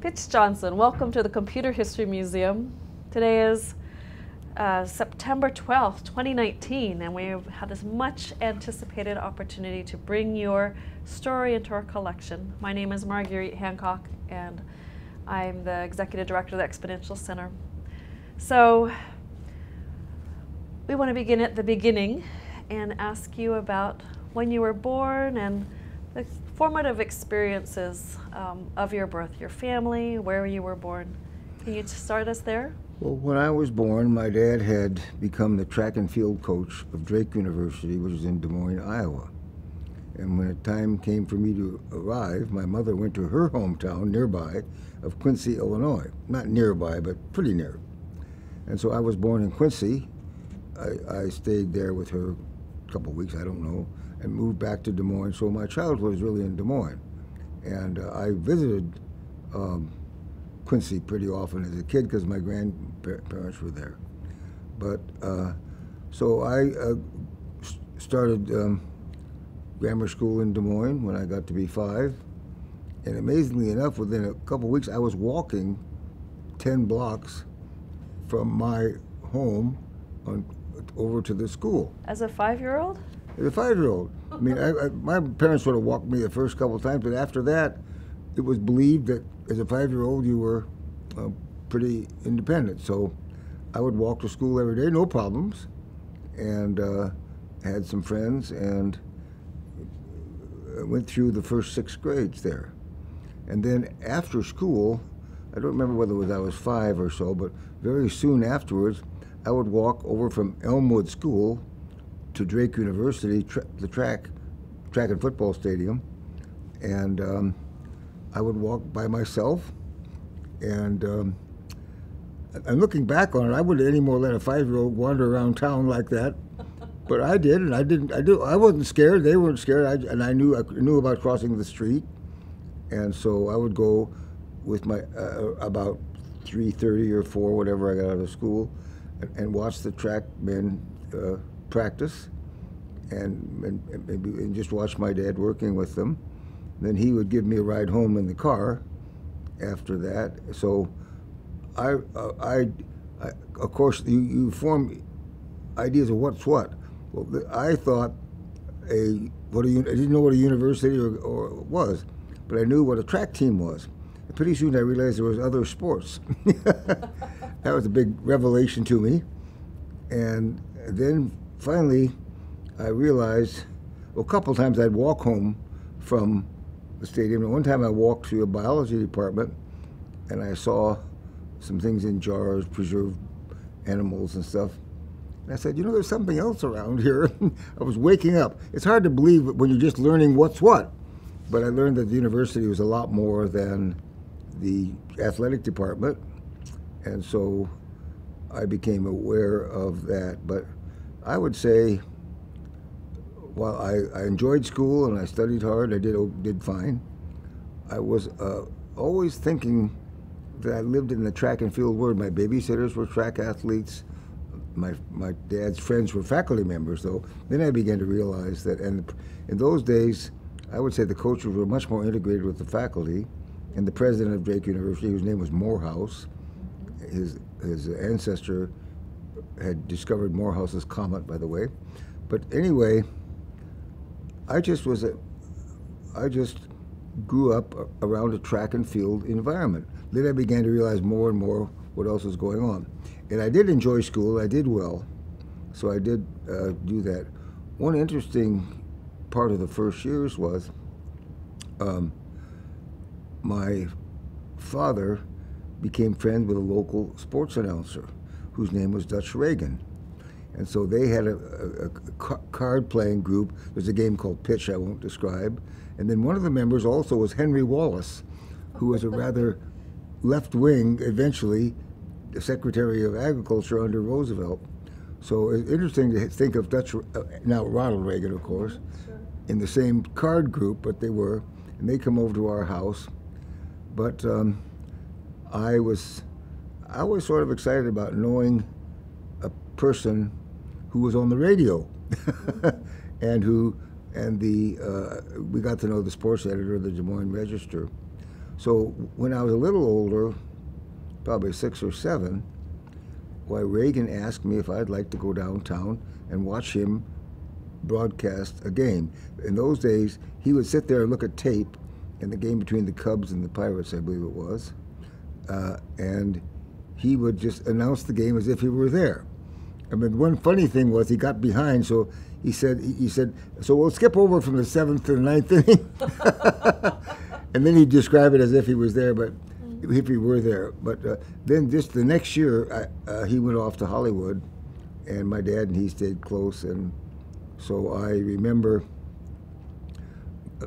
Pitch Johnson, welcome to the Computer History Museum. Today is uh, September 12th, 2019, and we've had this much anticipated opportunity to bring your story into our collection. My name is Marguerite Hancock, and I'm the Executive Director of the Exponential Center. So, we want to begin at the beginning and ask you about when you were born and the formative experiences um, of your birth, your family, where you were born. Can you start us there? Well, when I was born, my dad had become the track and field coach of Drake University, which is in Des Moines, Iowa. And when the time came for me to arrive, my mother went to her hometown nearby of Quincy, Illinois. Not nearby, but pretty near. And so I was born in Quincy. I, I stayed there with her a couple of weeks, I don't know, and moved back to Des Moines. So my childhood was really in Des Moines. And uh, I visited um, Quincy pretty often as a kid because my grandparents were there. But uh, so I uh, started um, grammar school in Des Moines when I got to be five. And amazingly enough, within a couple weeks, I was walking 10 blocks from my home on, over to the school. As a five year old? As a five year old. I mean, I, I, my parents would have walked me the first couple of times, but after that, it was believed that as a five year old, you were uh, pretty independent. So I would walk to school every day, no problems, and uh, had some friends and went through the first six grades there. And then after school, I don't remember whether it was I was five or so, but very soon afterwards, I would walk over from Elmwood School to Drake University, tra the track, track and football stadium, and um, I would walk by myself. And um, and looking back on it, I wouldn't anymore let a five-year-old wander around town like that. But I did, and I didn't. I do. I wasn't scared. They weren't scared. I, and I knew. I knew about crossing the street, and so I would go with my uh, about 3:30 or 4, whatever I got out of school, and, and watch the track men uh, practice, and, and, and just watch my dad working with them. Then he would give me a ride home in the car after that. So I, uh, I, I, of course, you, you form ideas of what's what. Well, I thought a what a, I didn't know what a university or, or was, but I knew what a track team was. And pretty soon I realized there was other sports. that was a big revelation to me. And then finally, I realized well, a couple times I'd walk home from the stadium. And one time I walked through a biology department and I saw some things in jars, preserved animals and stuff. And I said, you know, there's something else around here. I was waking up. It's hard to believe when you're just learning what's what. But I learned that the university was a lot more than the athletic department. And so I became aware of that. But I would say, well, I, I enjoyed school and I studied hard, I did, did fine, I was uh, always thinking that I lived in the track and field world. My babysitters were track athletes. My, my dad's friends were faculty members, though. Then I began to realize that, and in those days, I would say the coaches were much more integrated with the faculty. And the president of Drake University, whose name was Morehouse, his, his ancestor had discovered Morehouse's comet, by the way. But anyway, I just was a, I just grew up around a track and field environment. Then I began to realize more and more what else was going on. And I did enjoy school, I did well, so I did uh, do that. One interesting part of the first years was um, my father became friends with a local sports announcer whose name was Dutch Reagan. And so they had a, a, a card playing group. There's a game called Pitch I won't describe. And then one of the members also was Henry Wallace, who was a rather left wing, eventually, Secretary of Agriculture under Roosevelt. So it's interesting to think of Dutch, uh, now Ronald Reagan, of course, sure. in the same card group, but they were. And they come over to our house. But um, I was, I was sort of excited about knowing a person who was on the radio, and who, and the, uh, we got to know the sports editor of the Des Moines Register. So when I was a little older, probably six or seven, why Reagan asked me if I'd like to go downtown and watch him broadcast a game. In those days, he would sit there and look at tape in the game between the Cubs and the Pirates, I believe it was, uh, and he would just announce the game as if he were there. I mean, one funny thing was he got behind, so he said, he said, so we'll skip over from the seventh to the ninth inning, and then he'd describe it as if he was there, but if he were there. But uh, then just the next year, I, uh, he went off to Hollywood, and my dad and he stayed close, and so I remember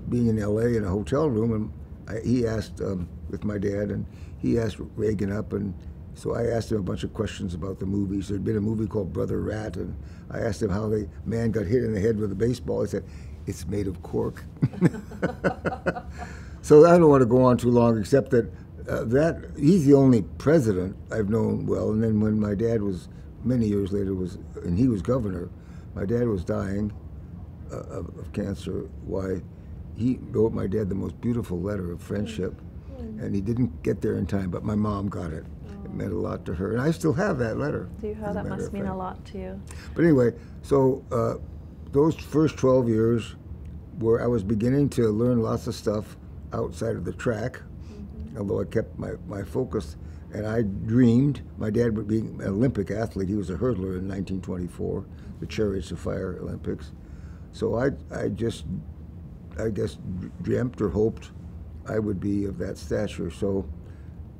being in L.A. in a hotel room, and I, he asked um, with my dad, and he asked Reagan up, and so I asked him a bunch of questions about the movies. There'd been a movie called Brother Rat, and I asked him how the man got hit in the head with a baseball. He said, "It's made of cork." so I don't want to go on too long, except that uh, that he's the only president I've known well. And then when my dad was many years later was, and he was governor, my dad was dying uh, of, of cancer. Why? he wrote my dad the most beautiful letter of friendship, mm. and he didn't get there in time, but my mom got it. It meant a lot to her, and I still have that letter. Do you have that? Must mean a lot to you. But anyway, so uh, those first 12 years, where I was beginning to learn lots of stuff outside of the track, mm-hmm. although I kept my, my focus. And I dreamed, my dad would be an Olympic athlete. He was a hurdler in 1924, the Chariots of Fire Olympics. So I, I just I guess, dreamt or hoped I would be of that stature. So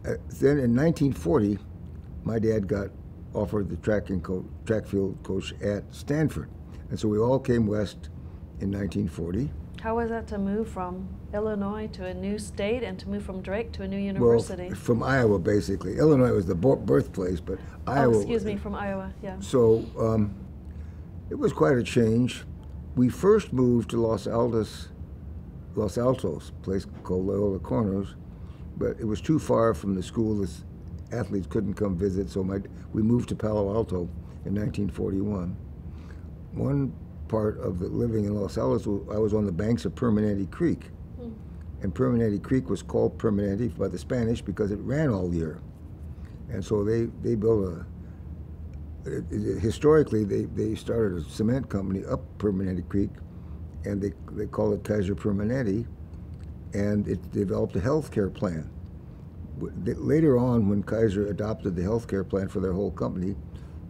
then in 1940, my dad got offered the track and co- track field coach at Stanford, and so we all came west in 1940. How was that to move from Illinois to a new state and to move from Drake to a new university? Well, from Iowa, basically. Illinois was the birthplace, but oh, Iowa. excuse me, from Iowa, yeah. So um, it was quite a change. We first moved to Los Altos Los Altos, a place called Loyola Corners, but it was too far from the school. The athletes couldn't come visit, so my, we moved to Palo Alto in 1941. One part of the living in Los Altos, I was on the banks of Permanente Creek. Mm. And Permanente Creek was called Permanente by the Spanish because it ran all year. And so they, they built a, it, it, historically, they, they started a cement company up Permanente Creek and they, they call it Kaiser Permanente, and it developed a health care plan. Later on, when Kaiser adopted the health care plan for their whole company,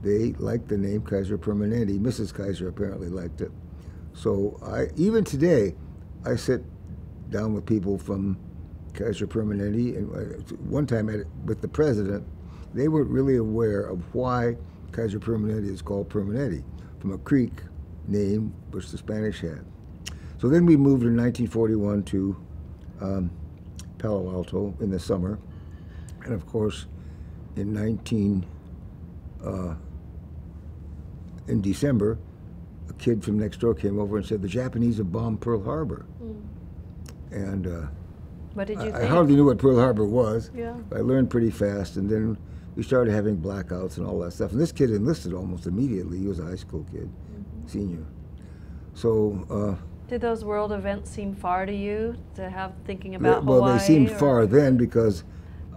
they liked the name Kaiser Permanente. Mrs. Kaiser apparently liked it. So I, even today, I sit down with people from Kaiser Permanente, and uh, one time at, with the president, they weren't really aware of why Kaiser Permanente is called Permanente, from a creek name which the Spanish had. So then we moved in 1941 to um, Palo Alto in the summer. And of course, in 19, uh, in December, a kid from next door came over and said the Japanese have bombed Pearl Harbor. Mm. And uh, what did you I, I, hardly knew what Pearl Harbor was. Yeah. I learned pretty fast, and then we started having blackouts and all that stuff. And this kid enlisted almost immediately. He was a high school kid, mm -hmm. senior. So uh, did those world events seem far to you to have thinking about well, Hawaii? they seemed or? far then because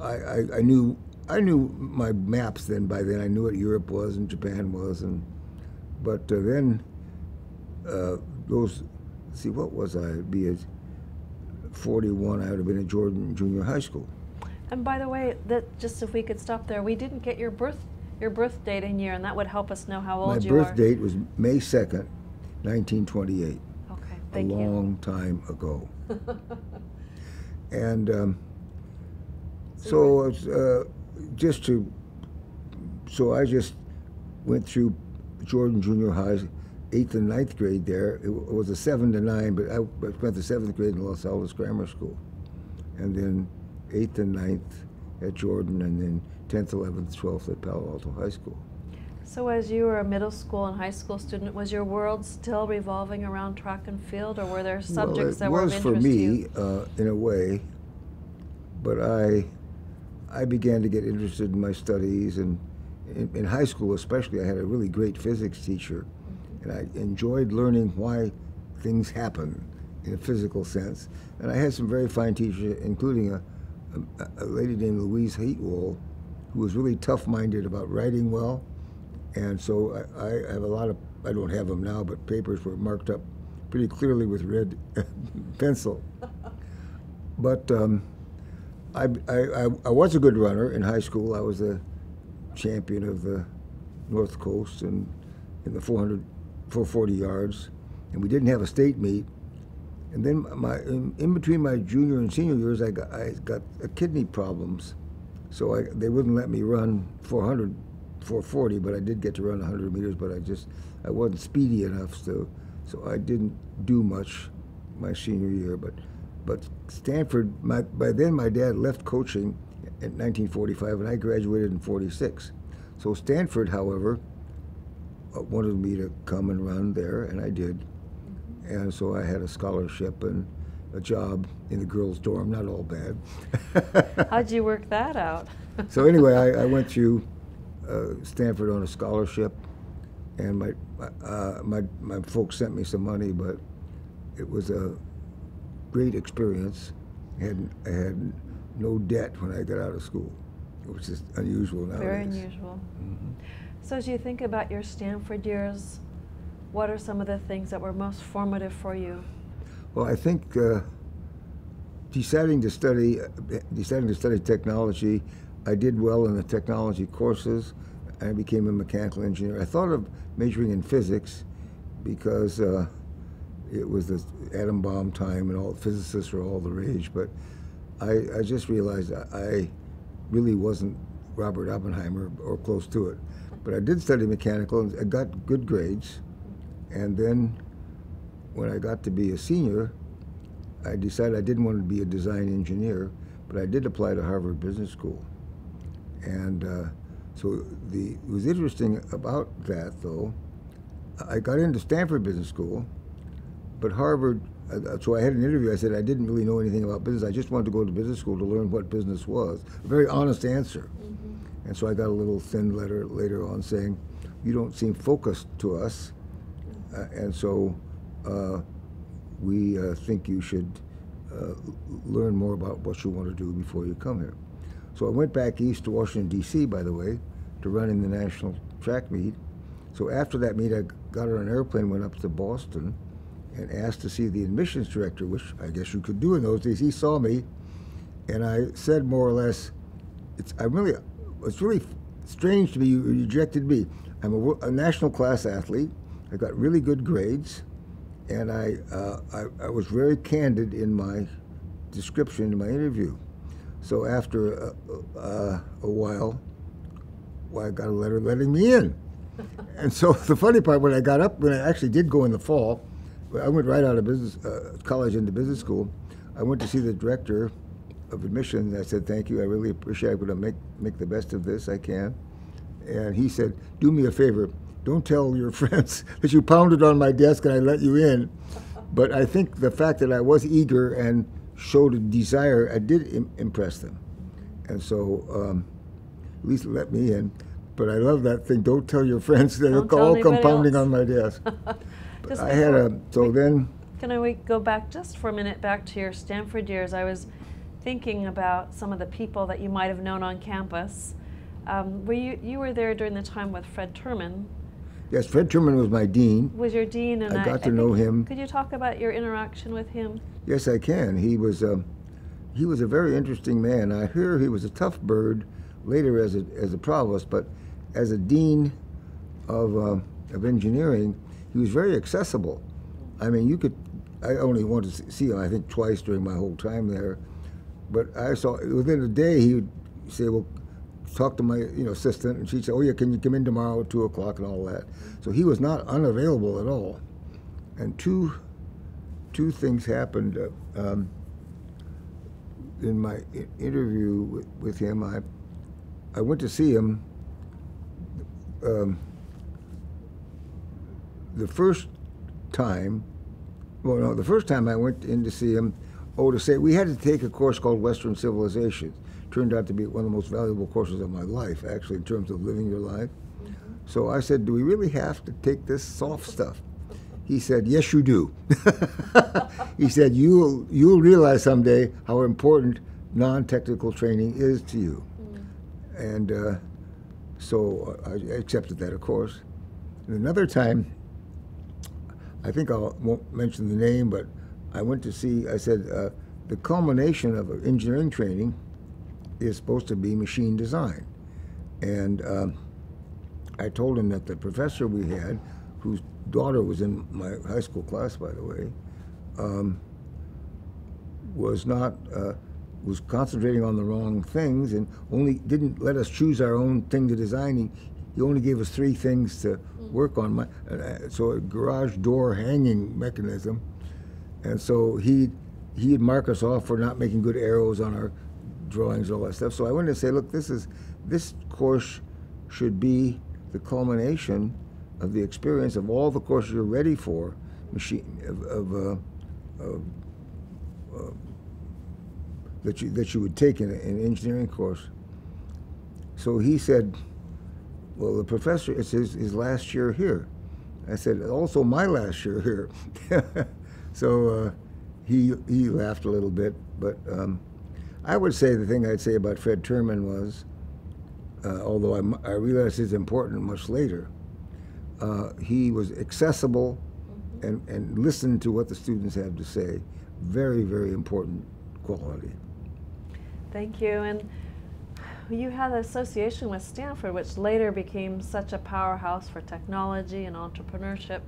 I, I, I, knew I knew my maps then. By then, I knew what Europe was and Japan was, and but uh, then uh, those. See, what was I? Be at 41. I would have been at Jordan Junior High School. And by the way, that just if we could stop there, we didn't get your birth your birth date and year, and that would help us know how old my you are. My birth date was May 2nd, 1928. Thank a long you. time ago. and um, so uh, just to, so I just went through Jordan Junior High, eighth and ninth grade there. It, was a seven to nine, but I spent the seventh grade in Los Altos Grammar School, and then eighth and ninth at Jordan, and then tenth, eleventh, twelfth at Palo Alto High School. So as you were a middle school and high school student, was your world still revolving around track and field, or were there subjects well, that were of interest to you? It was for me, uh, in a way, but I, I began to get interested in my studies, and in, in high school especially, I had a really great physics teacher, and I enjoyed learning why things happen in a physical sense. And I had some very fine teachers, including a, a, a lady named Louise Heatwall, who was really tough-minded about writing well, and so I, I have a lot of I don't have them now, but papers were marked up pretty clearly with red pencil. But um, I, I, I was a good runner in high school. I was a champion of the North Coast and in the 400, 440 yards, and we didn't have a state meet. And then my in, in between my junior and senior years, I got I got kidney problems, so I, they wouldn't let me run 400, 440, but I did get to run 100 meters. But I just I wasn't speedy enough, so so I didn't do much my senior year. But but Stanford, my, by then my dad left coaching in 1945, and I graduated in 46. So Stanford, however, uh, wanted me to come and run there, and I did. And so I had a scholarship and a job in the girls' dorm. Not all bad. How'd you work that out? so anyway, I, I went to uh, Stanford on a scholarship, and my uh, my my folks sent me some money, but it was a great experience. I had, I had no debt when I got out of school, which is unusual nowadays. Very unusual. Mm-hmm. So as you think about your Stanford years, what are some of the things that were most formative for you? Well, I think uh, deciding to study, deciding to study technology, I did well in the technology courses. I became a mechanical engineer. I thought of majoring in physics because uh, it was the atom bomb time and all physicists were all the rage. But I, I just realized I really wasn't Robert Oppenheimer or close to it. But I did study mechanical and I got good grades. And then when I got to be a senior, I decided I didn't want to be a design engineer, but I did apply to Harvard Business School. And uh, so the, it was interesting about that, though. I got into Stanford Business School, but Harvard, uh, so I had an interview. I said I didn't really know anything about business. I just wanted to go to business school to learn what business was. A very honest answer. Mm-hmm. And so I got a little thin letter later on saying, you don't seem focused to us. Uh, and so uh, we uh, think you should uh, learn more about what you want to do before you come here. So I went back east to Washington, D.C., by the way, to run in the national track meet. So after that meet, I got on an airplane, went up to Boston, and asked to see the admissions director, which I guess you could do in those days. He saw me, and I said more or less, "It's I'm really, it's really strange to me you rejected me. I'm a, a national class athlete. I got really good grades, and I, uh, I, I was very candid in my description in my interview. So after a, uh, a while, well, I got a letter letting me in." and so the funny part, when I got up, when I actually did go in the fall, I went right out of business uh, college into business school. I went to see the director of admissions. I said, "Thank you. I really appreciate. I'm going to make make the best of this I can." And he said, "Do me a favor. Don't tell your friends that you pounded on my desk and I let you in." But I think the fact that I was eager and showed a desire, I did Im- impress them, and so um, at least let me in. But I love that thing. Don't tell your friends are all compounding else. on my desk. I had a so then. Can I go back just for a minute back to your Stanford years? I was thinking about some of the people that you might have known on campus. Um, were you you were there during the time with Fred Terman? Yes, Fred Terman was my dean. Was your dean, and I got I, to know him. Could you talk about your interaction with him? Yes, I can. He was um, he was a very interesting man. I hear he was a tough bird later as a as a provost, but as a dean of uh, of engineering, he was very accessible. I mean, you could. I only wanted to see him, I think, twice during my whole time there. But I saw within a day he would say, "Well, talk to my you know assistant," and she said, "Oh yeah, can you come in tomorrow at two o'clock and all that." So he was not unavailable at all. And two two things happened uh, um, in my interview with, with, him. I I went to see him. Um, the first time, well, no, the first time I went in to see him, oh, to say we had to take a course called Western Civilization. Turned out to be one of the most valuable courses of my life, actually, in terms of living your life. So I said, Do we really have to take this soft stuff? He said, Yes, you do. he said, you'll, you'll realize someday how important non-technical training is to you. And uh, so I accepted that, of course. And another time, I think I won't mention the name, but I went to see, I said, uh, the culmination of engineering training is supposed to be machine design. And um, I told him that the professor we had, whose daughter was in my high school class, by the way, um, was not uh, was concentrating on the wrong things and only didn't let us choose our own thing to design. He, he only gave us three things to work on. My, uh, so a garage door hanging mechanism, and so he he'd mark us off for not making good arrows on our drawings all that stuff. So I wanted to say, look, this is this course should be the culmination of the experience of all the courses you're ready for, machine of, of, uh, of uh, that you that you would take in an engineering course. So he said, "Well, the professor, it's his, his last year here." I said, "Also my last year here." so uh, he he laughed a little bit, but um, I would say the thing I'd say about Fred Terman was, uh, although I, I realized it's important much later, uh, he was accessible and, and listened to what the students had to say. Very, very important quality. Thank you. And you had an association with Stanford, which later became such a powerhouse for technology and entrepreneurship.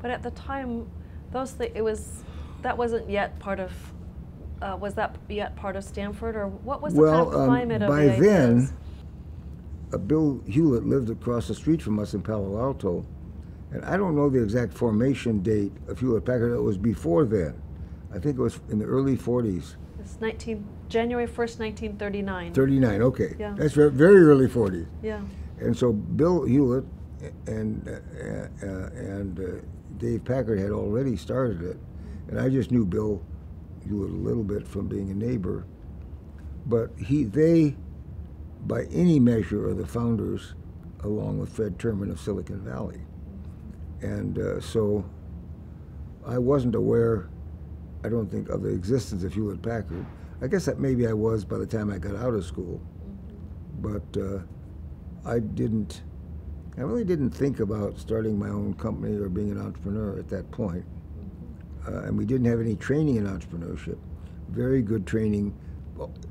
But at the time, those th- it was that wasn't yet part of. Uh, was that yet part of Stanford, or what was the well, kind of climate um, of by the then, uh, Bill Hewlett lived across the street from us in Palo Alto, and I don't know the exact formation date of Hewlett Packard. It was before then. I think it was in the early 40s. It's 19 January 1st, 1939. 39, okay. Yeah. That's ve- very early 40s. Yeah. And so Bill Hewlett and, uh, uh, and uh, Dave Packard had already started it. And I just knew Bill Hewlett a little bit from being a neighbor. But he, they, by any measure, are the founders, along with Fred Terman of Silicon Valley. And uh, so I wasn't aware, I don't think, of the existence of Hewlett Packard. I guess that maybe I was by the time I got out of school. But uh, I didn't, I really didn't think about starting my own company or being an entrepreneur at that point. Uh, and we didn't have any training in entrepreneurship. Very good training,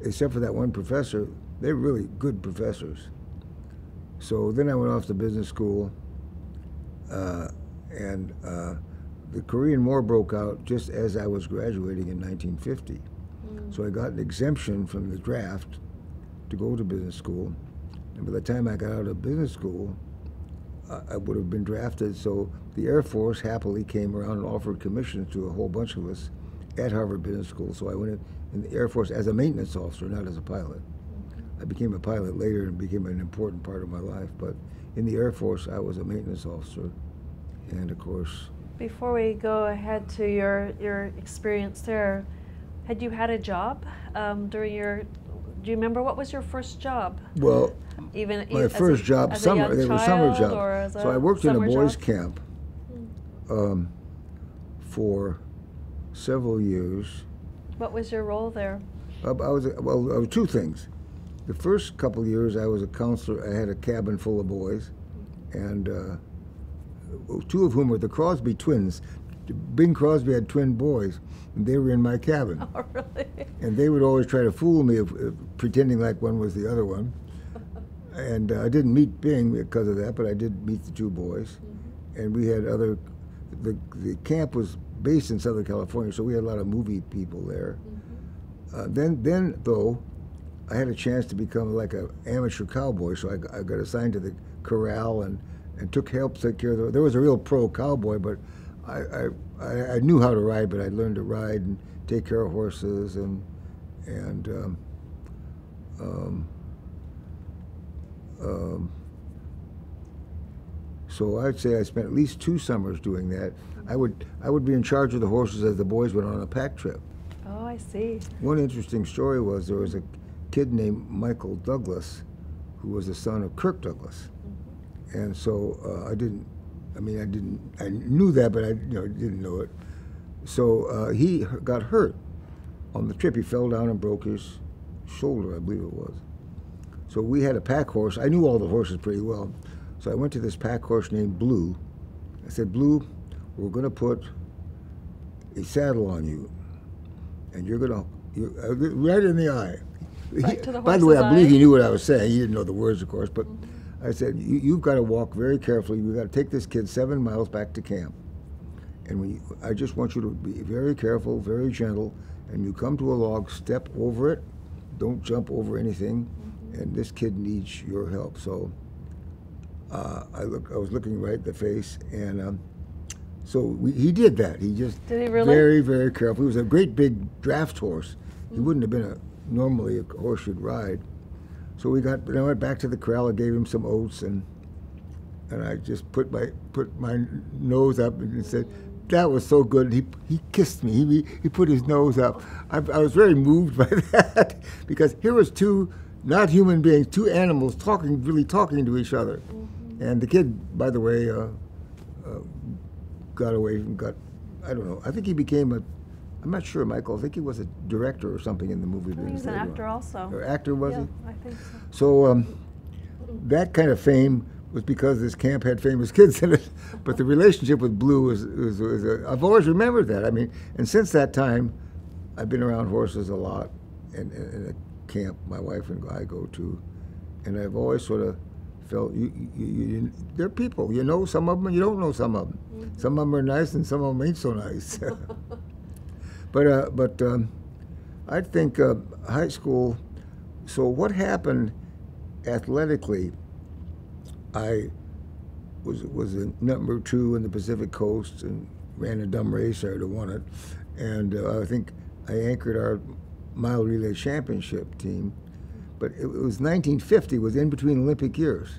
except for that one professor. They're really good professors. So then I went off to business school, uh, and uh, the Korean War broke out just as I was graduating in 1950. So I got an exemption from the draft to go to business school. And by the time I got out of business school, I, would have been drafted. So the Air Force happily came around and offered commissions to a whole bunch of us at Harvard Business School. So I went in, in the Air Force as a maintenance officer, not as a pilot. I became a pilot later and became an important part of my life. But in the Air Force, I was a maintenance officer. And of course, Before we go ahead to your your experience there, had you had a job um, during your? Do you remember what was your first job? well, Even my as a- first job, summer, they were summer child or as jobs. So I worked in a boys' job? camp um, for several years. What was your role there? I, I was well, I was two things. The first couple of years, I was a counselor. I had a cabin full of boys, and uh, two of whom were the Crosby twins. Bing Crosby had twin boys, and they were in my cabin. Oh, really? And they would always try to fool me, pretending like one was the other one. And uh, I didn't meet Bing because of that, but I did meet the two boys. And we had other. The the camp was based in Southern California, so we had a lot of movie people there. Uh, then then though, I had a chance to become like an amateur cowboy, so I, got- I got assigned to the corral and, and took help take care of the. There was a real pro cowboy, but I, I, I, I knew how to ride, but I learned to ride and take care of horses and and um, um, um, so I'd say I spent at least two summers doing that. I would I would be in charge of the horses as the boys went on a pack trip. Oh, I see. One interesting story was there was a kid named Michael Douglas, who was the son of Kirk Douglas, and so uh, I didn't. I mean, I didn't. I knew that, but I you know didn't know it. So uh, he got hurt on the trip. He fell down and broke his shoulder, I believe it was. So we had a pack horse. I knew all the horses pretty well. So I went to this pack horse named Blue. I said, Blue, we're going to put a saddle on you, and you're going to, you uh, right in the eye. Right the by the way, I believe he knew what I was saying. He didn't know the words, of course, but I said, you, you've got to walk very carefully. You've got to take this kid seven miles back to camp. And you, I just want you to be very careful, very gentle, and you come to a log, step over it. Don't jump over anything. And this kid needs your help. So uh, I look, I was looking right in the face, and um, so we, he did that. He just Did he really? very, very careful. He was a great big draft horse. He wouldn't have been a normally a horse you'd ride. So we got. Then I went back to the corral. I gave him some oats, and and I just put my put my nose up and said, "That was so good." He he kissed me. He he put his nose up. I, I was very moved by that because here was two not human beings, two animals talking, really talking to each other. And the kid, by the way, uh, uh, got away and got. I don't know. I think he became a. I'm not sure, Michael. I think he was a director or something in the movie business. he's an later on. actor also. Or actor was yeah, he? I think so. So um, that kind of fame was because this camp had famous kids in it. But the relationship with Blue was, was, was a, I've always remembered that. I mean, and since that time, I've been around horses a lot, and in a camp my wife and I go to, and I've always sort of felt you, you, you, they're people. You know some of them, you don't know some of them. Some of them are nice, and some of them ain't so nice. but uh, but um, I think uh, high school. So what happened athletically? I was was a number two in the Pacific Coast and ran a dumb race. I'd have won it, and uh, I think I anchored our mile relay championship team. But it, was 1950 was in between Olympic years,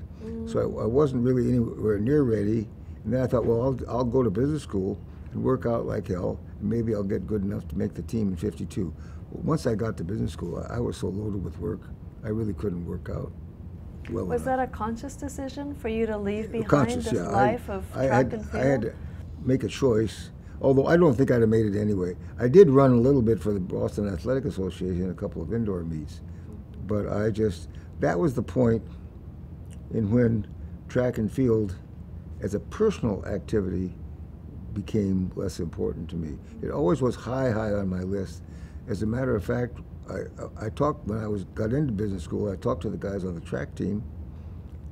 so I, I wasn't really anywhere near ready. And then I thought, well, I'll, I'll go to business school and work out like hell, and maybe I'll get good enough to make the team in 52. Well, once I got to business school, I, I was so loaded with work, I really couldn't work out well Was enough. that a conscious decision for you to leave behind Conscious, this yeah. I- life of I track had, and I had to make a choice, although I don't think I'd have made it anyway. I did run a little bit for the Boston Athletic Association, a couple of indoor meets, but I just, that was the point in when track and field as a personal activity became less important to me. It always was high, high on my list. As a matter of fact, I, I talked when I was got into business school. I talked to the guys on the track team,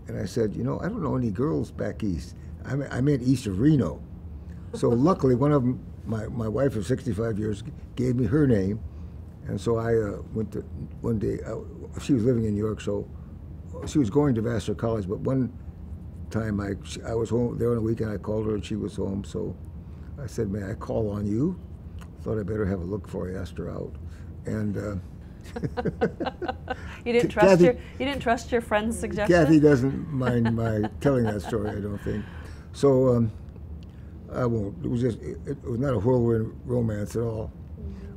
and I said, you know, I don't know any girls back east. I, mean, I meant east of Reno. So luckily, one of them, my, my wife of 65 years, gave me her name, and so I uh, went to one day. Uh, she was living in New York, so she was going to Vassar College. But one time, I she, I was home there on a weekend. I called her, and she was home. So I said, "May I call on you?" Thought I better have a look before I asked her out, and. Uh, you didn't trust Kathy- your you didn't trust your friend's suggestion. Kathy doesn't mind my telling that story, I don't think. So um, I won't. It was just, it, it was not a whirlwind romance at all.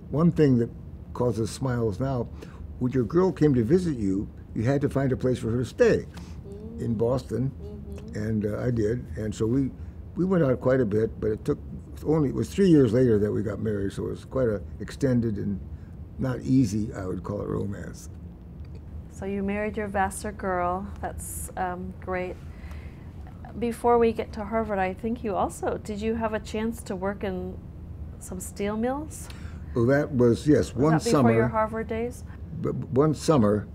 One thing that causes smiles now, when your girl came to visit you, you had to find a place for her to stay in Boston, and uh, I did. And so we, we went out quite a bit, but it took only, it was three years later that we got married, so it was quite a extended and not easy, I would call it, romance. So you married your Vassar girl. That's um, great. Before we get to Harvard, I think you also did. You have a chance to work in some steel mills. Well, that was, yes, Was one that before summer. your Harvard days? but one summer,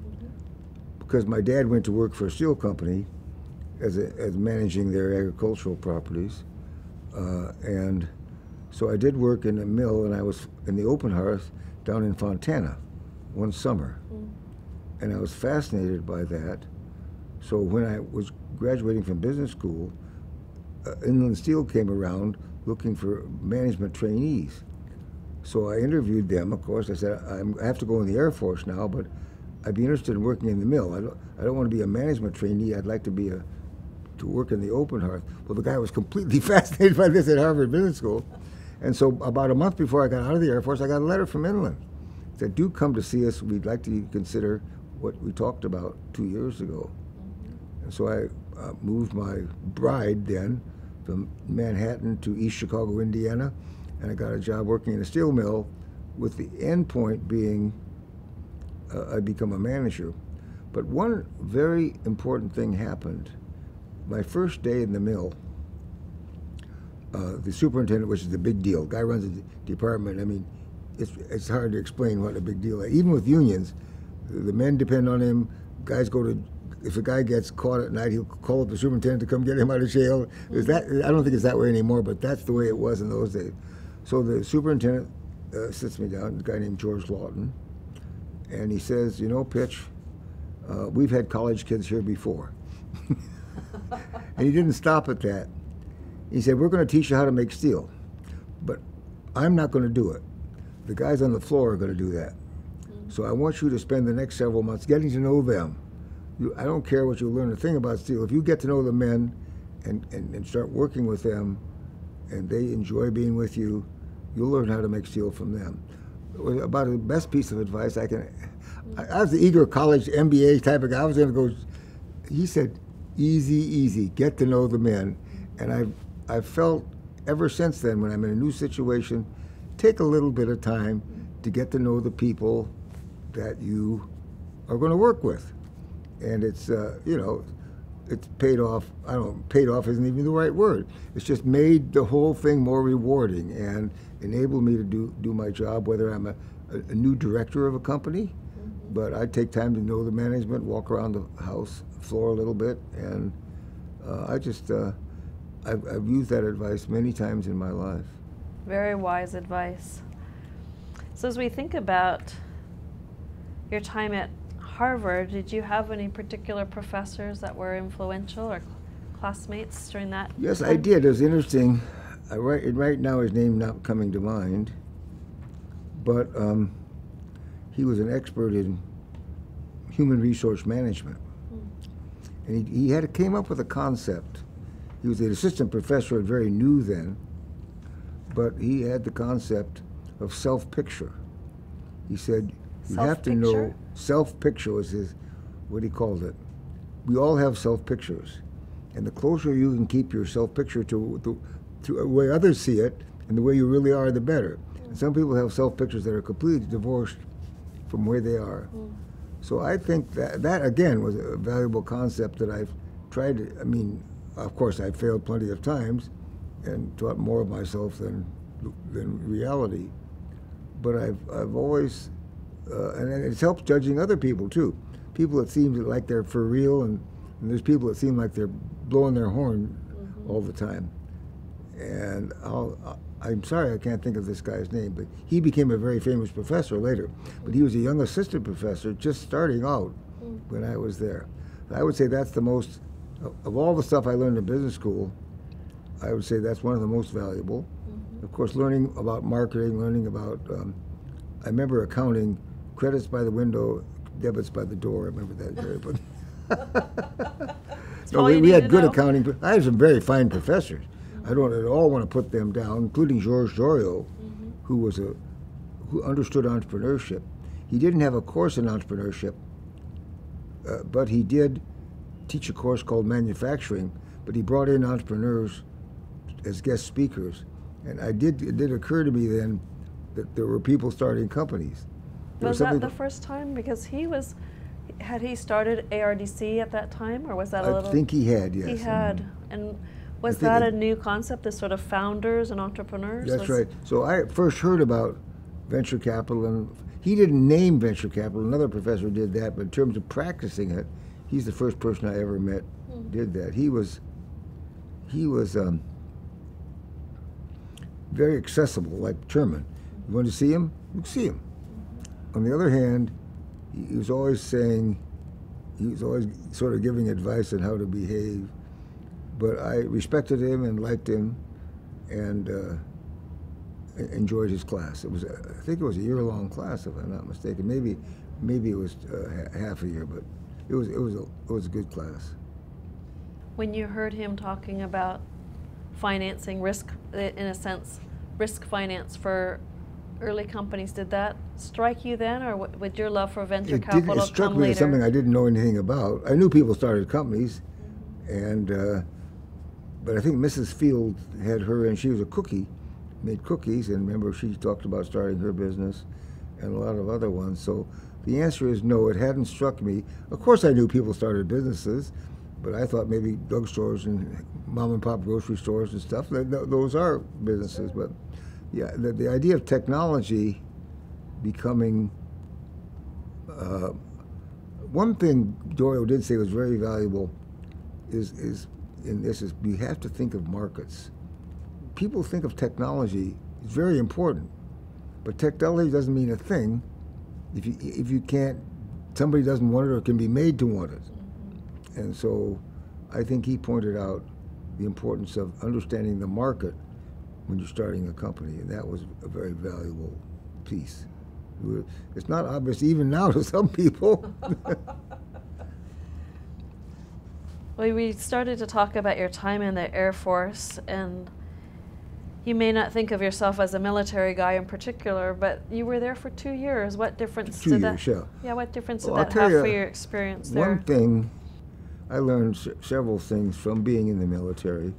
because my dad went to work for a steel company as, a, as managing their agricultural properties, uh, and so I did work in a mill, and I was in the open hearth down in Fontana one summer, and I was fascinated by that. So when I was graduating from business school, uh, Inland Steel came around looking for management trainees. So I interviewed them. Of course, I said I have to go in the Air Force now, but I'd be interested in working in the mill. I don't, I don't want to be a management trainee. I'd like to be a to work in the open hearth. Well, the guy was completely fascinated by this at Harvard Business School, and so about a month before I got out of the Air Force, I got a letter from Inland. It said, "Do come to see us. We'd like to consider what we talked about two years ago." And so I uh, moved my bride then from Manhattan to East Chicago, Indiana, and I got a job working in a steel mill with the end point being uh, I'd become a manager. But one very important thing happened. My first day in the mill, uh, the superintendent, which is a big deal, guy runs a department. I mean, it's, it's hard to explain what a big deal. Even with unions, the men depend on him. Guys go to, if a guy gets caught at night, he'll call up the superintendent to come get him out of jail. Is that? I don't think it's that way anymore, but that's the way it was in those days. So the superintendent uh, sits me down, a guy named George Lawton, and he says, you know, Pitch, uh, we've had college kids here before. and he didn't stop at that. He said, we're going to teach you how to make steel, but I'm not going to do it. The guys on the floor are going to do that. So I want you to spend the next several months getting to know them. You, I don't care what you learn a thing about steel. If you get to know the men and, and, and start working with them and they enjoy being with you, you'll learn how to make steel from them. About the best piece of advice I can, I, I was the eager college MBA type of guy. I was going to go, he said, easy, easy, get to know the men. And I've, I've felt ever since then when I'm in a new situation, take a little bit of time to get to know the people that you are going to work with. And it's, uh, you know, it's paid off. I don't know, paid off isn't even the right word. It's just made the whole thing more rewarding and enabled me to do, do my job, whether I'm a, a, a new director of a company, mm-hmm. but I take time to know the management, walk around the house floor a little bit, and uh, I just, uh, I've, I've used that advice many times in my life. Very wise advice. So as we think about your time at Harvard, did you have any particular professors that were influential or classmates during that? Yes, time? I did. It was interesting. I right, right now his name not coming to mind, but um, he was an expert in human resource management, mm. and he, he had came up with a concept. He was an assistant professor at very new then, but he had the concept of self-picture. He said you have to know self-picture was his what he called it. We all have self-pictures, and the closer you can keep your self-picture to, to to the way others see it and the way you really are, the better. And some people have self-pictures that are completely divorced from where they are. Mm. So I think that that again was a valuable concept that I've tried to. I mean, of course, I failed plenty of times, and taught more of myself than than reality. But I've I've always uh, and it's helped judging other people too. People that seem like they're for real, and, and there's people that seem like they're blowing their horn mm-hmm. all the time. And I'll, I'm sorry I can't think of this guy's name, but he became a very famous professor later. But he was a young assistant professor just starting out mm. when I was there. I would say that's the most, of all the stuff I learned in business school, I would say that's one of the most valuable. Mm-hmm. Of course, learning about marketing, learning about, um, I remember accounting credits by the window, debits by the door. I remember that very but no, we, we had good know. accounting. I had some very fine professors. I don't at all want to put them down, including Georges Doriot, mm-hmm. who was a who understood entrepreneurship. He didn't have a course in entrepreneurship, uh, but he did teach a course called manufacturing. But he brought in entrepreneurs as guest speakers, and I did. It did occur to me then that there were people starting companies was that the first time? Because he was, had he started ARDC at that time, or was that a I little? I think he had, yes. He had, mm-hmm. and was that a new concept? This sort of founders and entrepreneurs. That's right. So I first heard about venture capital, and he didn't name venture capital. Another professor did that, but in terms of practicing it, he's the first person I ever met mm. did that. He was, he was um, very accessible, like Terman. You want to see him? You see him on the other hand, he was always saying, he was always sort of giving advice on how to behave. But I respected him and liked him, and uh, enjoyed his class. It was, I think it was a year-long class, if I'm not mistaken. Maybe, maybe it was uh, half a year, but it was, it was, a, it was a good class. When you heard him talking about financing risk, in a sense, risk finance for early companies. Did that strike you then, or would your love for venture it capital did, it struck come me later? as something I didn't know anything about. I knew people started companies, and uh, but I think Mrs. Field had her, and she was a cookie, made cookies, and remember she talked about starting her business, and a lot of other ones. So The answer is no, it hadn't struck me. Of course, I knew people started businesses, but I thought maybe drugstores and mom and pop grocery stores and stuff, th- th- those are businesses. But yeah, the, the idea of technology becoming uh, one thing Doyle did say was very valuable is, is in this is you have to think of markets. People think of technology, it's very important, but technology doesn't mean a thing if you, if you can't, somebody doesn't want it or can be made to want it. And so I think he pointed out the importance of understanding the market when you're starting a company, and that was a very valuable piece. It's not obvious even now to some people. well, we started to talk about your time in the Air Force, and you may not think of yourself as a military guy in particular, but you were there for two years. What difference two did years, that? Yeah. yeah. What difference did that have you, for your experience there? One thing, I learned several things from being in the military.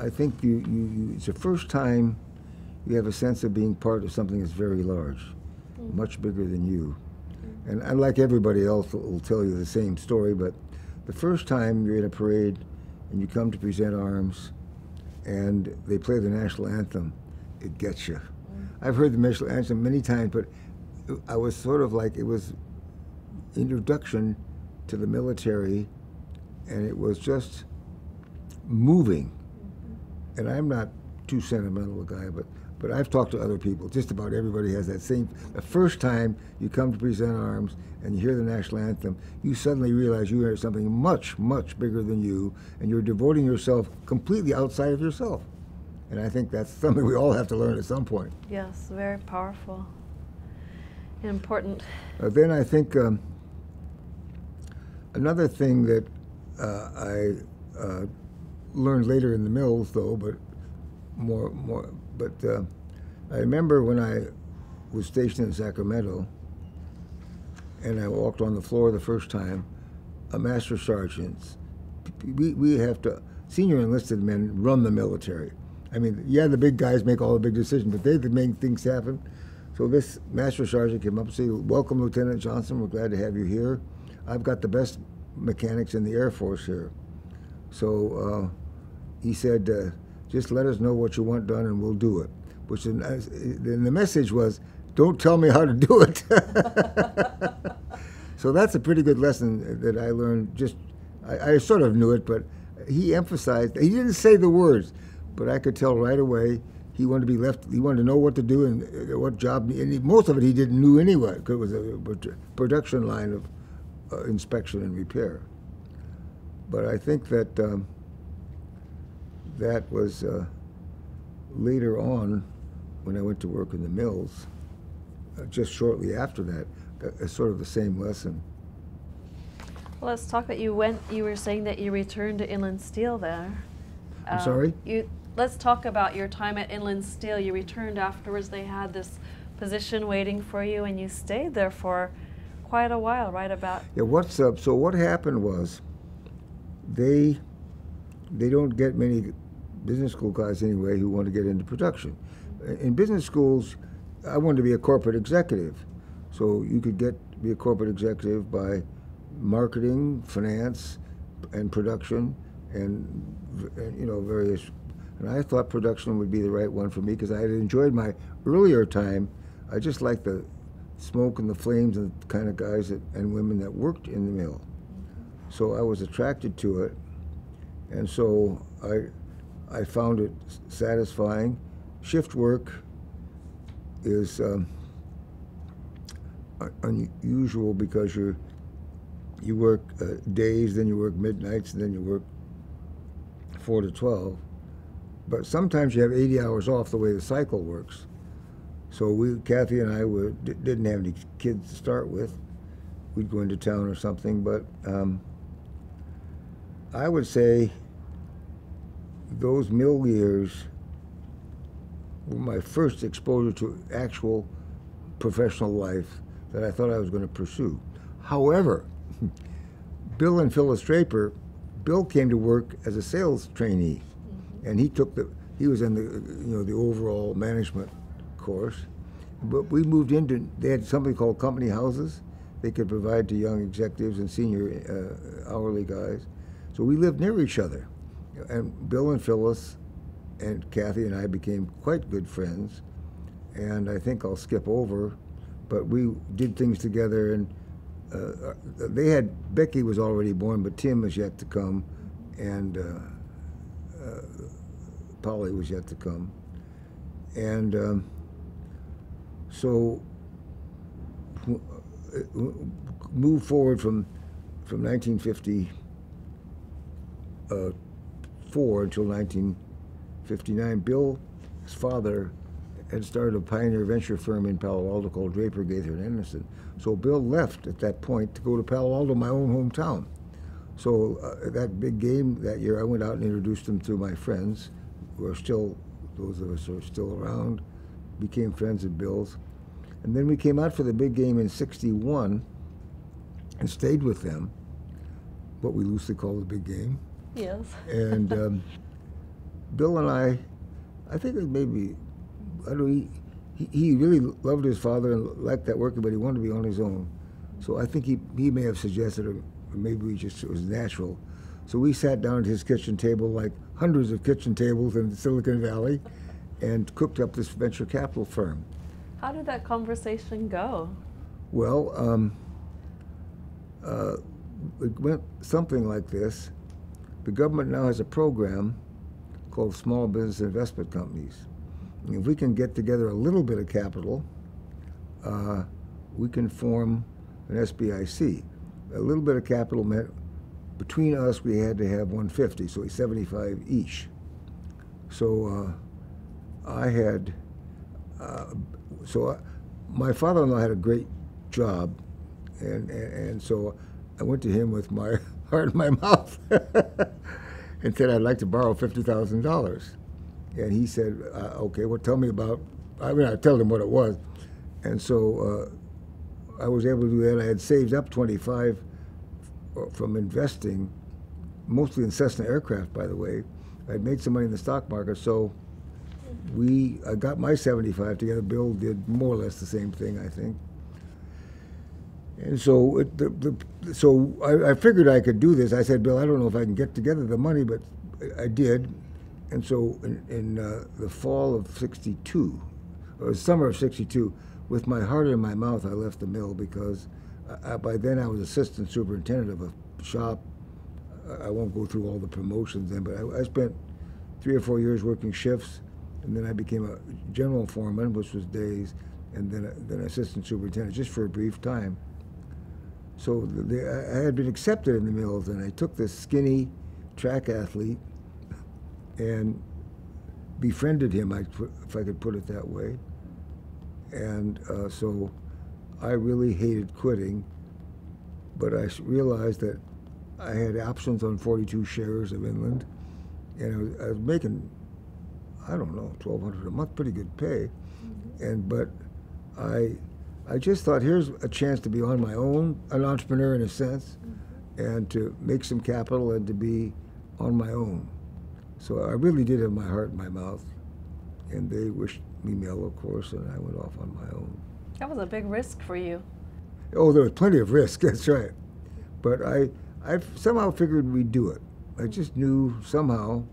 I think you, you, you, it's the first time you have a sense of being part of something that's very large, mm. much bigger than you. Mm. And unlike everybody else will tell you the same story, but the first time you're in a parade and you come to present arms and they play the national anthem, it gets you. Mm. I've heard the national anthem many times, but I was sort of like it was introduction to the military, and it was just moving. And I'm not too sentimental a guy, but but I've talked to other people. Just about everybody has that same. The first time you come to present arms and you hear the national anthem, you suddenly realize you are something much, much bigger than you, and you're devoting yourself completely outside of yourself. And I think that's something we all have to learn at some point. Yes, very powerful, and important. Uh, then I think um, another thing that uh, I uh, learned later in the mills, though, but more, more. But uh, I remember when I was stationed in Sacramento, and I walked on the floor the first time. A master sergeant. We we have to senior enlisted men run the military. I mean, yeah, the big guys make all the big decisions, but they the make things happen. So this master sergeant came up and said, "Welcome, Lieutenant Johnson. We're glad to have you here. I've got the best mechanics in the Air Force here." So uh, he said, uh, just let us know what you want done and we'll do it. Which then the message was, don't tell me how to do it. so that's a pretty good lesson that I learned. Just I, I, sort of knew it, but he emphasized. He didn't say the words, but I could tell right away he wanted to be left. He wanted to know what to do and uh, what job. And he, most of it he didn't know anyway because it was a production line of uh, inspection and repair. But I think that. Um, that was uh, later on when I went to work in the mills, uh, just shortly after that, uh, sort of the same lesson. Well, let's talk about you went. You were saying that you returned to Inland Steel there. I'm um, sorry. You let's talk about your time at Inland Steel. You returned afterwards. They had this position waiting for you, and you stayed there for quite a while, right about. Yeah. What's up? So what happened was, they they don't get many business school guys anyway who want to get into production. In business schools, I wanted to be a corporate executive. So you could get be a corporate executive by marketing, finance, and production, and you know various. And I thought production would be the right one for me because I had enjoyed my earlier time. I just liked the smoke and the flames and the kind of guys that, and women that worked in the mill. So I was attracted to it, and so I I found it satisfying. Shift work is um, unusual because you you work uh, days, then you work midnights, and then you work four to twelve. But sometimes you have 80 hours off the way the cycle works. So we, Kathy and I, were, didn't have any kids to start with. We'd go into town or something, but um, I would say those mill years were my first exposure to actual professional life that I thought I was going to pursue. However, Bill and Phyllis Draper, Bill came to work as a sales trainee, mm-hmm. and he took the he was in the you know the overall management course, but we moved into, they had something called company houses they could provide to young executives and senior uh, hourly guys. So we lived near each other. And Bill and Phyllis and Kathy and I became quite good friends. And I think I'll skip over, but we did things together. And uh, they had, Becky was already born, but Tim was yet to come. And uh, uh Polly was yet to come. And um, so move forward from from 1954 until 1959. Bill's father had started a pioneer venture firm in Palo Alto called Draper, Gaither, and Anderson. So Bill left at that point to go to Palo Alto, my own hometown. So uh, that big game that year, I went out and introduced him to my friends, who are still, those of us who are still around, became friends of Bill's. And then we came out for the big game in 61 and stayed with them, what we loosely call the big game. Yes. and um, Bill and I, I think it maybe, I don't he, he really loved his father and liked that working, but he wanted to be on his own. So I think he, he may have suggested, or maybe we just, it was natural. So we sat down at his kitchen table, like hundreds of kitchen tables in Silicon Valley, and cooked up this venture capital firm. How did that conversation go? Well, um, uh, it went something like this. The government now has a program called Small Business Investment Companies. And if we can get together a little bit of capital, uh, we can form an SBIC. A little bit of capital meant between us we had to have 150, so 75 each. So uh, I had, uh, so I, my father-in-law had a great job and, and, and so I went to him with my in my mouth and said I'd like to borrow fifty thousand dollars, and he said, uh, "Okay, well, tell me about." I mean, I told him what it was, and so uh, I was able to do that. I had saved up twenty-five uh, from investing, mostly in Cessna aircraft, by the way. I'd made some money in the stock market, so we I got my seventy-five together. Bill did more or less the same thing, I think. And so, it, the, the, so I, I, figured I could do this. I said, Bill, I don't know if I can get together the money, but I did. And so, in, in uh, the fall of '62, or summer of '62, with my heart in my mouth, I left the mill because I, by then I was assistant superintendent of a shop. I won't go through all the promotions then, but I, I spent three or four years working shifts, and then I became a general foreman, which was days, and then then assistant superintendent just for a brief time. So the, I had been accepted in the mills, and I took this skinny track athlete and befriended him, if I could put it that way. And uh, so I really hated quitting, but I realized that I had options on 42 shares of Inland, and I was, I was making, I don't know, 1,200 a month, pretty good pay. Mm-hmm. And but I I just thought here's a chance to be on my own, an entrepreneur in a sense, and to make some capital and to be on my own. So I really did have my heart in my mouth, and they wished me well, of course, and I went off on my own. That was a big risk for you. Oh, there was plenty of risk. That's right, but I I somehow figured we'd do it. I just knew somehow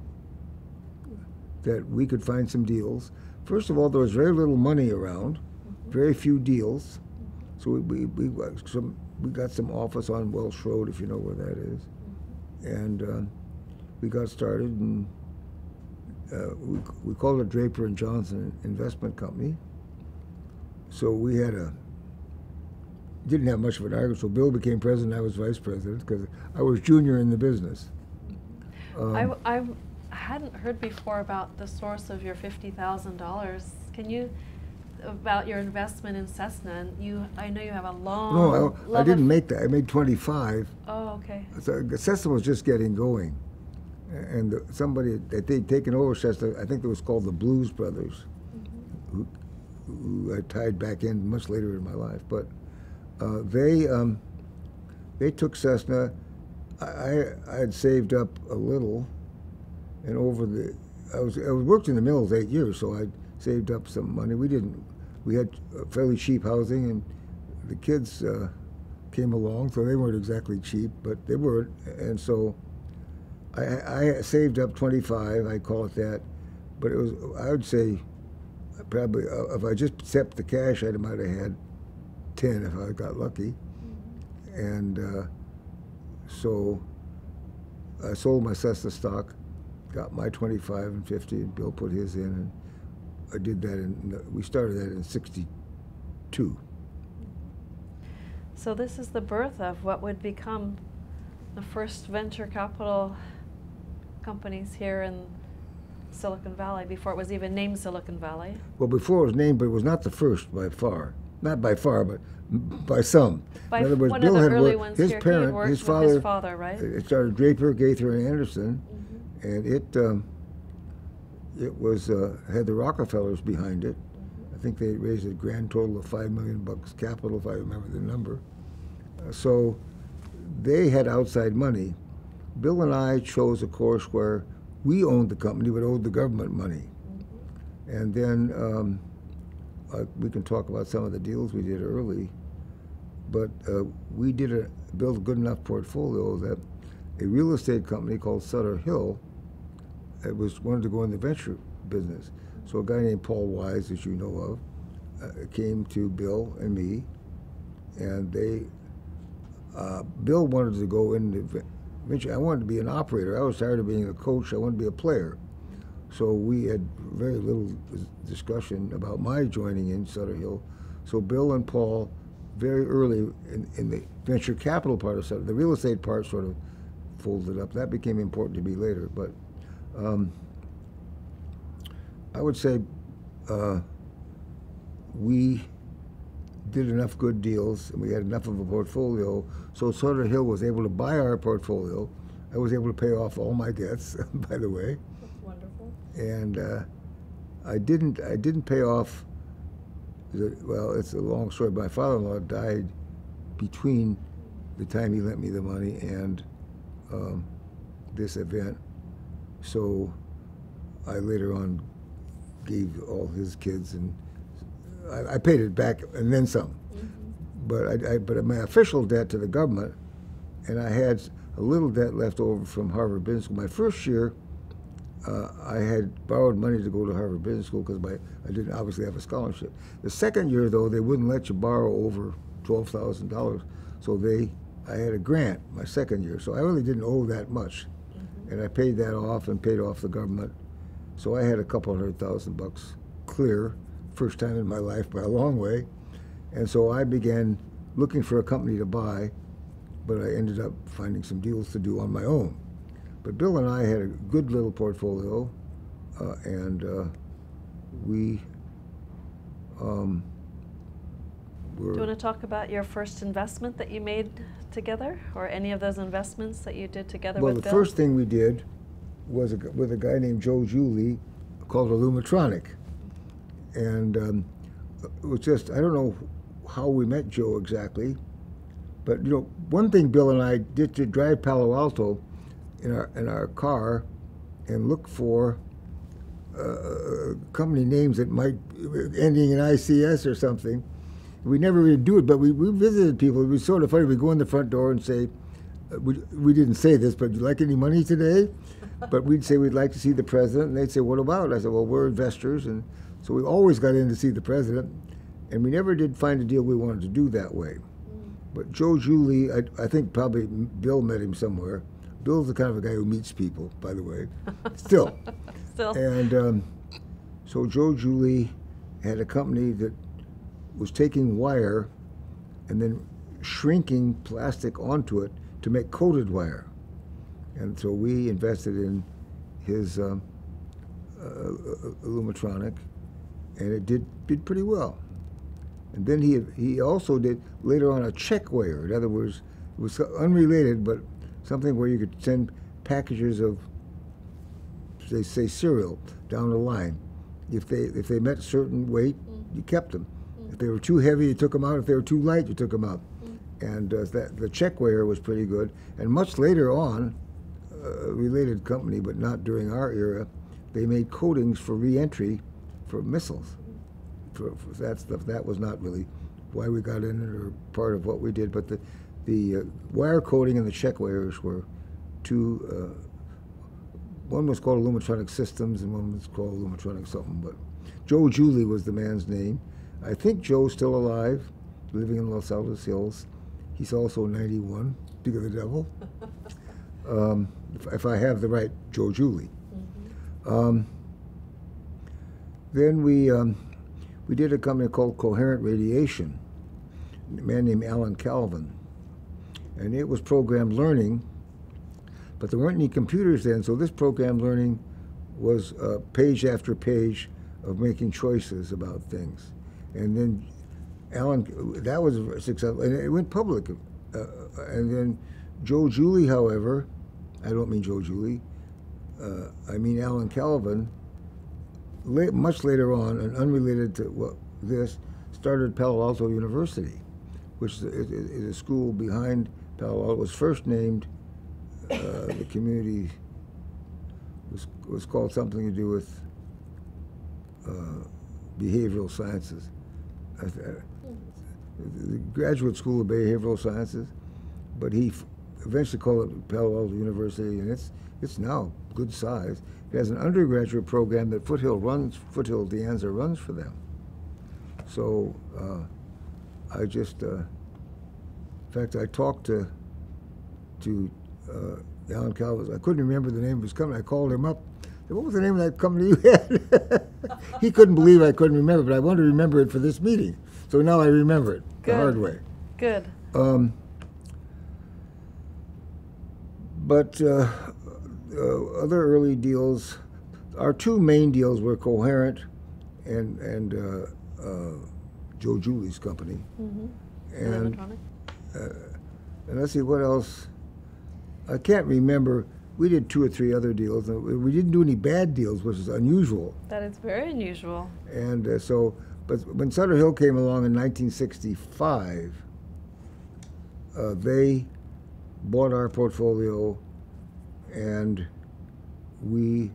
that we could find some deals. First of all, there was very little money around very few deals. So we, we, we, got some, we got some office on Welch Road, if you know where that is. And uh, we got started, and uh, we, we called it Draper and Johnson Investment Company. So we had a, didn't have much of an argument. So Bill became president, I was vice president, because I was junior in the business. Um, I, I hadn't heard before about the source of your $50,000. Can you about your investment in Cessna. You, I know you have a long. No, I, I didn't make that. I made 25. Oh, okay. So Cessna was just getting going, and somebody that they'd taken over Cessna, I think it was called the Blues Brothers, mm-hmm. who, who I tied back in much later in my life. But uh, they um, they took Cessna. I, I had saved up a little, and over the I was I worked in the mills eight years, so I saved up some money. We didn't we had uh, fairly cheap housing, and the kids uh, came along, so they weren't exactly cheap, but they were, and so I, I saved up 25, I call it that, but it was, I would say, probably, uh, if I just kept the cash, I might have had 10 if I got lucky. And uh, so I sold my Cessna stock, got my 25 and 50, and Bill put his in, and I did that in, we started that in 62. So this is the birth of what would become the first venture capital companies here in Silicon Valley before it was even named Silicon Valley. Well, before it was named, but it was not the first by far. Not by far, but by some. By In other words, one Bill of the had early worked, ones his here, parent, worked his father, his father, right? It started Draper, Gaither, and Anderson, Mhm. and it um, it was uh, had the Rockefellers behind it. I think they raised a grand total of five million bucks capital, if I remember the number. Uh, so they had outside money. Bill and I chose a course where we owned the company but owed the government money. And then um, uh, we can talk about some of the deals we did early. But uh, we did a, build a good enough portfolio that a real estate company called Sutter Hill it was wanted to go in the venture business. So a guy named Paul Wythes, as you know of, uh, came to Bill and me, and they. Uh, Bill wanted to go in the venture. I wanted to be an operator. I was tired of being a coach. I wanted to be a player. So we had very little discussion about my joining in Sutter Hill. So Bill and Paul, very early in, in the venture capital part of Sutter, the real estate part sort of folded up. That became important to me later, but. Um, I would say uh, we did enough good deals and we had enough of a portfolio so Sutter Hill was able to buy our portfolio. I was able to pay off all my debts, by the way, That's wonderful. and uh, I didn't. I didn't pay off. The, well, it's a long story. My father-in-law died between the time he lent me the money and um, this event. So I later on gave all his kids, and I, I paid it back and then some. But I, I, but my official debt to the government, and I had a little debt left over from Harvard Business School. My first year, uh, I had borrowed money to go to Harvard Business School because I didn't obviously have a scholarship. The second year, though, they wouldn't let you borrow over twelve thousand dollars, so they I had a grant my second year, so I really didn't owe that much, and I paid that off and paid off the government. So I had a couple hundred thousand bucks clear, first time in my life by a long way, and so I began looking for a company to buy, but I ended up finding some deals to do on my own. But Bill and I had a good little portfolio, uh, and uh, we um, were. Do you want to talk about your first investment that you made together, or any of those investments that you did together well, the Bill? first thing we did was a, with a guy named Joe Julie called Illumitronic. And um, it was just, I don't know how we met Joe exactly, but you know, one thing Bill and I did to drive Palo Alto in our, in our car and look for uh, company names that might ending in ICS or something. We never really do it, but we, we visited people. It was sort of funny. We go in the front door and say, uh, we, we didn't say this, but do you like any money today? but we'd say we'd like to see the president, and they'd say, what about? I said, well, we're investors, and so we always got in to see the president, and we never did find a deal we wanted to do that way. But Joe Julie, I, I think probably Bill met him somewhere. Bill's the kind of a guy who meets people, by the way, still. Still. And um, so Joe Julie had a company that was taking wire and then shrinking plastic onto it to make coated wire. And so we invested in his um, uh, Illumitronic, and it did did pretty well. And then he he also did later on a check weigher. In other words, it was unrelated, but something where you could send packages of they say cereal down the line. If they if they met a certain weight, you kept them. They were too heavy, you took them out. If they were too light, you took them out. And uh, that the check weigher was pretty good. And much later on, a related company, but not during our era, they made coatings for reentry for missiles. for, for that stuff. That was not really why we got in it or part of what we did. But the the uh, wire coating and the check weighers were two. Uh, one was called Lumatronic Systems and one was called Lumatronic something. But Joe Julie was the man's name. I think Joe's still alive, living in Los Altos Hills. He's also 91, big of the devil. um, if, if, I have the right Joe Julie. Mm-hmm. Um, then we um, we did a company called Coherent Radiation. A man named Allen Calvin, and it was programmed learning. But there weren't any computers then, so this programmed learning was uh, page after page of making choices about things. And then Allen, that was successful, and it went public. Uh, and then Joe Julie, however, I don't mean Joe Julie, uh, I mean Allen Calvin, late, much later on, and unrelated to what, this, started Palo Alto University, which is, is a school behind Palo Alto. It was first named, uh, the community was, was called something to do with uh, behavioral sciences. The graduate school of behavioral sciences, but he eventually called it Palo Alto University, and it's it's now good size. It has an undergraduate program that Foothill runs, Foothill De Anza runs for them. So uh, I just, uh, in fact, I talked to to uh, Allen Calvin. I couldn't remember the name of his company. I called him up. What was the name of that company you had? he couldn't believe I couldn't remember, but I wanted to remember it for this meeting. So now I remember it Good. the hard way. Good. Um, but uh, uh, other early deals, our two main deals were Coherent and and uh, uh Joe Julie's company. Mm-hmm. And uh, and let's see what else. I can't remember. We did two or three other deals. We didn't do any bad deals, which is unusual. That is very unusual. And uh, so, but when Sutter Hill came along in 1965, uh, they bought our portfolio, and we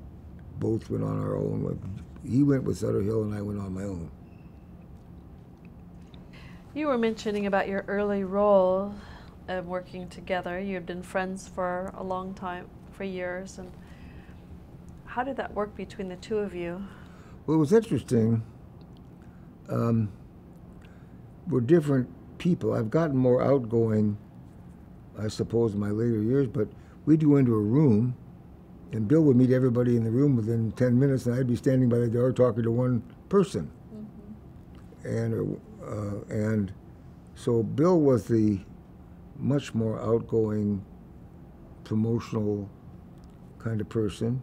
both went on our own. He went with Sutter Hill, and I went on my own. You were mentioning about your early role of working together. You had been friends for a long time, for years, and how did that work between the two of you? Well, it was interesting. Um, we're different people. I've gotten more outgoing I suppose, in my later years. But we'd go into a room, and Bill would meet everybody in the room within 10 minutes, and I'd be standing by the door talking to one person. Mm-hmm. And, uh, and so Bill was the much more outgoing, promotional kind of person.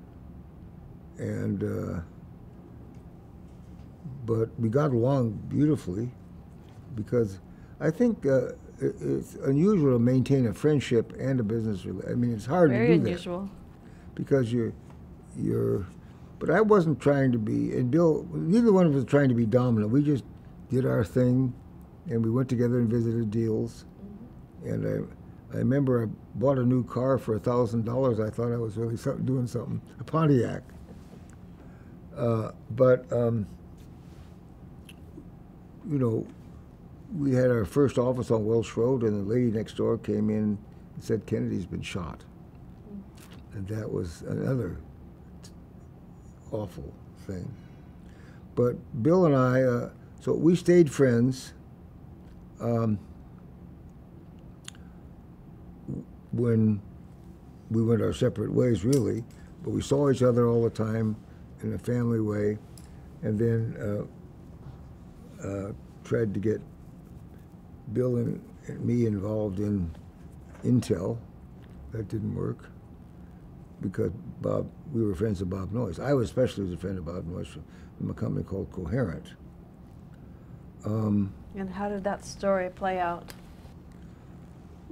And, uh, but we got along beautifully because I think uh, it's unusual to maintain a friendship and a business relationship. I mean, it's hard Very to do unusual. that because you're you're. But I wasn't trying to be, and Bill, neither one of us was trying to be dominant. We just did our thing, and we went together and visited deals. Mm-hmm. And I, I remember I bought a new car for a thousand dollars. I thought I was really doing something, a Pontiac. Uh, but um, you know, we had our first office on Welch Road, and the lady next door came in and said Kennedy's been shot, and that was another awful thing. But Bill and I, uh, so we stayed friends. Um, when we went our separate ways, really, but we saw each other all the time in a family way, and then uh, uh, tried to get Bill and, and me involved in Intel. That didn't work because Bob, we were friends of Bob Noyce. I was especially a friend of Bob Noyce from a company called Coherent. Um, and how did that story play out?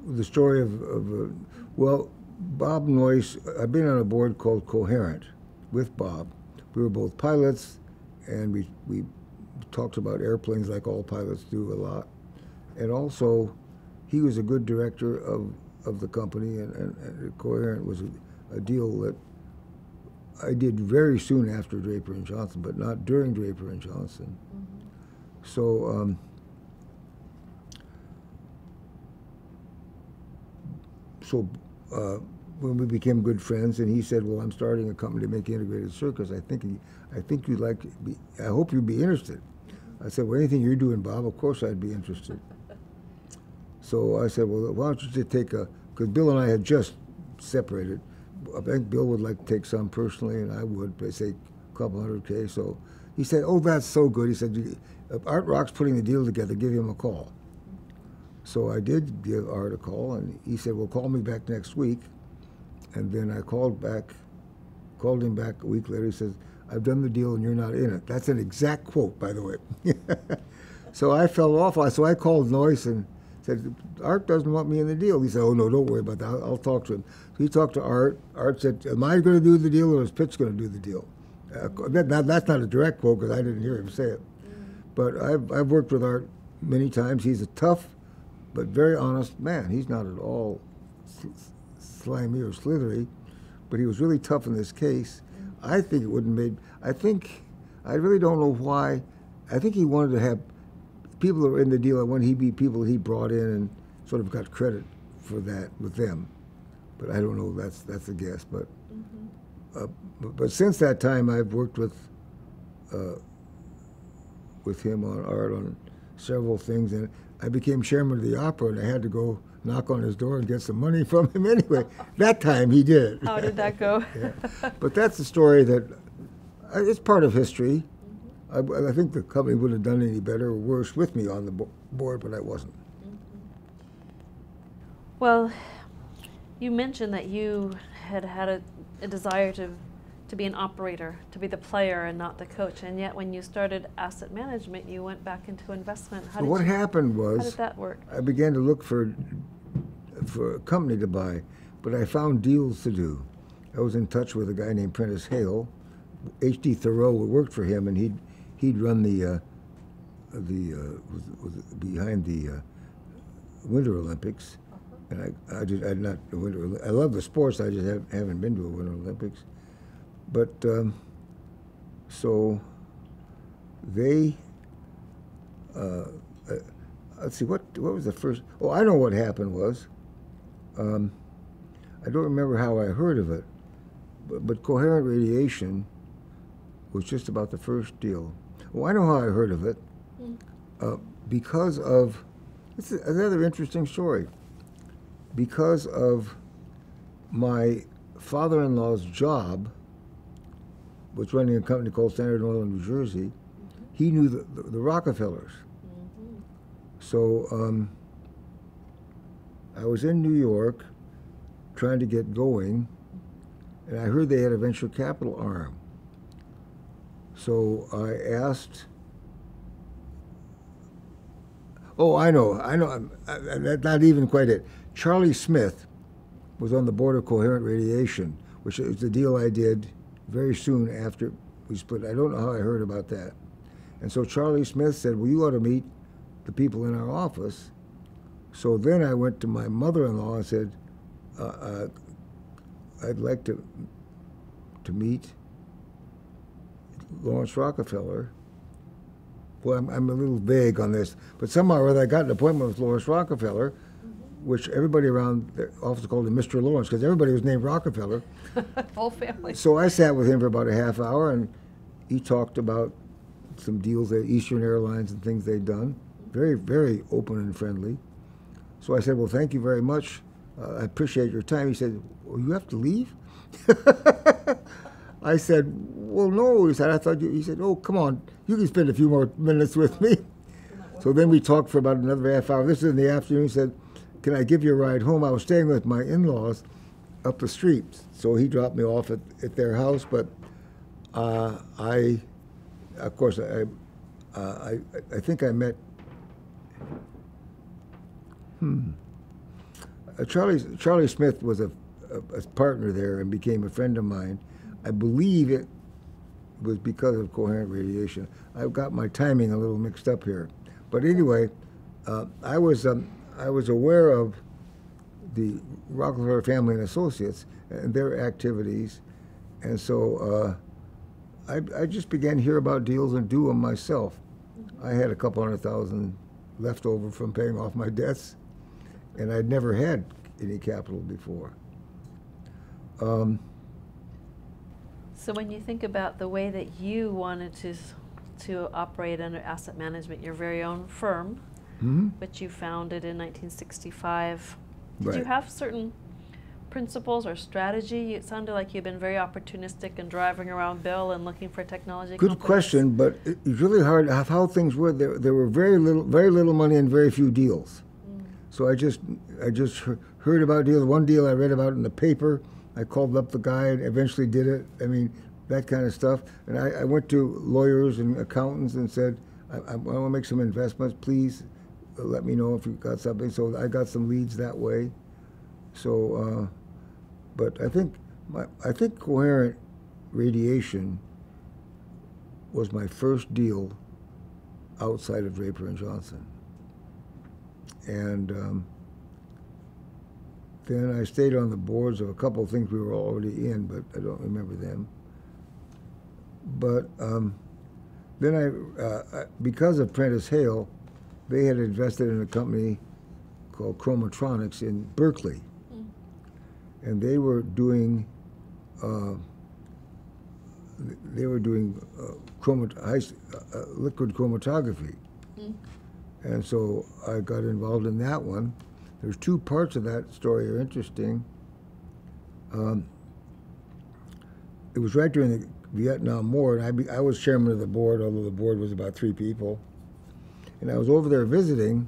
The story of, of uh, well, Bob Noyce, I've been on a board called Coherent with Bob. We were both pilots, and we, we talked about airplanes like all pilots do a lot and also he was a good director of, of the company, and, and, and Coherent was a, a, deal that I did very soon after Draper and Johnson, but not during Draper and Johnson. Mm-hmm. So um, so uh, when we became good friends, and he said, "Well, I'm starting a company to make integrated circuits. I think I think you'd like. Be, I hope you'd be interested." I said, "Well, anything you're doing, Bob, of course I'd be interested." So I said, "Well, why don't you take a?" Because Bill and I had just separated. I think Bill would like to take some personally, and I would, but say a couple hundred k. So he said, "Oh, that's so good." He said, "Art Rock's putting the deal together. Give him a call." So I did give Art a call, and he said, "Well, call me back next week." And then I called back, called him back a week later. He says, "I've done the deal, and you're not in it." That's an exact quote, by the way. so I fell off. So I called Noyce and said, "Art doesn't want me in the deal." He said, "Oh no, don't worry about that. I'll, I'll talk to him." So he talked to Art. Art said, "Am I going to do the deal, or is Pitch going to do the deal?" Uh, that, that, that's not a direct quote because I didn't hear him say it. But I've, I've worked with Art many times. He's a tough but very honest man. He's not at all slimy or slithery, but he was really tough in this case. I think it wouldn't made. I think I really don't know why. I think he wanted to have people that were in the deal. I want he be people he brought in and sort of got credit for that with them. But I don't know. That's that's a guess. But mm-hmm. uh, but, but, since that time, I've worked with uh, with him on art on several things, and I became chairman of the opera, and I had to go knock on his door and get some money from him anyway. that time he did. How did that go? yeah. But that's a story that uh, it's part of history. Mm-hmm. I, I, think the company would have done any better or worse with me on the bo- board, but I wasn't. Mm-hmm. Well, you mentioned that you had had a, a desire to to be an operator, to be the player and not the coach. And yet, when you started asset management, you went back into investment. How what you, happened was how did that work? I began to look for for a company to buy, but I found deals to do. I was in touch with a guy named Prentis Hale. H.D. Thoreau worked for him, and he'd he'd run the uh, the uh, was, was behind the uh, Winter Olympics, and I I just I not the Winter. I love the sports. I just have, haven't been to a Winter Olympics, but um, so they. Uh, uh, let's see what what was the first. Oh, I know what happened was. Um, I don't remember how I heard of it, but, but, coherent radiation was just about the first deal. Well, I know how I heard of it mm. uh, because of. It's another interesting story. Because of my father-in-law's job was running a company called Standard Oil in New Jersey. He knew the, the, the Rockefellers. Mm-hmm. So um, I was in New York trying to get going, and I heard they had a venture capital arm. So I asked. Oh, I know, I know. That's not even quite it. Charlie Smith was on the board of Coherent Radiation, which is the deal I did very soon after we split. I don't know how I heard about that. And so Charlie Smith said, Well, you ought to meet the people in our office. So then I went to my mother-in-law and said, uh, uh, "I'd like to to meet Laurance Rockefeller." Well, I'm, I'm, a little vague on this, but somehow or other I got an appointment with Laurance Rockefeller. Which everybody around the office called him Mr. Laurance because everybody was named Rockefeller. Whole family. So I sat with him for about a half hour, and he talked about some deals at Eastern Airlines and things they'd done. Very, very open and friendly. So I said, Well, thank you very much. Uh, I appreciate your time. He said, Well, you have to leave? I said, Well, no. He said, I thought you, he said, Oh, come on. You can spend a few more minutes with me. So then we talked for about another half hour. This is in the afternoon. He said, Can I give you a ride home? I was staying with my in laws up the street. So he dropped me off at, at their house. But uh, I, of course, I, uh, I, I think I met Hmm. Uh, Charlie, Charlie Smith was a, a, a, partner there and became a friend of mine. I believe it was because of coherent radiation. I've got my timing a little mixed up here. But anyway, uh, I, was, um, I was aware of the Rockefeller Family and Associates and their activities. And so uh, I, I, just began to hear about deals and do them myself. I had a couple hundred thousand left over from paying off my debts, and I'd never had any capital before. Um, So when you think about the way that you wanted to to operate under asset management, your very own firm, mhm. which you founded in 1965, did you have certain principles or strategy? It sounded like you've been very opportunistic and driving around Bill and looking for technology. Good companies. question, but it- it's really hard how- how things were. There, there were very little, very little money and very few deals. Mm. So I just, I just heard about deals. One deal I read about in the paper. I called up the guy and eventually did it. I mean, that kind of stuff. And I, I went to lawyers and accountants and said, I, I want to make some investments. Please let me know if you got something. So I got some leads that way. So, uh, but I think my, I think coherent radiation was my first deal outside of Draper and Johnson. And um, then I stayed on the boards of a couple of things we were already in, but I don't remember them. But um, then I, uh, because of Prentis Hale, they had invested in a company called Cromatronix in Berkeley, and they were doing. Uh, they were doing uh, chromat- uh, uh, liquid chromatography. Mm. And so I got involved in that one. There's two parts of that story are interesting. Um, it was right during the Vietnam War, and I, be, I was chairman of the board, although the board was about three people. And I was over there visiting,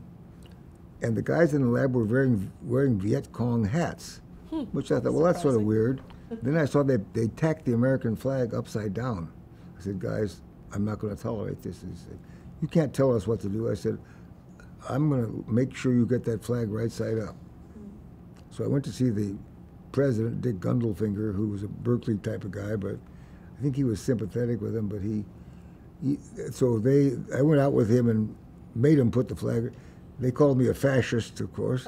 and the guys in the lab were wearing, wearing Viet Cong hats, Hmm. which I thought, well, that's sort of weird. then I saw they, they tacked the American flag upside down. I said, guys, I'm not going to tolerate this. He said, you can't tell us what to do. I said, I'm going to make sure you get that flag right side up. So I went to see the president, Dick Gundelfinger, who was a Berkeley type of guy, but I think he was sympathetic with him. But he, he so they, I went out with him and made him put the flag. They called me a fascist, of course.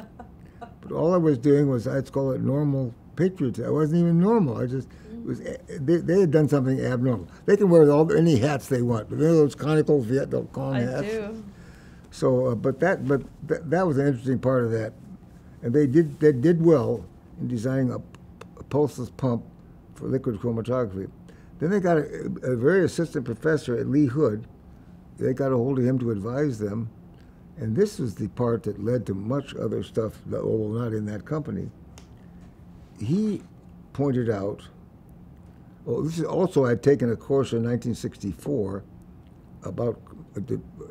but all I was doing was I'd call it normal patriotism. I wasn't even normal. I just was they, they had done something abnormal. They can wear all any hats they want, but you know those conical Viet Cong I hats. do. So, uh, but that, but th- that was an interesting part of that, and they did they did well in designing a, a pulseless pump for liquid chromatography. Then they got a, a very assistant professor at Lee Hood. They got a hold of him to advise them, and this was the part that led to much other stuff, although not in that company. He pointed out. Well, this is also I'd taken a course in 1964 about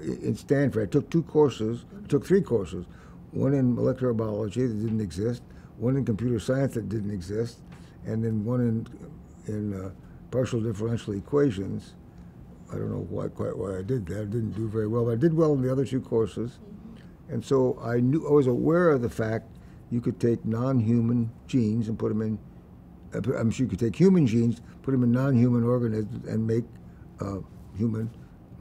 in Stanford. I took two courses, I took three courses, one in molecular biology that didn't exist, one in computer science that didn't exist, and then one in in uh, partial differential equations. I don't know why, quite why I did that. I didn't do very well, but I did well in the other two courses, and so I knew I was aware of the fact you could take non-human genes and put them in. uh, I'm sure you could take human genes, put them in non-human organisms, and make uh, human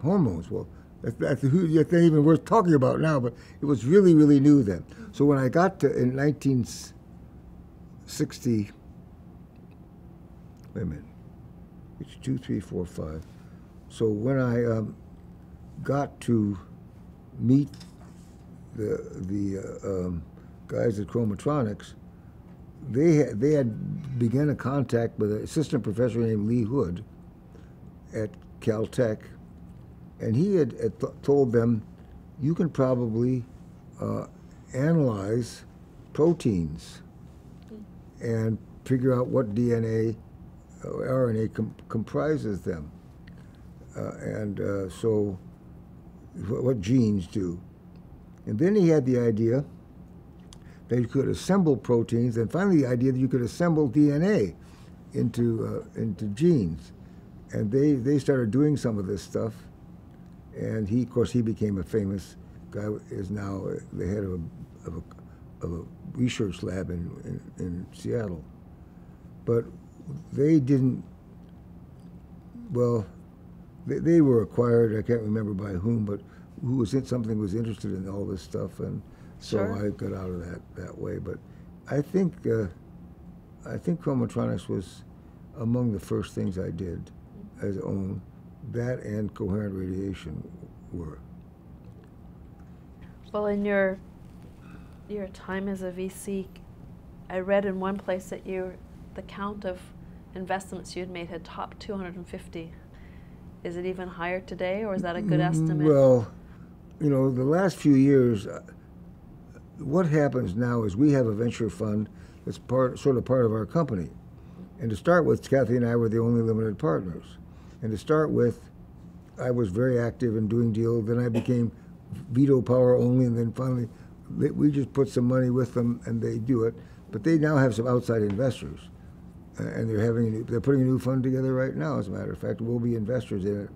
hormones. Well, that's, that's, that's not even worth talking about now, but it was really, really new then. So when I got to in 1960, wait a minute, it's two, three, four, five. So when I um, got to meet the the uh, um, guys at Cromatronix, they had, they had begun a contact with an assistant professor named Lee Hood at Caltech, and he had, had th- told them, you can probably uh, analyze proteins and figure out what DNA or RNA com- comprises them, and uh, so wh- what genes do. And then he had the idea that you could assemble proteins, and finally the idea that you could assemble DNA into uh, into genes, and they they started doing some of this stuff, and he of course he became a famous guy is now the head of a of a, of a research lab in, in, in Seattle, but they didn't. Well, they, they were acquired. I can't remember by whom, but who was in something was interested in all this stuff, and so Sure. I got out of that that way. But I think uh, I think Cromatronix was among the first things I did as own. That and coherent radiation were. Well, in your your time as a VC, I read in one place that you the count of investments you had made had topped 250. Is it even higher today, or is that a good Mm, estimate? Well, you know, the last few years, uh, what happens now is we have a venture fund that's part, sort of part of our company. And to start with, Kathy and I were the only limited partners. And to start with, I was very active in doing deals. Then I became veto power only, and then finally, we just put some money with them, and they do it. But they now have some outside investors, and they're having they're putting a new fund together right now. As a matter of fact, we'll be investors in it.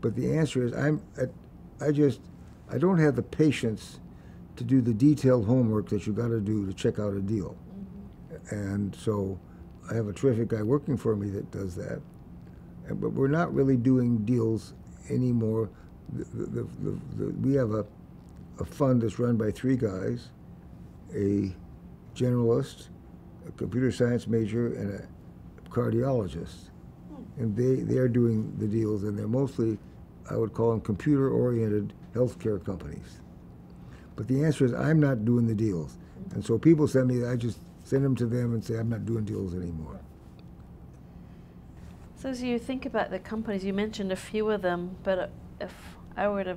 But the answer is, I'm, I, I just, I don't have the patience to do the detailed homework that you got to do to check out a deal. And so, I have a terrific guy working for me that does that. And, but we're not really doing deals anymore. The, the, the, we have a, a fund that's run by three guys, a generalist, a computer science major, and a cardiologist. And they, they're doing the deals, and they're mostly, I would call them computer-oriented healthcare companies. But the answer is, I'm not doing the deals. And so people send me, I just send them to them and say, I'm not doing deals anymore. So as you think about the companies, you mentioned a few of them, but uh, if I were to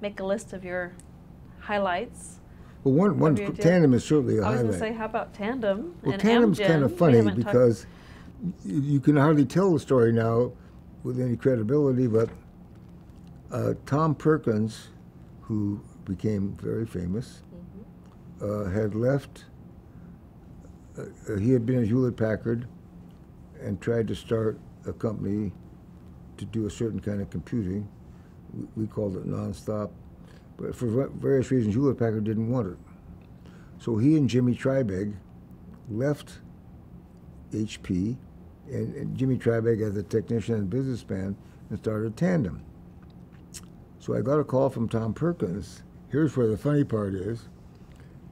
make a list of your highlights, Well, one, one What do you do? tandem is certainly a I was going to say, how about Tandem Well, and tandem's kind of funny haven't talked- because you, can hardly tell the story now with any credibility, but uh, Tom Perkins, who became very famous, Mm-hmm. uh, had left. Uh, uh, he had been at Hewlett Packard and tried to start a company to do a certain kind of computing. We, we called it nonstop, but for various reasons, Hewlett Packard didn't want it. So he and Jimmy Treybig left HP, and, and Jimmy Treybig as a technician and businessman, and started Tandem. So I got a call from Tom Perkins. Here's where the funny part is.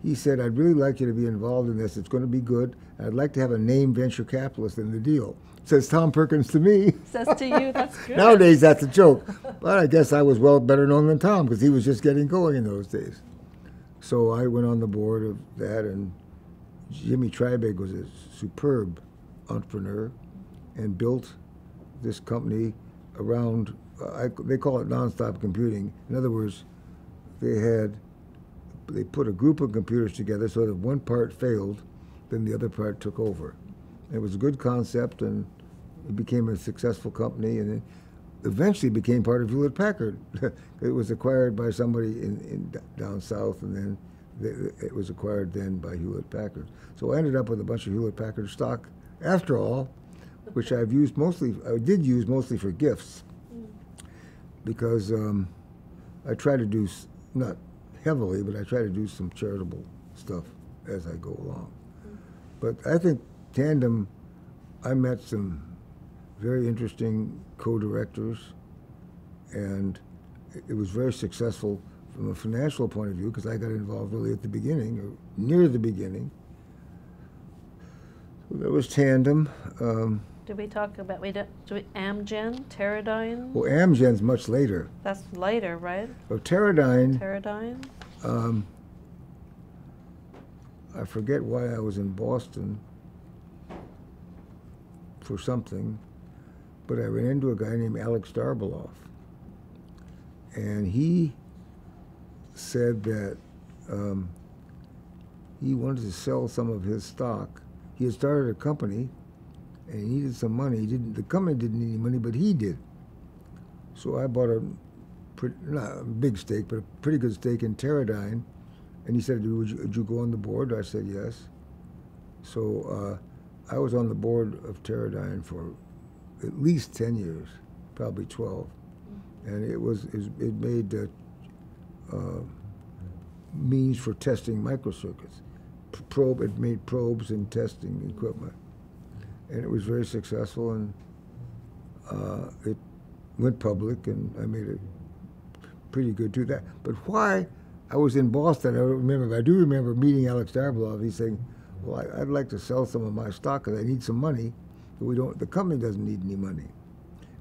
He said, I'd really like you to be involved in this. It's going to be good. I'd like to have a named venture capitalist in the deal. Says Tom Perkins to me. Says to you, that's good. Nowadays, that's a joke. But I guess I was well better known than Tom because he was just getting going in those days. So I went on the board of that, and Jimmy Treybig was a superb entrepreneur and built this company around, uh, I, they call it nonstop computing. In other words, they had, they put a group of computers together so that if one part failed, then the other part took over. It was a good concept, and it became a successful company, and it eventually became part of Hewlett Packard. it was acquired by somebody in, in down south, and then th- it was acquired then by Hewlett Packard. So I ended up with a bunch of Hewlett Packard stock, after all, which I've used mostly. I did use mostly for gifts, because um, I try to do not heavily, but I try to do some charitable stuff as I go along. But I think Tandem, I met some very interesting co-directors, and it- it was very successful from a financial point of view because I got involved really at the beginning or near the beginning. So there was Tandem. Um, Did we talk about we did, do we, Amgen, Teradyne? well, Amgen's much later. That's later, right? Well, Teradyne. Teradyne. Um, I forget why I was in Boston for something, but I ran into a guy named Alex d'Arbeloff. And he said that um, he wanted to sell some of his stock. He had started a company and he needed some money. He didn't, the company didn't need any money, but he did. So I bought a pretty, not a big stake, but a pretty good stake in Teradyne. And he said, would you, would you go on the board? I said, yes. So uh, I was on the board of Teradyne for at least 10 years, probably 12. And it was, it, made uh, uh, means for testing microcircuits. Probe, it made probes and testing equipment. And it was very successful, and uh, it went public, and I made it pretty good to that. But why I was in Boston, I don't remember, but I do remember meeting Alex d'Arbeloff. He's saying, "Well, I, I'd like to sell some of my stock because I need some money. But we don't. The company doesn't need any money."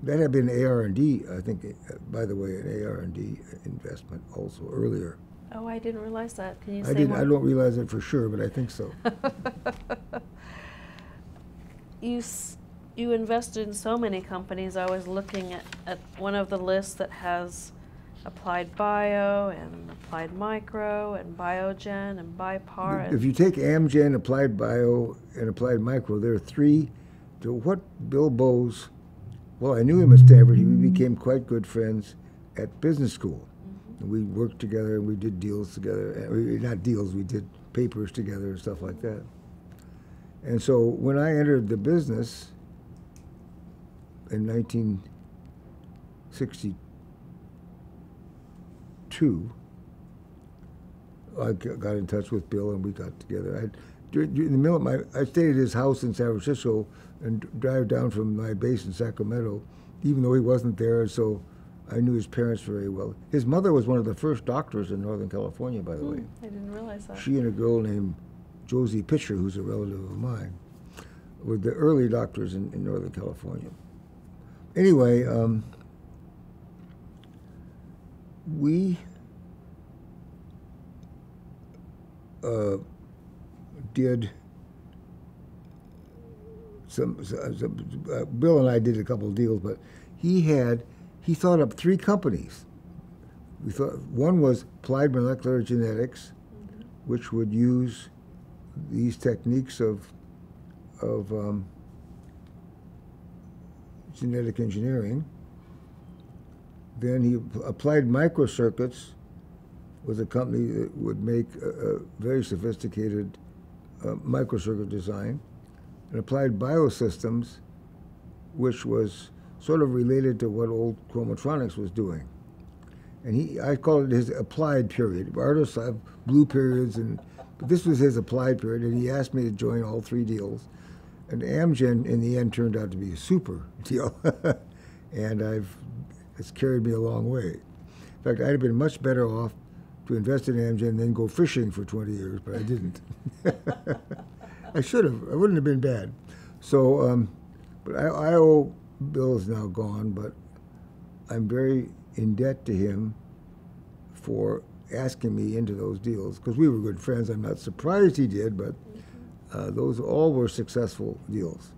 That had been AR and D, I think. uh, By the way, an AR and D investment also earlier. Oh, I didn't realize that. Can you I say didn't. more? I don't realize it for sure, but I think so. you s- you invested in so many companies. I was looking at, at one of the lists that has Applied Bio and Applied Micro and Biogen and Bipar. If you take Amgen, Applied Bio, and Applied Micro, there are three. To what Bill Bowes, well, I knew him at Stanford. He, we mm-hmm. became quite good friends at business school. Mm-hmm. And we worked together and we did deals together. Not deals, we did papers together and stuff like that. And so when I entered the business in 1962, I got in touch with Bill and we got together. I, during, during the middle of my, I stayed at his house in San Francisco and drive down from my base in Sacramento, even though he wasn't there. So I knew his parents very well. His mother was one of the first doctors in Northern California, by the way. Hmm, I didn't realize that. She and a girl named Josie Pitcher, who's a relative of mine, were the early doctors in, in Northern California. Anyway, um, we uh, did some, some uh, Bill and I did a couple of deals, but he had he thought up three companies. We thought one was Applied Molecular Genetics, which would use these techniques of of um, genetic engineering. Then he applied microcircuits was a company that would make a, a very sophisticated uh, microcircuit design, and applied biosystems, which was sort of related to what old Cromatronix was doing. And he, I call it his applied period. Artists have blue periods, and but this was his applied period, and he asked me to join all three deals. And Amgen, in the end, turned out to be a super deal, and I've it's carried me a long way. In fact, I'd have been much better off to invest in Amgen than go fishing for 20 years, but I didn't. I should have. I wouldn't have been bad. So, um, but I, I owe Bill is now gone, but I'm very in debt to him for asking me into those deals because we were good friends. I'm not surprised he did, but uh, those all were successful deals.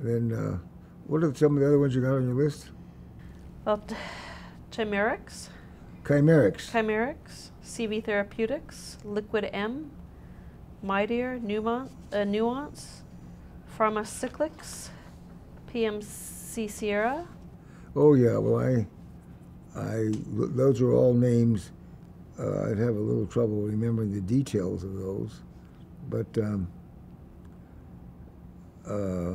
And then, uh, what are some of the other ones you got on your list? Well, Chimerix, Chimerics. Chimerix, CV Therapeutics, Liquid M, Mightier, Nuance, uh, Nuance Pharmacyclics, PMC Sierra. Oh yeah, well I, I those are all names. Uh, I'd have a little trouble remembering the details of those, but um, uh,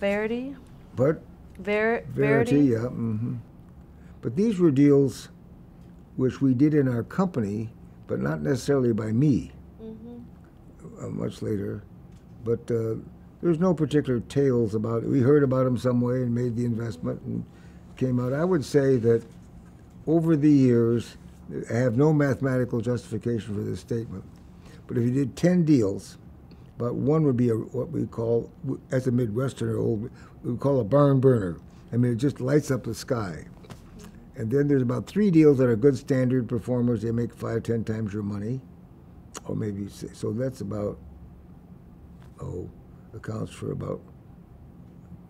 Verity, but Ver- Verity, Verity, yeah. hmm But these were deals which we did in our company, but not necessarily by me. Mhm. uh, much later. But uh, there's no particular tales about it. We heard about them some way and made the investment and came out. I would say that over the years, I have no mathematical justification for this statement. But if you did 10 deals, about one would be a, what we call, as a Midwesterner, old, we would call a barn burner. I mean, it just lights up the sky. And then there's about three deals that are good standard performers. They make five, ten times your money or maybe six. So that's about, oh, accounts for about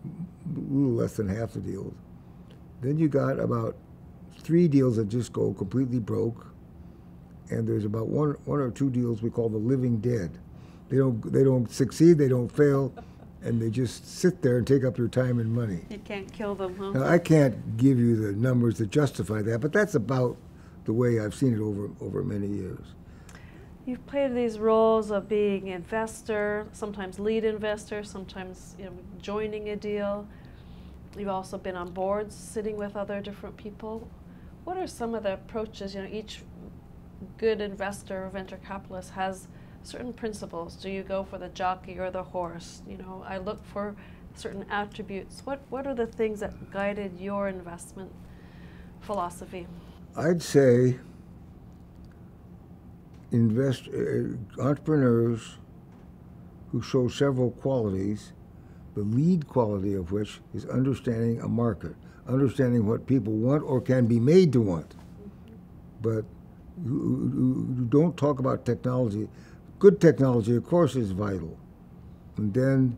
a little less than half the deals. Then you got about three deals that just go completely broke, and there's about one, one or two deals we call the living dead. They don't, they don't succeed, they don't fail, and they just sit there and take up your time and money. You can't kill them, huh? Now, I can't give you the numbers that justify that, but that's about the way I've seen it over over many years. You've played these roles of being investor, sometimes lead investor, sometimes you know, joining a deal. You've also been on boards, sitting with other different people. What are some of the approaches? You know, each good investor or venture capitalist has certain principles. Do you go for the jockey or the horse? You know, I look for certain attributes. What What are the things that guided your investment philosophy? I'd say invest uh, entrepreneurs who show several qualities, the lead quality of which is understanding a market, understanding what people want or can be made to want. But who, who don't talk about technology. Good technology, of course, is vital. And then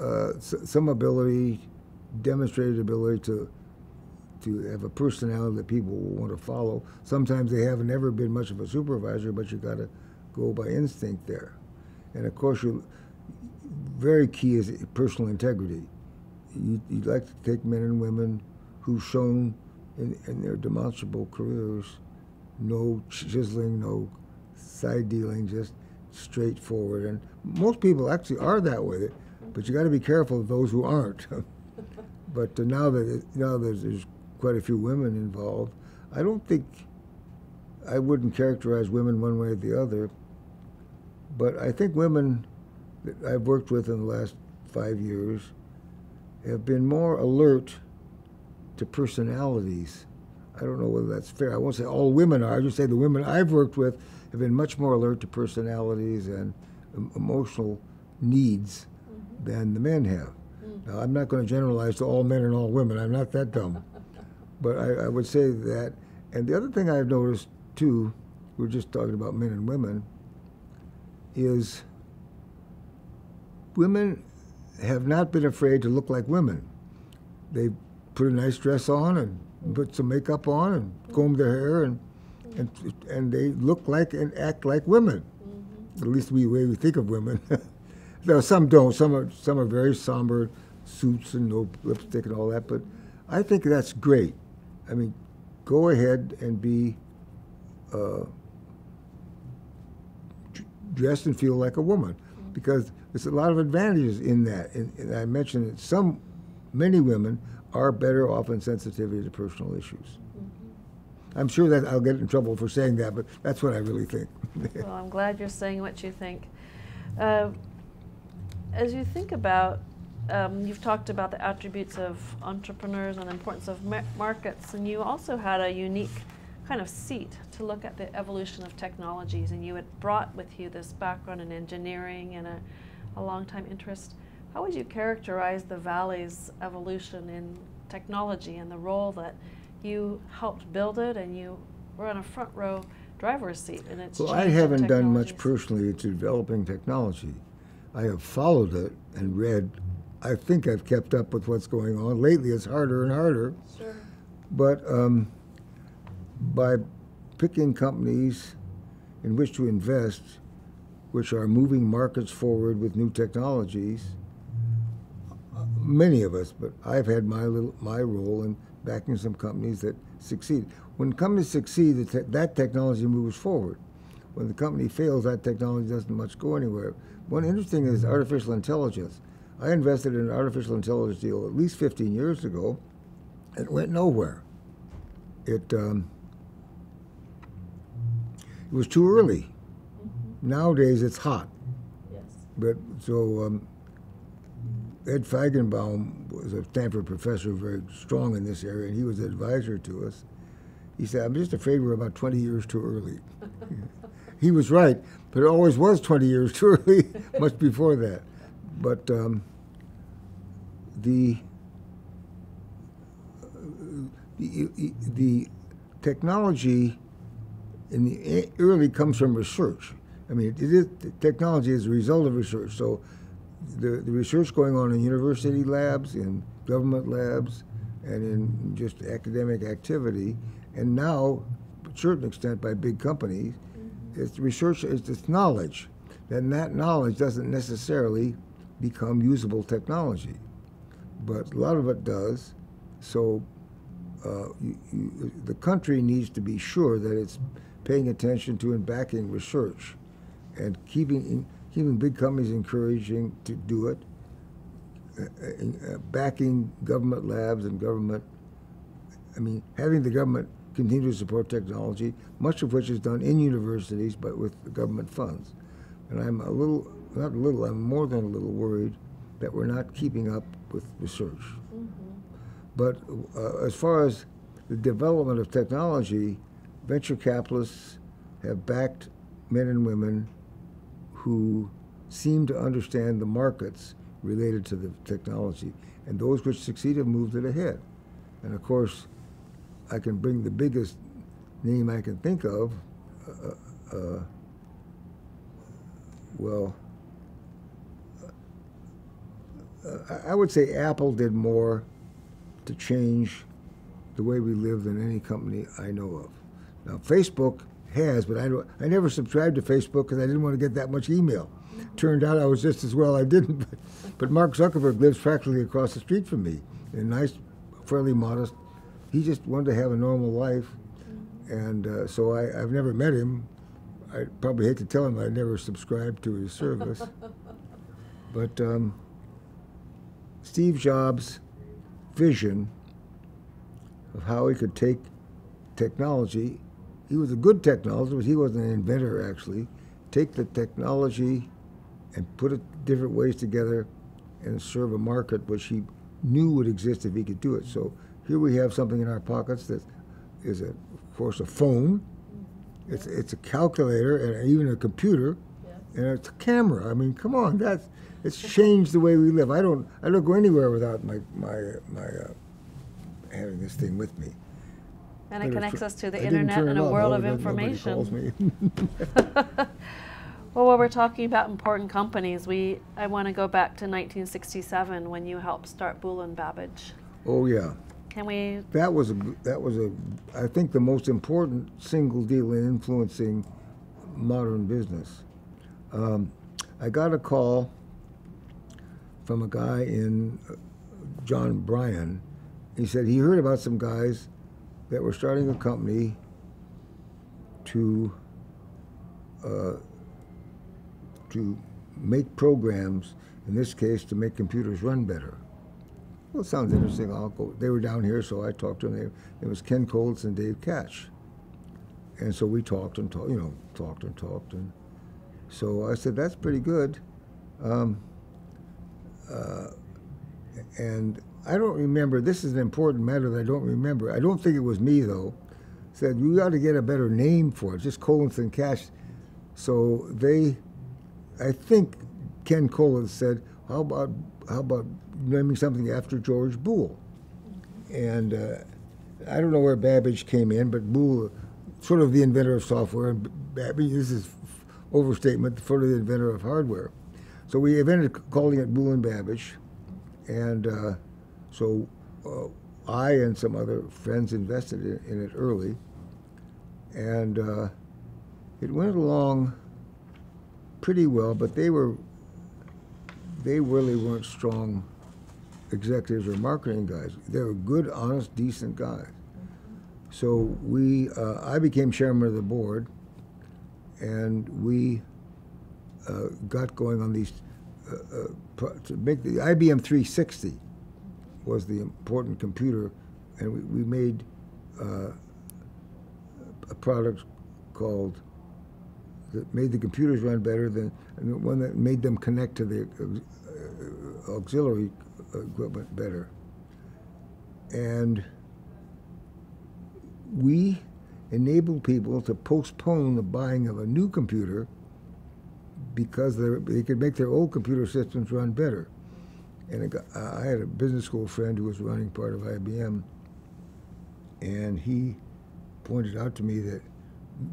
uh, some ability, demonstrated ability to to have a personality that people will want to follow. Sometimes they haven't ever been much of a supervisor, but you got to go by instinct there. And of course, you very key is personal integrity. You, you'd like to take men and women who've shown in, in their demonstrable careers no chiseling, no side dealing, just straightforward. And most people actually are that way, but you got to be careful of those who aren't. but uh, now that it, now that there's quite a few women involved, I don't think I wouldn't characterize women one way or the other. But I think women that I've worked with in the last five years have been more alert to personalities. I don't know whether that's fair. I won't say all women are. I just say the women I've worked with have been much more alert to personalities and emotional needs mm-hmm. than the men have. Mm. Now, I'm not going to generalize to all men and all women. I'm not that dumb. but I, I would say that. And the other thing I've noticed, too, we're just talking about men and women, is women have not been afraid to look like women. They put a nice dress on and put some makeup on and comb their hair and and and they look like and act like women. At least we way we think of women. Though some don't. Some are some are very somber suits and no lipstick and all that. But I think that's great. I mean, go ahead and be uh, dressed and feel like a woman, because there's a lot of advantages in that. And, and I mentioned that some, many women are better off in sensitivity to personal issues. I'm sure that I'll get in trouble for saying that, but that's what I really think. Well, I'm glad you're saying what you think. Uh, as you think about, um, you've talked about the attributes of entrepreneurs and the importance of mar- markets, and you also had a unique kind of seat to look at the evolution of technologies, and you had brought with you this background in engineering and a, a long time interest. How would you characterize the Valley's evolution in technology and the role that you helped build it and you were on a front row driver's seat in its Well, I haven't done much personally to developing technology. I have followed it and read. I think I've kept up with what's going on. Lately, it's harder and harder. Sure. But um, by picking companies in which to invest, which are moving markets forward with new technologies, many of us, but I've had my little my role in backing some companies that succeed. When companies succeed, the te- that technology moves forward. When the company fails, that technology doesn't much go anywhere. One interesting is artificial intelligence. I invested in an artificial intelligence deal at least 15 years ago. It went nowhere. It um, it was too early. Nowadays, it's hot. Yes. But so um, Ed Feigenbaum was a Stanford professor, very strong in this area, and he was an advisor to us. He said, "I'm just afraid we're about 20 years too early." he was right, but it always was 20 years too early, much before that. But um, the, the the technology in the early comes from research. I mean, it is, technology is a result of research. So the, the research going on in university labs, in government labs, and in just academic activity, and now, to a certain extent, by big companies, it's research, it's, it's knowledge. Then that knowledge doesn't necessarily become usable technology, but a lot of it does. So uh, you, you, the country needs to be sure that it's paying attention to and backing research, and keeping keeping big companies encouraging to do it, uh, uh, backing government labs and government. I mean, having the government continue to support technology, much of which is done in universities, but with government funds. And I'm a little, not a little, I'm more than a little worried that we're not keeping up with research. But uh, as far as the development of technology, venture capitalists have backed men and women who seem to understand the markets related to the technology. And those which succeed have moved it ahead. And of course, I can bring the biggest name I can think of, uh, uh, well, uh, I would say Apple did more to change the way we live than any company I know of. Now, Facebook has, but I. I never subscribed to Facebook because I didn't want to get that much email. Turned out I was just as well I didn't. But Mark Zuckerberg lives practically across the street from me, in nice, fairly modest. He just wanted to have a normal life, and uh, so I, I've never met him. I probably hate to tell him I never subscribed to his service, but um, Steve Jobs' vision of how he could take technology. He was a good technologist, but he wasn't an inventor actually. Take the technology and put it different ways together and serve a market which he knew would exist if he could do it. So here we have something in our pockets that is, a, of course, a phone. It's, it's a calculator and even a computer, and it's a camera. I mean, come on, that's it's changed the way we live. I don't I don't go anywhere without my my my uh, having this thing with me. And it connects us to the I internet and a world of information. me. Well, while we're talking about important companies, we I want to go back to 1967 when you helped start Boole and Babbage. oh yeah. Can we? That was a that was a I think the most important single deal in influencing modern business. Um, I got a call from a guy in uh, John Bryan. He said he heard about some guys that were starting a company to uh, to make programs. In this case, to make computers run better. Well, it sounds interesting. I'll go. They were down here, so I talked to them. It was Ken Coates and Dave Katch. And so we talked and talked, you know, talked and talked. And so I said, that's pretty good. Um, uh, and I don't remember, this is an important matter that I don't remember. I don't think it was me, though. Said, you got to get a better name for it, just Coates and Katch. So they, I think Ken Coates said, how about, how about naming something after George Boole? And uh, I don't know where Babbage came in, but Boole, sort of the inventor of software, and Babbage, this is overstatement, sort of the inventor of hardware. So we up calling it Boole and Babbage, and uh, so uh, I and some other friends invested in, in it early, and uh, it went along pretty well, but they were they really weren't strong executives or marketing guys. They were good, honest, decent guys. So we, uh, I became chairman of the board, and we uh, got going on these uh, uh, to make the IBM 360 was the important computer, and we, we made uh, a product called that made the computers run better than one that made them connect to the uh, auxiliary equipment better. And we enabled people to postpone the buying of a new computer because they could make their old computer systems run better. And got, uh, I had a business school friend who was running part of IBM, and he pointed out to me that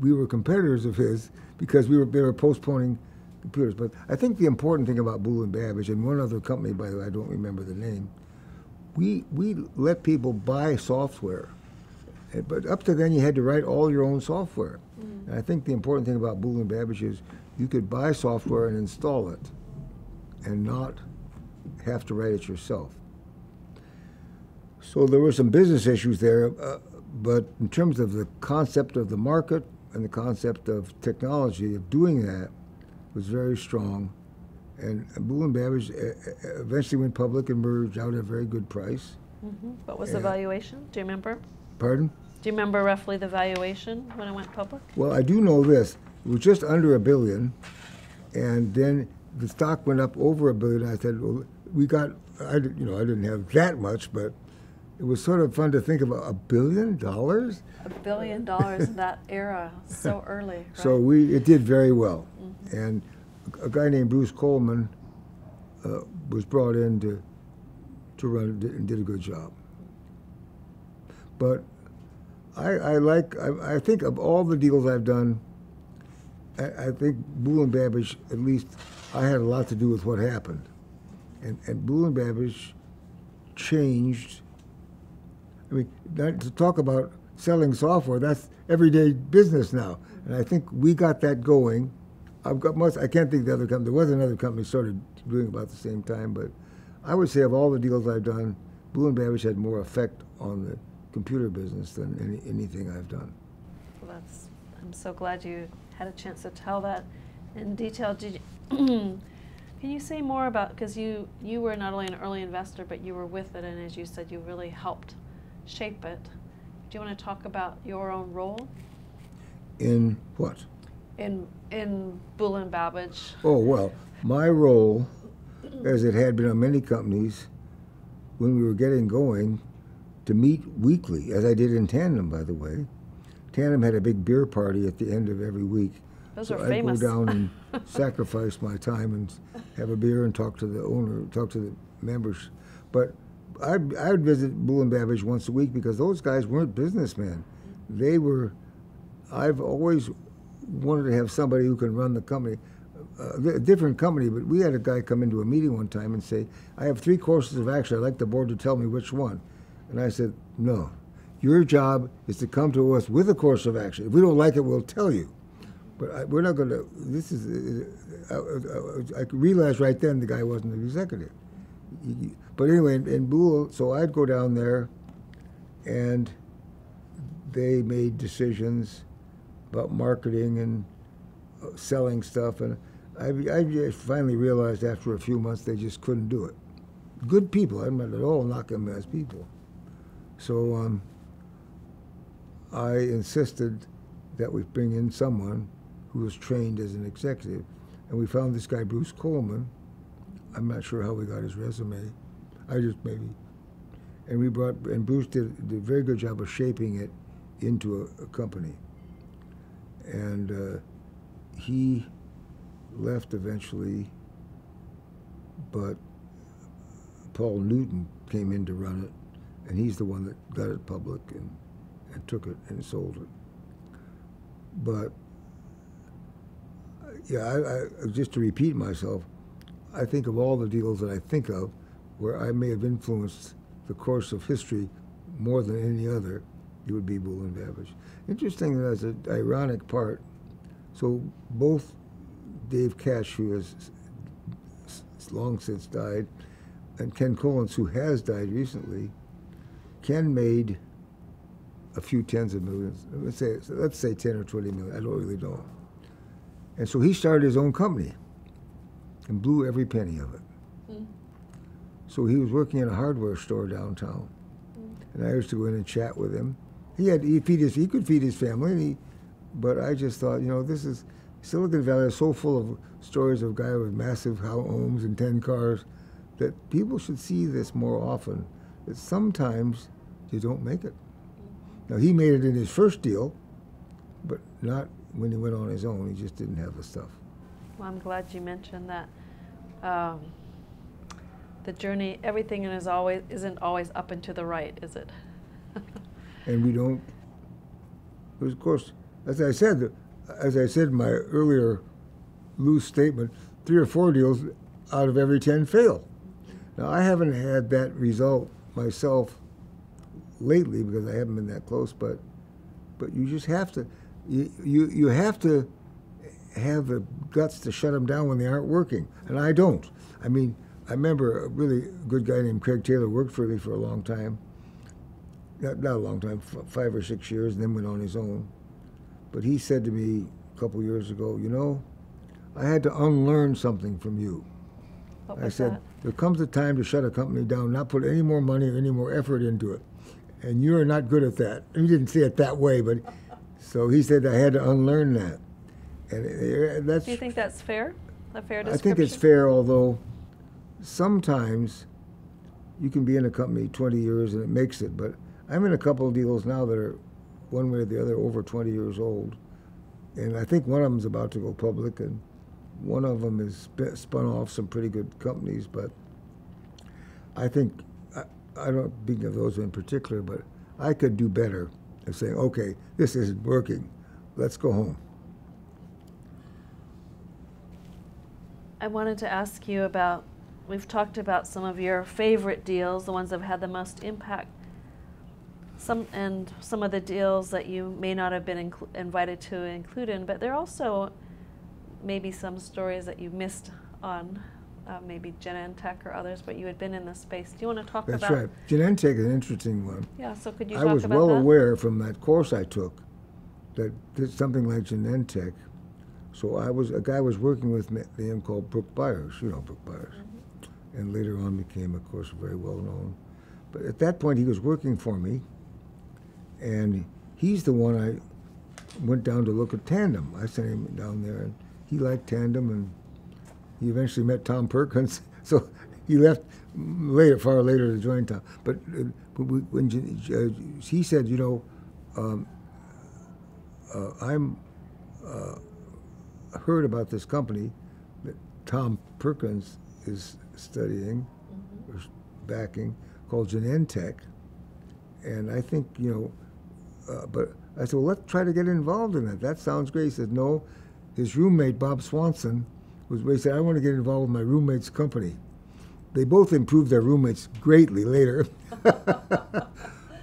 we were competitors of his because we were they were postponing computers. But I think the important thing about Boole and Babbage and one other company, by the way, I don't remember the name, we we let people buy software, but up to then you had to write all your own software. Mm. And I think the important thing about Boole and Babbage is you could buy software and install it, and not have to write it yourself. So there were some business issues there, uh, but in terms of the concept of the market and the concept of technology of doing that was very strong. And Boole and Babbage uh, uh, eventually went public and merged out at a very good price. Mhm. What was the valuation? Do you remember? Pardon? Do you remember roughly the valuation when it went public? Well, I do know this. It was just under a billion, and then the stock went up over a billion. I said, well, we got, I, you know, I didn't have that much, but it was sort of fun to think about a billion dollars. A billion dollars in that era, so early. Right? So we, it did very well. And a a guy named Bruce Coleman uh, was brought in to, to run it and did a good job. But I, I like, I, I think of all the deals I've done, I, I think Boole and Babbage, at least I had a lot to do with what happened. And, and Boole and Babbage changed. I mean, not to talk about selling software, that's everyday business now. And I think we got that going. I've got most, I can't think of the other company, there was another company started doing about the same time, but I would say of all the deals I've done, Boole and Babbage had more effect on the computer business than any, anything I've done. Well, that's, I'm so glad you had a chance to tell that in detail. Did you, can you say more about, because you, you were not only an early investor, but you were with it, and as you said, you really helped shape it. Do you want to talk about your own role In what? in, in Boole and Babbage? Oh, well, my role, as it had been on many companies, when we were getting going, to meet weekly, as I did in Tandem, by the way. Tandem had a big beer party at the end of every week. Those so are I'd famous. go down and sacrifice my time and have a beer and talk to the owner, talk to the members. But I'd, I'd visit Boole and Babbage once a week because those guys weren't businessmen. They were, I've always wanted to have somebody who can run the company. Uh, a different company, but we had a guy come into a meeting one time and say, I have three courses of action. I'd like the board to tell me which one. And I said, No. Your job is to come to us with a course of action. If we don't like it, we'll tell you. But I, we're not going to. This is. I, I, I realized right then the guy wasn't an executive. He- But anyway, in, in Boole, so I'd go down there, and they made decisions about marketing and uh, selling stuff, and I, I finally realized after a few months they just couldn't do it. Good people, I'm not at all knocking them as people. So um, I insisted that we bring in someone who was trained as an executive, and we found this guy Bruce Coleman. I'm not sure how we got his resume. I just maybe, and we brought and Bruce did, did a very good job of shaping it into a, a company. And uh, he left eventually, but Paul Newton came in to run it, and he's the one that got it public and, and took it and sold it. But yeah, I, I, just to repeat myself, I think of all the deals that I think of where I may have influenced the course of history more than any other, it would be Boole and Babbage. Interesting that as an ironic part, so both Dave Katch, who has long since died, and Ken Kolence, who has died recently, Ken made a few tens of millions. Let's say let's say ten or twenty million. I don't really know. And so he started his own company and blew every penny of it. Mm. So he was working in a hardware store downtown, and I used to go in and chat with him. He had he feed his he could feed his family, and he, but I just thought, you know, this is Silicon Valley is so full of stories of guys with massive homes and ten cars that people should see this more often. That sometimes you don't make it. Now he made it in his first deal, but not when he went on his own. He just didn't have the stuff. Well, I'm glad you mentioned that. Um, the journey, everything is always isn't always up and to the right, is it? and we don't. Of course, as I said, as I said in my earlier loose statement, three or four deals out of every ten fail. Now I haven't had that result myself lately because I haven't been that close, but but you just have to you you, you have to have the guts to shut them down when they aren't working, and I don't. I mean, I remember a really good guy named Craig Taylor worked for me for a long time. Not, not a long time, f- five or six years, and then went on his own. But he said to me a couple years ago, you know, I had to unlearn something from you. I said, that? there comes a time to shut a company down, not put any more money or any more effort into it. And you're not good at that. He didn't say it that way, but so he said I had to unlearn that. And that's Do you think that's fair? A fair description? I think it's fair, although sometimes you can be in a company 20 years and it makes it. But I'm in a couple of deals now that are one way or the other over 20 years old. And I think one of them's about to go public, and one of them is sp- spun off some pretty good companies. But I think, I, I don't think of those in particular, but I could do better of saying, okay, this isn't working. Let's go home. I wanted to ask you about. We've talked about some of your favorite deals, the ones that have had the most impact. Some and some of the deals that you may not have been invited to include in, but there are also maybe some stories that you missed on uh, maybe Genentech or others, but you had been in the space. Do you want to talk That's about? That's right. Genentech is an interesting one. Yeah. So could you? I talk was well that? aware from that course I took that did something like Genentech. So I was a guy was working with me him called Brook Byers. You know Brook Byers, mm-hmm. and later on became, of course, very well known. But at that point, he was working for me, and he's the one I went down to look at Tandem. I sent him down there, and he liked Tandem, and he eventually met Tom Perkins. So he left later, far later, to join Tom. But uh, when uh, he said, you know, um, uh, I'm uh, heard about this company that Tom Perkins is studying mm-hmm. or backing called Genentech, and I think you know, uh, but I said, well, let's try to get involved in that. That sounds great. He said, no, his roommate Bob Swanson was he said, I want to get involved with my roommate's company. They both improved their roommates greatly later.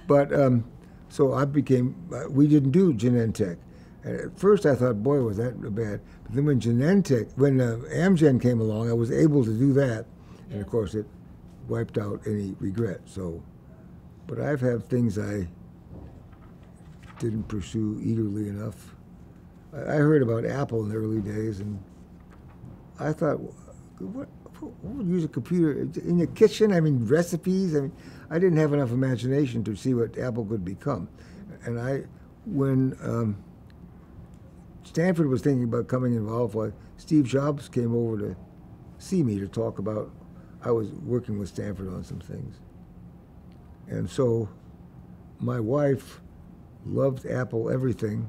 but um, so I became, uh, we didn't do Genentech. And at first I thought, boy, was that bad. But then when Genentech, when uh, Amgen came along, I was able to do that. And of course, it wiped out any regret. So, but I've had things I didn't pursue eagerly enough. I, I heard about Apple in the early days, and I thought, what, would use a computer in the kitchen? I mean, recipes. I mean, I didn't have enough imagination to see what Apple could become. And I, when um, Stanford was thinking about coming involved, well, Steve Jobs came over to see me to talk about. I was working with Stanford on some things, and so my wife loved Apple everything,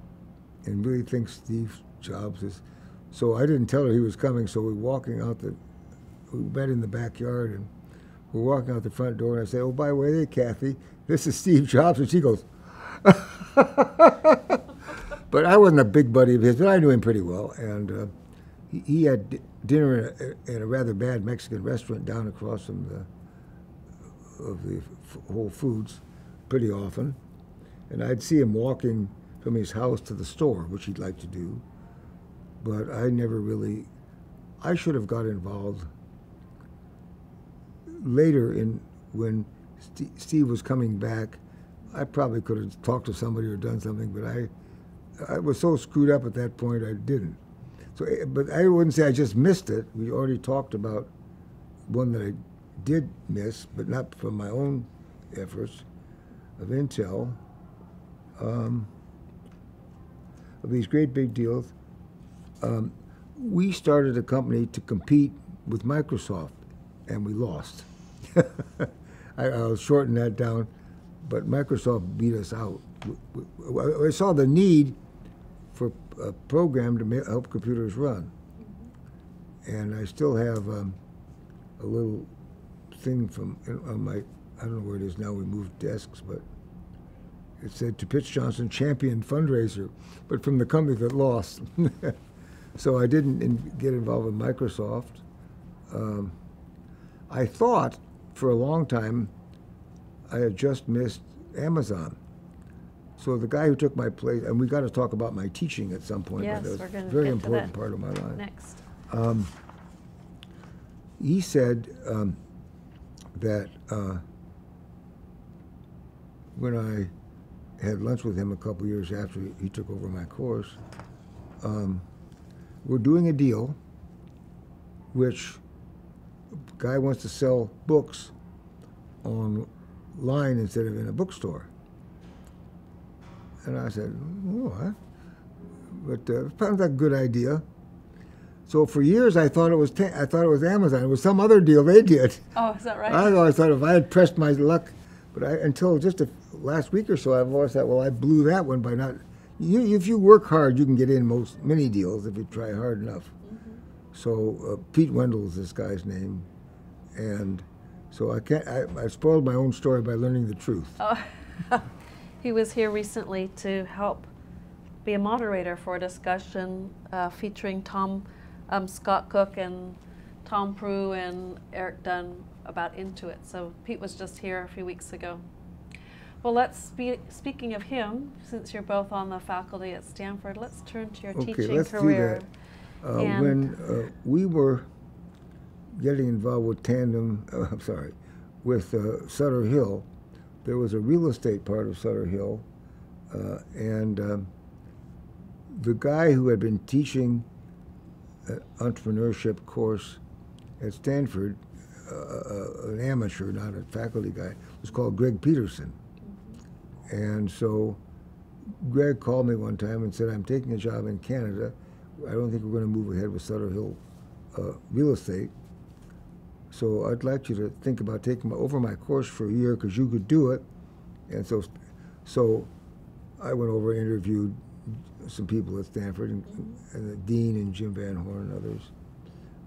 and really thinks Steve Jobs is so I didn't tell her he was coming. So we are walking out the, we met in the backyard, and we're walking out the front door. And I say, "Oh, by the way, Kathy, this is Steve Jobs." And she goes, "But I wasn't a big buddy of his, but I knew him pretty well." And uh, he, he, had dinner in a, in a, rather bad Mexican restaurant down across from the of the Whole Foods pretty often, and I'd see him walking from his house to the store, which he'd like to do but I never really. I should have got involved later in when St- Steve was coming back. I probably could have talked to somebody or done something, but I I was so screwed up at that point I didn't. So, eh, but I wouldn't say I just missed it. We already talked about one that I did miss, but not from my own efforts of Intel. Um, of these great big deals. Um, we started a company to compete with Microsoft, and we lost. I, will shorten that down, but Microsoft beat us out. I saw the need for a program to help computers run, and I still have um, a little thing from on my I don't know where it is now. We moved desks, but it said to Pitch Johnson champion fundraiser, but from the company that lost. So I didn't in, get involved with Microsoft. Um, I thought for a long time I had just missed Amazon. So the guy who took my place, and we got to talk about my teaching at some point. Yes, that was we're going a to very important part of my life. Next. Um, he said um, that uh, when I had lunch with him a couple years after he took over my course, um, we're doing a deal which guy wants to sell books online instead of in a bookstore. And I said, what? But uh, sounds like a good idea. So for years I thought it was I thought it was Amazon. It was some other deal they did. Oh, is that right? I always thought if I had pressed my luck, but I, until just a, last week or so, I've always thought, well, I blew that one by not you, if you work hard, you can get in most many deals if you try hard enough. Mm-hmm. So uh, Pete Wendell is this guy's name, and so I can't. I, I spoiled my own story by learning the truth. Oh. he was here recently to help be a moderator for a discussion uh, featuring Tom um, Scott Cook and Tom Proulx and Eric Dunn about Intuit. So Pete was just here a few weeks ago. Well, let's speak. Speaking of him, since you're both on the faculty at Stanford, let's turn to your Okay, teaching let's do that. Uh, when uh, we were getting involved with Tandem, uh, I'm sorry, with uh, Sutter Hill, there was a real estate part of Sutter Hill, uh, and um, the guy who had been teaching an entrepreneurship course at Stanford, uh, uh, an amateur, not a faculty guy, was called Greg Peterson. And so Greg called me one time and said, I'm taking a job in Canada. I don't think we're going to move ahead with Sutter Hill uh, real estate. So I'd like you to think about taking over my course for a year because you could do it. And so, so I went over and interviewed some people at Stanford and, and the dean and Jim Van Horne and others.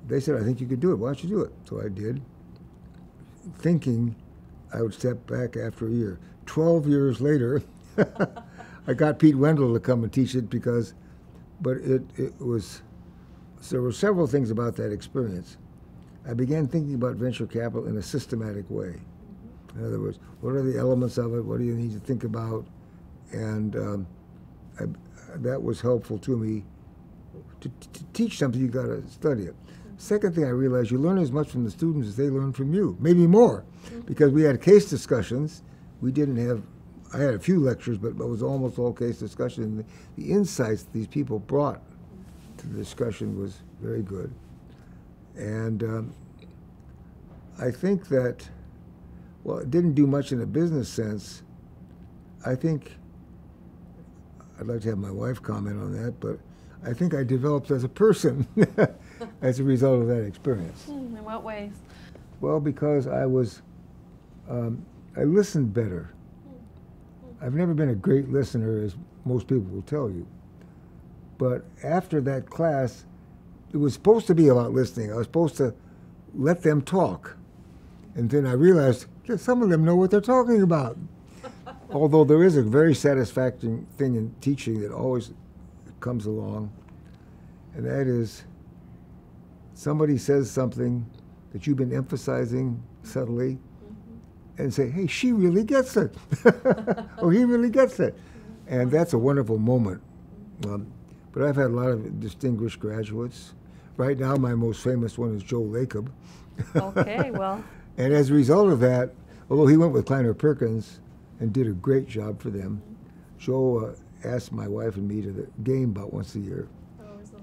They said, I think you could do it. Why don't you do it? So I did, thinking I would step back after a year. Twelve years later, I got Pete Wendell to come and teach it because, but it, it was, so there were several things about that experience. I began thinking about venture capital in a systematic way. In other words, what are the elements of it? What do you need to think about? And um, I, that was helpful to me. To, to teach something, you got to study it. Second thing I realized, you learn as much from the students as they learn from you, maybe more, because we had case discussions. We didn't have, I had a few lectures, but it was almost all case discussion. And the, the insights these people brought to the discussion was very good. And um, I think that, well, it didn't do much in a business sense. I think, I'd like to have my wife comment on that, but I think I developed as a person as a result of that experience. Hmm, in what ways? Well, because I was, um, I listened better. I've never been a great listener, as most people will tell you. But after that class, it was supposed to be about listening. I was supposed to let them talk. And then I realized that some of them know what they're talking about. Although there is a very satisfying thing in teaching that always comes along, and that is somebody says something that you've been emphasizing subtly and say, hey, she really gets it. or he really gets it. And that's a wonderful moment. Um, but I've had a lot of distinguished graduates. Right now, my most famous one is Joe Lacob. Okay, well, And as a result of that, although he went with Kleiner Perkins and did a great job for them, Joe uh, asked my wife and me to the game about once a year.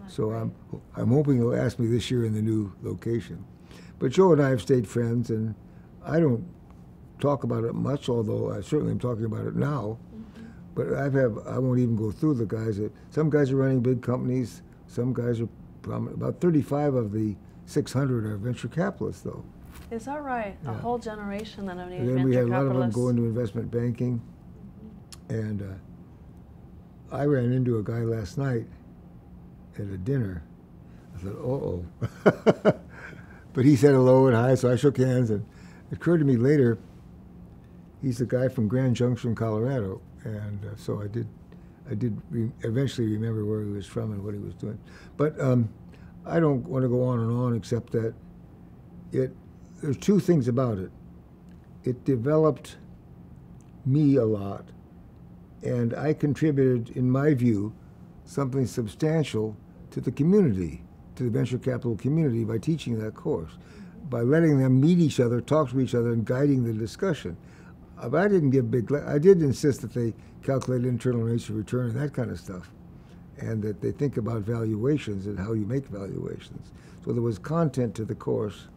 So I'm, I'm hoping he'll ask me this year in the new location. But Joe and I have stayed friends, and I don't talk about it much, although I certainly am talking about it now. But I've have, I won't even go through the guys. That, some guys are running big companies. Some guys are prominent. About 35 of the 600 are venture capitalists, though. is that right? A whole generation then of new And then we had a lot of them go into investment banking. And uh, I ran into a guy last night at a dinner. I said, uh oh. but he said hello and hi, so I shook hands. And it occurred to me later, he's a guy from Grand Junction, Colorado. And uh, so I did, I did re- eventually remember where he was from and what he was doing. But um, I don't want to go on and on except that it, there's two things about it. It developed me a lot, and I contributed, in my view, something substantial to the community, to the venture capital community, by teaching that course, by letting them meet each other, talk to each other, and guiding the discussion. But I didn't give big. I did insist that they calculate internal rates of return and that kind of stuff, and that they think about valuations and how you make valuations. So there was content to the course,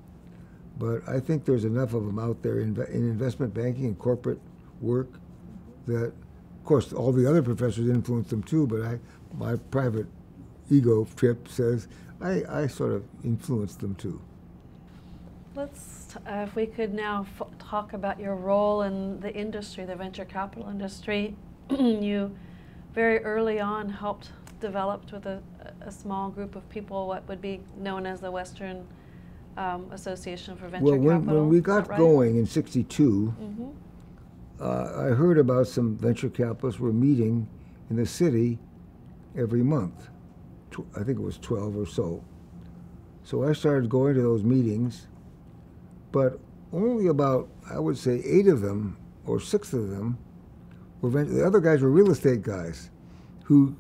but I think there's enough of them out there in, in investment banking and corporate work that, of course, all the other professors influence them too. But I, my private ego trip says I, I sort of influenced them too. Let's, uh, if we could now f- talk about your role in the industry, the venture capital industry. you very early on helped developed with a, a small group of people what would be known as the Western um, Association for Venture well, when, Capital. Well, when we got right? going in '62, hmm uh, I heard about some venture capitalists were meeting in the city every month. Tw- I think it was 12 or so. So I started going to those meetings, but only about, I would say, eight of them or six of them were, venture. the other guys were real estate guys who,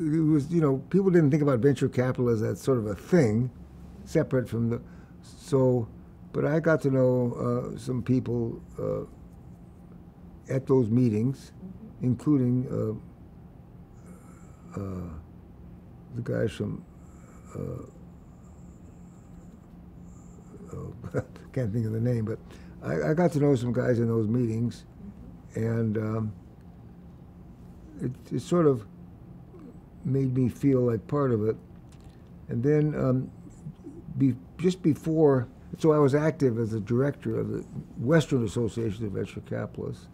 it was, you know, people didn't think about venture capital as that sort of a thing separate from the, so, but I got to know uh, some people uh, at those meetings, including uh, uh, the guys from, uh, oh, can't think of the name, but I, I got to know some guys in those meetings, and um, it, it sort of made me feel like part of it. And then um, be, just before, so I was active as a director of the Western Association of Venture Capitalists,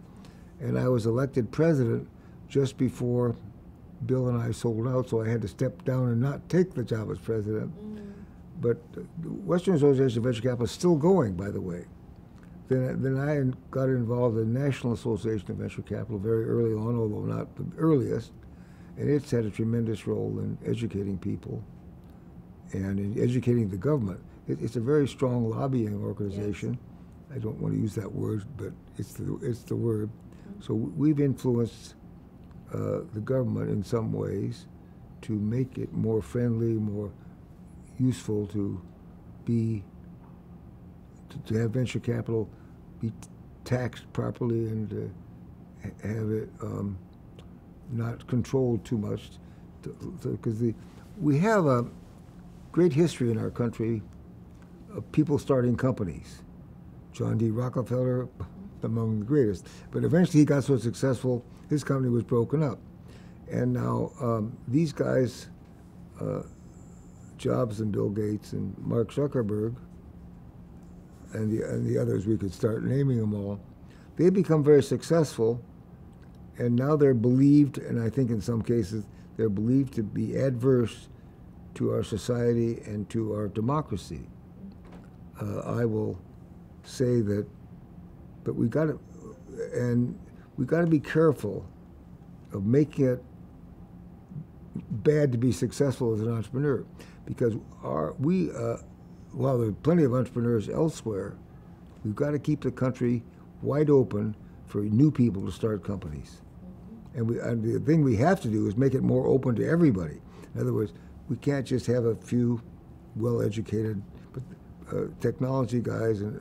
and I was elected president just before Bill and I sold out, so I had to step down and not take the job as president. But the Western Association of Venture Capital is still going, by the way. Then, then I got involved in the National Association of Venture Capital very early on, although not the earliest, and it's had a tremendous role in educating people and in educating the government. It, it's a very strong lobbying organization. I don't want to use that word, but it's the, it's the word. So we've influenced uh, the government in some ways to make it more friendly, more useful to be to, to have venture capital be taxed properly and ha- have it um, not controlled too much because we have a great history in our country of people starting companies. John D. Rockefeller, among the greatest. But eventually he got so successful, his company was broken up. And now um, these guys, uh, Jobs and Bill Gates and Mark Zuckerberg, and the, and the others, we could start naming them all, they become very successful, and now they're believed, and I think in some cases, they're believed to be adverse to our society and to our democracy. Uh, I will say that, but we got to, and we got to be careful of making it bad to be successful as an entrepreneur, because our we, uh, while there are plenty of entrepreneurs elsewhere, we've got to keep the country wide open for new people to start companies. And, we, and the thing we have to do is make it more open to everybody. In other words, we can't just have a few well-educated uh, technology guys, and,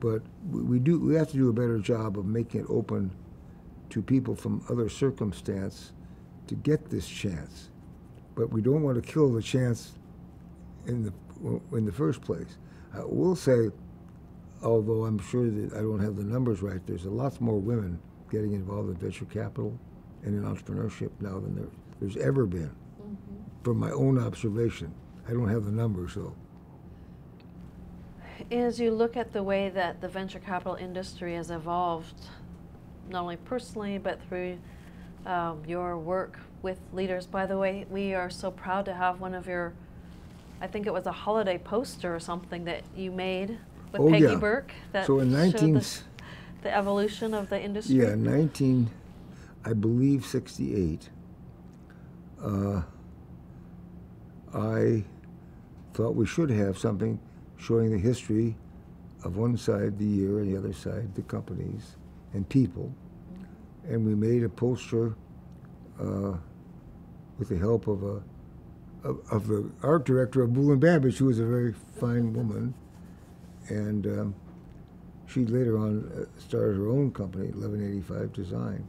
but we, we do we have to do a better job of making it open to people from other circumstance to get this chance. But we don't want to kill the chance in the in the first place. I will say, although I'm sure that I don't have the numbers right, there's a lot more women getting involved in venture capital and in entrepreneurship now than there, there's ever been. From my own observation, I don't have the numbers, though. As you look at the way that the venture capital industry has evolved, not only personally but through um, your work with leaders. By the way, we are so proud to have one of your, I think it was a holiday poster or something that you made with Oh, Peggy yeah. Burke that So in showed 19 the, the evolution of the industry. Yeah, 19, I believe 68. Uh, I thought we should have something showing the history of one side the year and the other side the companies and people. And we made a poster uh, with the help of a of, of the art director of Boole and Babbage, who was a very fine woman, and um, she later on uh, started her own company, 1185 Design.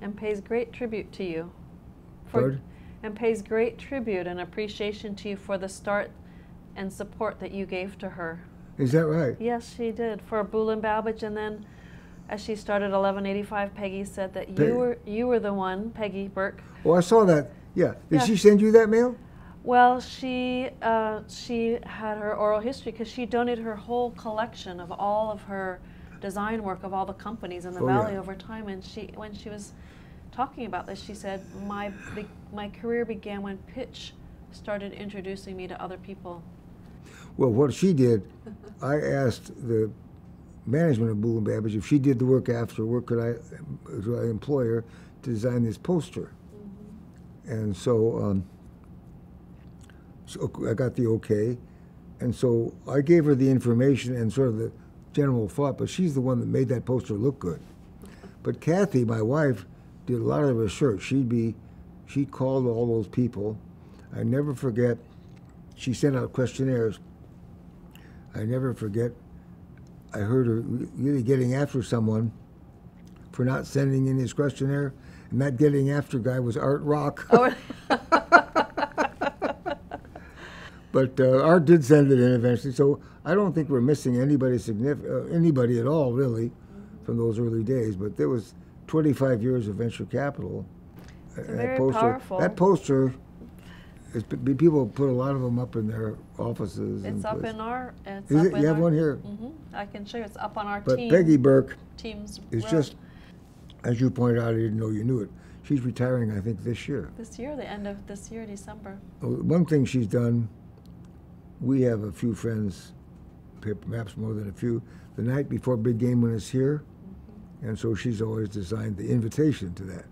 and pays great tribute to you. For, Pardon? and pays great tribute and appreciation to you for the start and support that you gave to her. Is that right? Yes, she did for Boole and Babbage, and then as she started 1185, Peggy said that you were you were the one, Peggy Burke. Oh, I saw that. Yeah. Did Yeah. she send you that mail? Well, she uh, she had her oral history because she donated her whole collection of all of her design work of all the companies in the Oh, yeah. valley over time. And she when she was talking about this, she said my my career began when Pitch started introducing me to other people. Well, what she did, I asked the management of Boole and Babbage if she did the work after work, could I, could I employ her to design this poster? And so, um, so I got the okay, And so I gave her the information and sort of the general thought, but she's the one that made that poster look good. But Kathy, my wife, did a lot of research. She'd be, she called all those people. I never forget, she sent out questionnaires. I never forget, I heard her really getting after someone for not sending in his questionnaire, and that getting after guy was Art Rock. Oh, But uh, Art did send it in eventually, so I don't think we're missing anybody significant, uh, anybody at all, really, from those early days. But there was 25 years of venture capital. It's very that poster, powerful. That poster, p- people put a lot of them up in their offices. it's up places. in our. It's Is up it? You have our, one here. hmm I can show you. It's up on our But team. Peggy Burke team's is just, as you pointed out, I didn't know you knew it. She's retiring, I think, this year. this year, the end of this year, December. One thing she's done, we have a few friends, perhaps more than a few, the night before big game when it's here, and so she's always designed the invitation to that.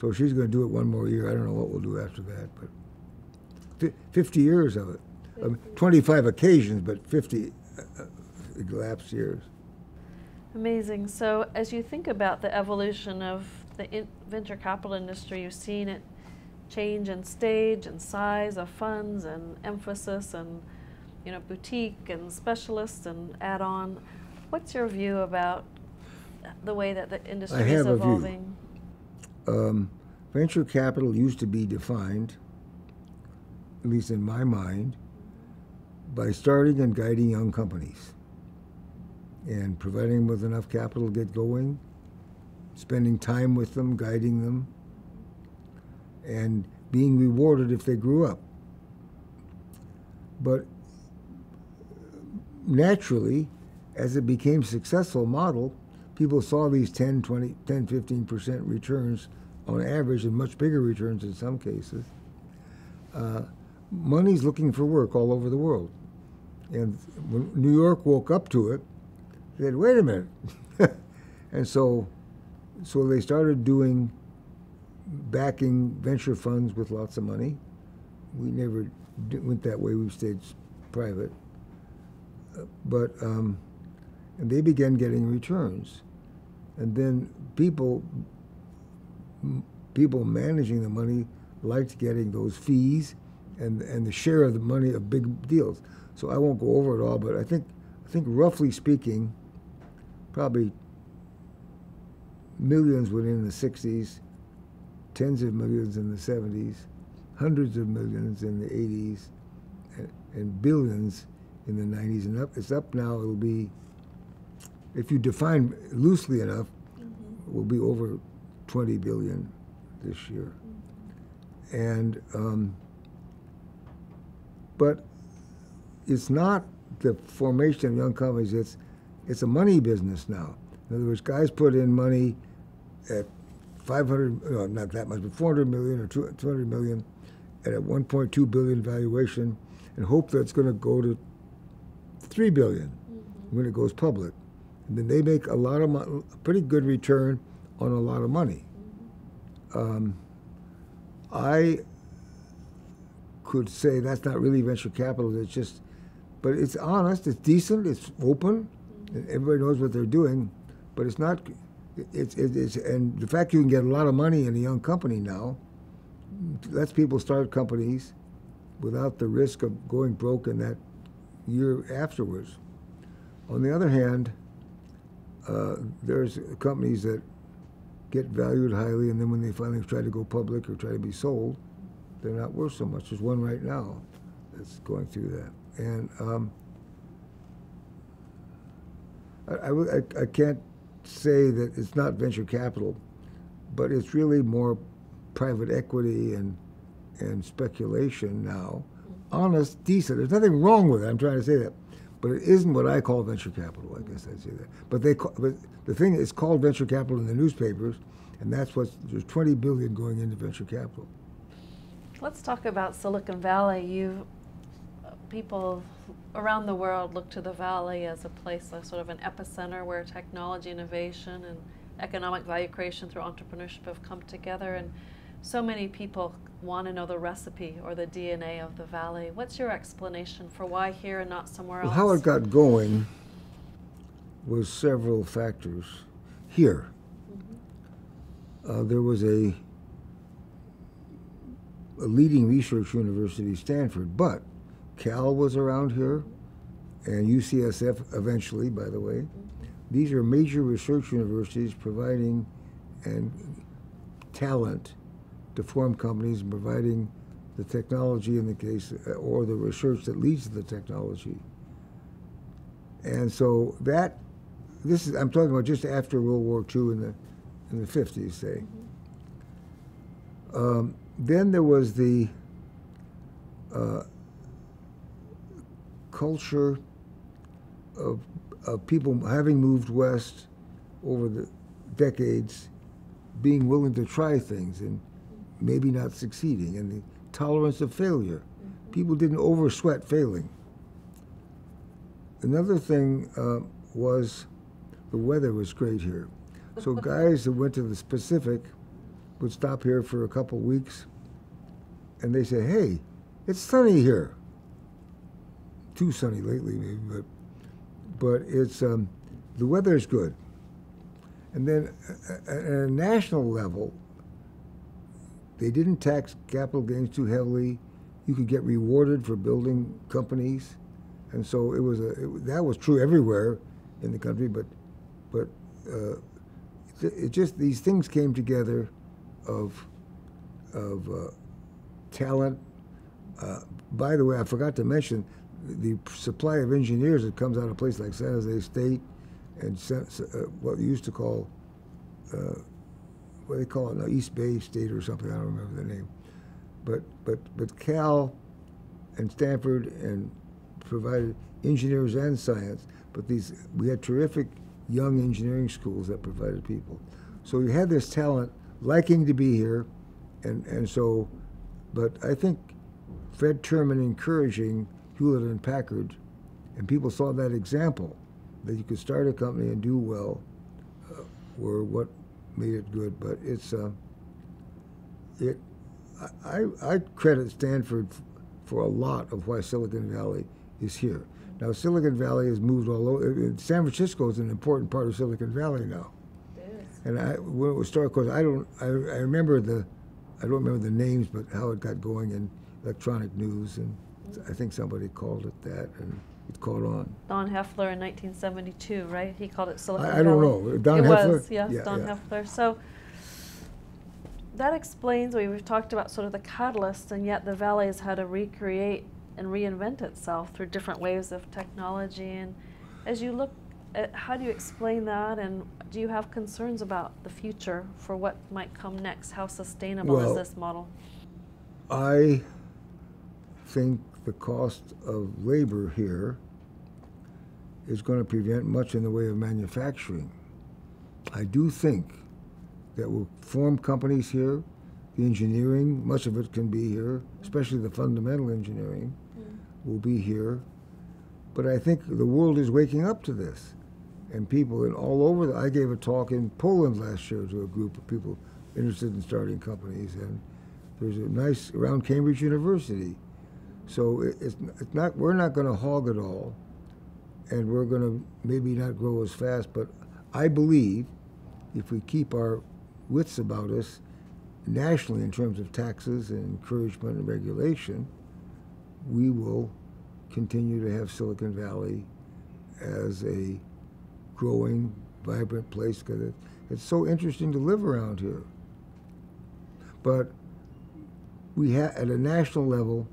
So she's going to do it one more year. I don't know what we'll do after that, but 50 years of it. Um, 25 occasions, but 50 uh, uh, elapsed years. Amazing. So, as you think about the evolution of the in- venture capital industry, you've seen it change in stage and size of funds and emphasis and you know boutique and specialists and add-on. What's your view about the way that the industry is have a view. evolving? Um, venture capital used to be defined, at least in my mind, by starting and guiding young companies and providing them with enough capital to get going, spending time with them, guiding them, and being rewarded if they grew up. But naturally, as it became a successful model, people saw these 10, 20, 10, 15% returns on average and much bigger returns in some cases. Uh, money's looking for work all over the world. And when New York woke up to it, said, wait a minute. and so, so they started doing backing venture funds with lots of money. We never went that way. We stayed private. Uh, but um, and they began getting returns, and then people people managing the money liked getting those fees and and the share of the money of big deals. So I won't go over it all, but I think I think roughly speaking, probably millions within the 60s, tens of millions in the 70s, hundreds of millions in the 80s, and, and billions in the 90s. And up, it's up now. It'll be, if you define loosely enough, will be over 20 billion this year. And um, but it's not the formation of young companies. It's it's a money business now. In other words, guys put in money at 500, no, not that much, but 400 million or 200 million at a 1.2 billion valuation and hope that it's going to go to 3 billion when it goes public. And then they make a lot of money, a pretty good return on a lot of money. Um, I could say that's not really venture capital. It's just, but it's honest, it's decent, it's open, everybody knows what they're doing. But it's not. It's, it's and the fact you can get a lot of money in a young company now lets people start companies without the risk of going broke in that year afterwards. On the other hand, uh, there's companies that get valued highly, and then when they finally try to go public or try to be sold, they're not worth so much. There's one right now that's going through that, and um, I, I, I- can't say that it's not venture capital, but it's really more private equity and and speculation now. Honest, decent. There's nothing wrong with it. I'm trying to say that, but it isn't what I call venture capital. I guess I'd say that. But they, call, but the thing is called venture capital in the newspapers, and that's what there's 20 billion going into venture capital. Let's talk about Silicon Valley. You people around the world look to the valley as a place, a sort of an epicenter where technology innovation and economic value creation through entrepreneurship have come together, and so many people want to know the recipe or the DNA of the valley. What's your explanation for why here and not somewhere else? Well, how it got going was several factors. Here, uh, there was a, a leading research university, Stanford, but Cal was around here, and UCSF eventually, by the way. These are major research universities providing and talent to form companies and providing the technology in the case, uh, or the research that leads to the technology. And so that, this is, I'm talking about just after World War II in the, in the 50s, say. Um, then there was the uh, culture of, of people having moved west over the decades, being willing to try things and maybe not succeeding, and the tolerance of failure. People didn't oversweat failing. Another thing uh, was the weather was great here. So guys that went to the Pacific would stop here for a couple weeks, and they say, "Hey, it's sunny here." Too sunny lately, maybe, but but it's um, the weather is good. And then at a national level, they didn't tax capital gains too heavily. You could get rewarded for building companies, and so it was a it, that was true everywhere in the country. But but uh, it, it just these things came together of of uh, talent. Uh, by the way, I forgot to mention the supply of engineers that comes out of places like San Jose State and uh, what they used to call uh, what they call it now, East Bay State or something. I don't remember the name, but but but Cal and Stanford and provided engineers and science. But these we had terrific young engineering schools that provided people. So you had this talent liking to be here, and and so, but I think Fred Terman encouraging Hewlett and Packard, and people saw that example that you could start a company and do well, uh, were what made it good. But it's uh, it. I, I credit Stanford for a lot of why Silicon Valley is here. Now, Silicon Valley has moved all over. San Francisco is an important part of Silicon Valley now. And I, when it was started, of course, I don't. I, I remember the, I don't remember the names, but how it got going in electronic news, and I think somebody called it that, and it caught on. Don Hoefler in 1972, right? He called it Silicon I, I don't know. Don it Hoefler? was, yes, Yeah, Don yeah. Hoefler. So that explains, we- we've talked about sort of the catalyst, and yet the valley has had to recreate and reinvent itself through different waves of technology. And as you look at, how do you explain that, and do you have concerns about the future for what might come next? How sustainable is this model? I think the cost of labor here is going to prevent much in the way of manufacturing. I do think that we'll form companies here. The engineering, much of it can be here, especially the fundamental engineering, mm. will be here. But I think the world is waking up to this. And people in all over, the, I gave a talk in Poland last year to a group of people interested in starting companies. And there's a nice, around Cambridge University. So it, it's, it's not, we're not going to hog it all. And we're going to maybe not grow as fast. But I believe if we keep our wits about us nationally in terms of taxes and encouragement and regulation, we will continue to have Silicon Valley as a growing, vibrant place because it, it's so interesting to live around here. But we ha- at a national level,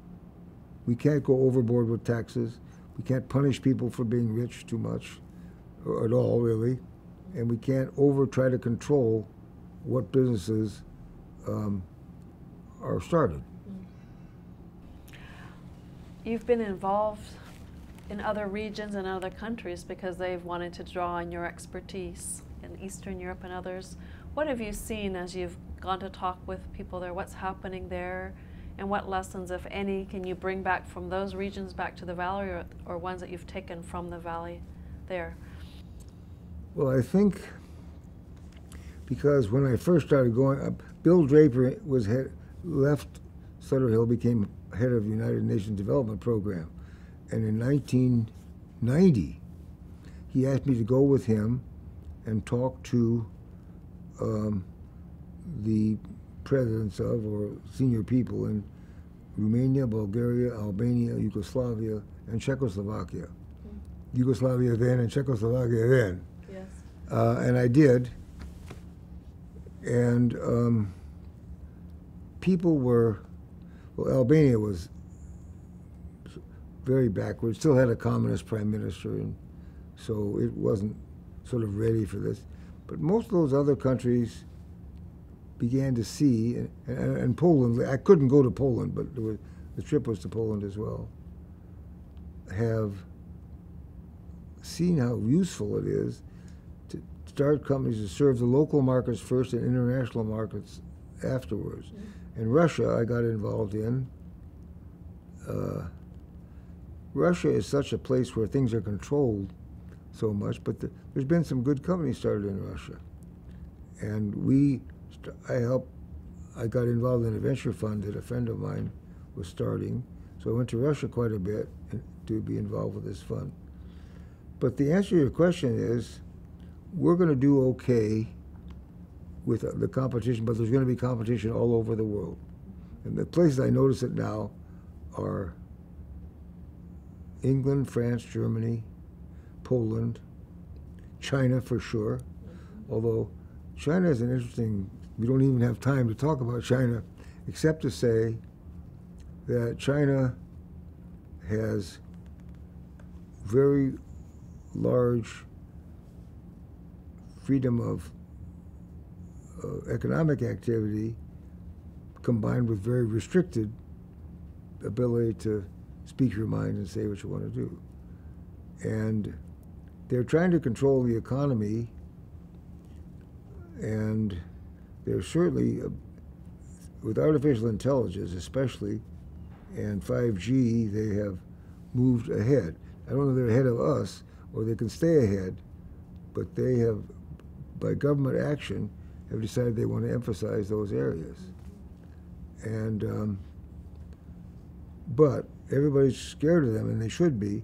we can't go overboard with taxes. We can't punish people for being rich too much, or at all, really, and we can't over try to control what businesses um, are started. You've been involved in other regions and other countries because they've wanted to draw on your expertise in Eastern Europe and others. What have you seen as you've gone to talk with people there? What's happening there? And what lessons, if any, can you bring back from those regions back to the valley or, or ones that you've taken from the valley there? Well, I think because when I first started going, uh, Bill Draper was had left Sutter Hill became head of United Nations Development Program. And in 1990, he asked me to go with him and talk to um, the presidents of or senior people in Romania, Bulgaria, Albania, Yugoslavia, and Czechoslovakia. Yugoslavia then and Czechoslovakia then. Yes. Uh, and I did. And um, people were, well, Albania was very backward, still had a communist prime minister, and so it wasn't sort of ready for this. But most of those other countries began to see, and, and, and Poland, I couldn't go to Poland, but was, the trip was to Poland as well, have seen how useful it is to start companies to serve the local markets first and international markets afterwards. Mm-hmm. In Russia, I got involved in. Uh, Russia is such a place where things are controlled so much, but the, there's been some good companies started in Russia, and we, I helped. I got involved in a venture fund that a friend of mine was starting, so I went to Russia quite a bit to be involved with this fund. But the answer to your question is, we're going to do okay with the competition, but there's going to be competition all over the world. And the places I notice it now are England, France, Germany, Poland, China for sure. Although China is an interesting, we don't even have time to talk about China, except to say that China has very large freedom of uh, economic activity combined with very restricted ability to speak your mind and say what you want to do. And they're trying to control the economy, and they're certainly, uh, with artificial intelligence especially, and 5G, they have moved ahead. I don't know if they're ahead of us or they can stay ahead, but they have, by government action, have decided they want to emphasize those areas. And, um, but everybody's scared of them, and they should be.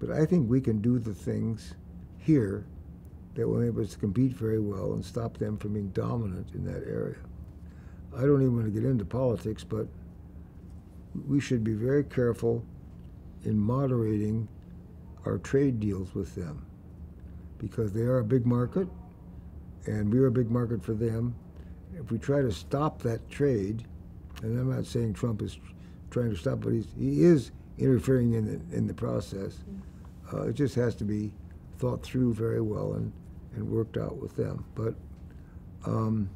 But I think we can do the things here that will enable us to compete very well and stop them from being dominant in that area. I don't even want to get into politics, but we should be very careful in moderating our trade deals with them because they are a big market and we're a big market for them. If we try to stop that trade, and I'm not saying Trump is trying to stop, but he's, he is interfering in the, in the process. Uh, it just has to be thought through very well and, and worked out with them. But um,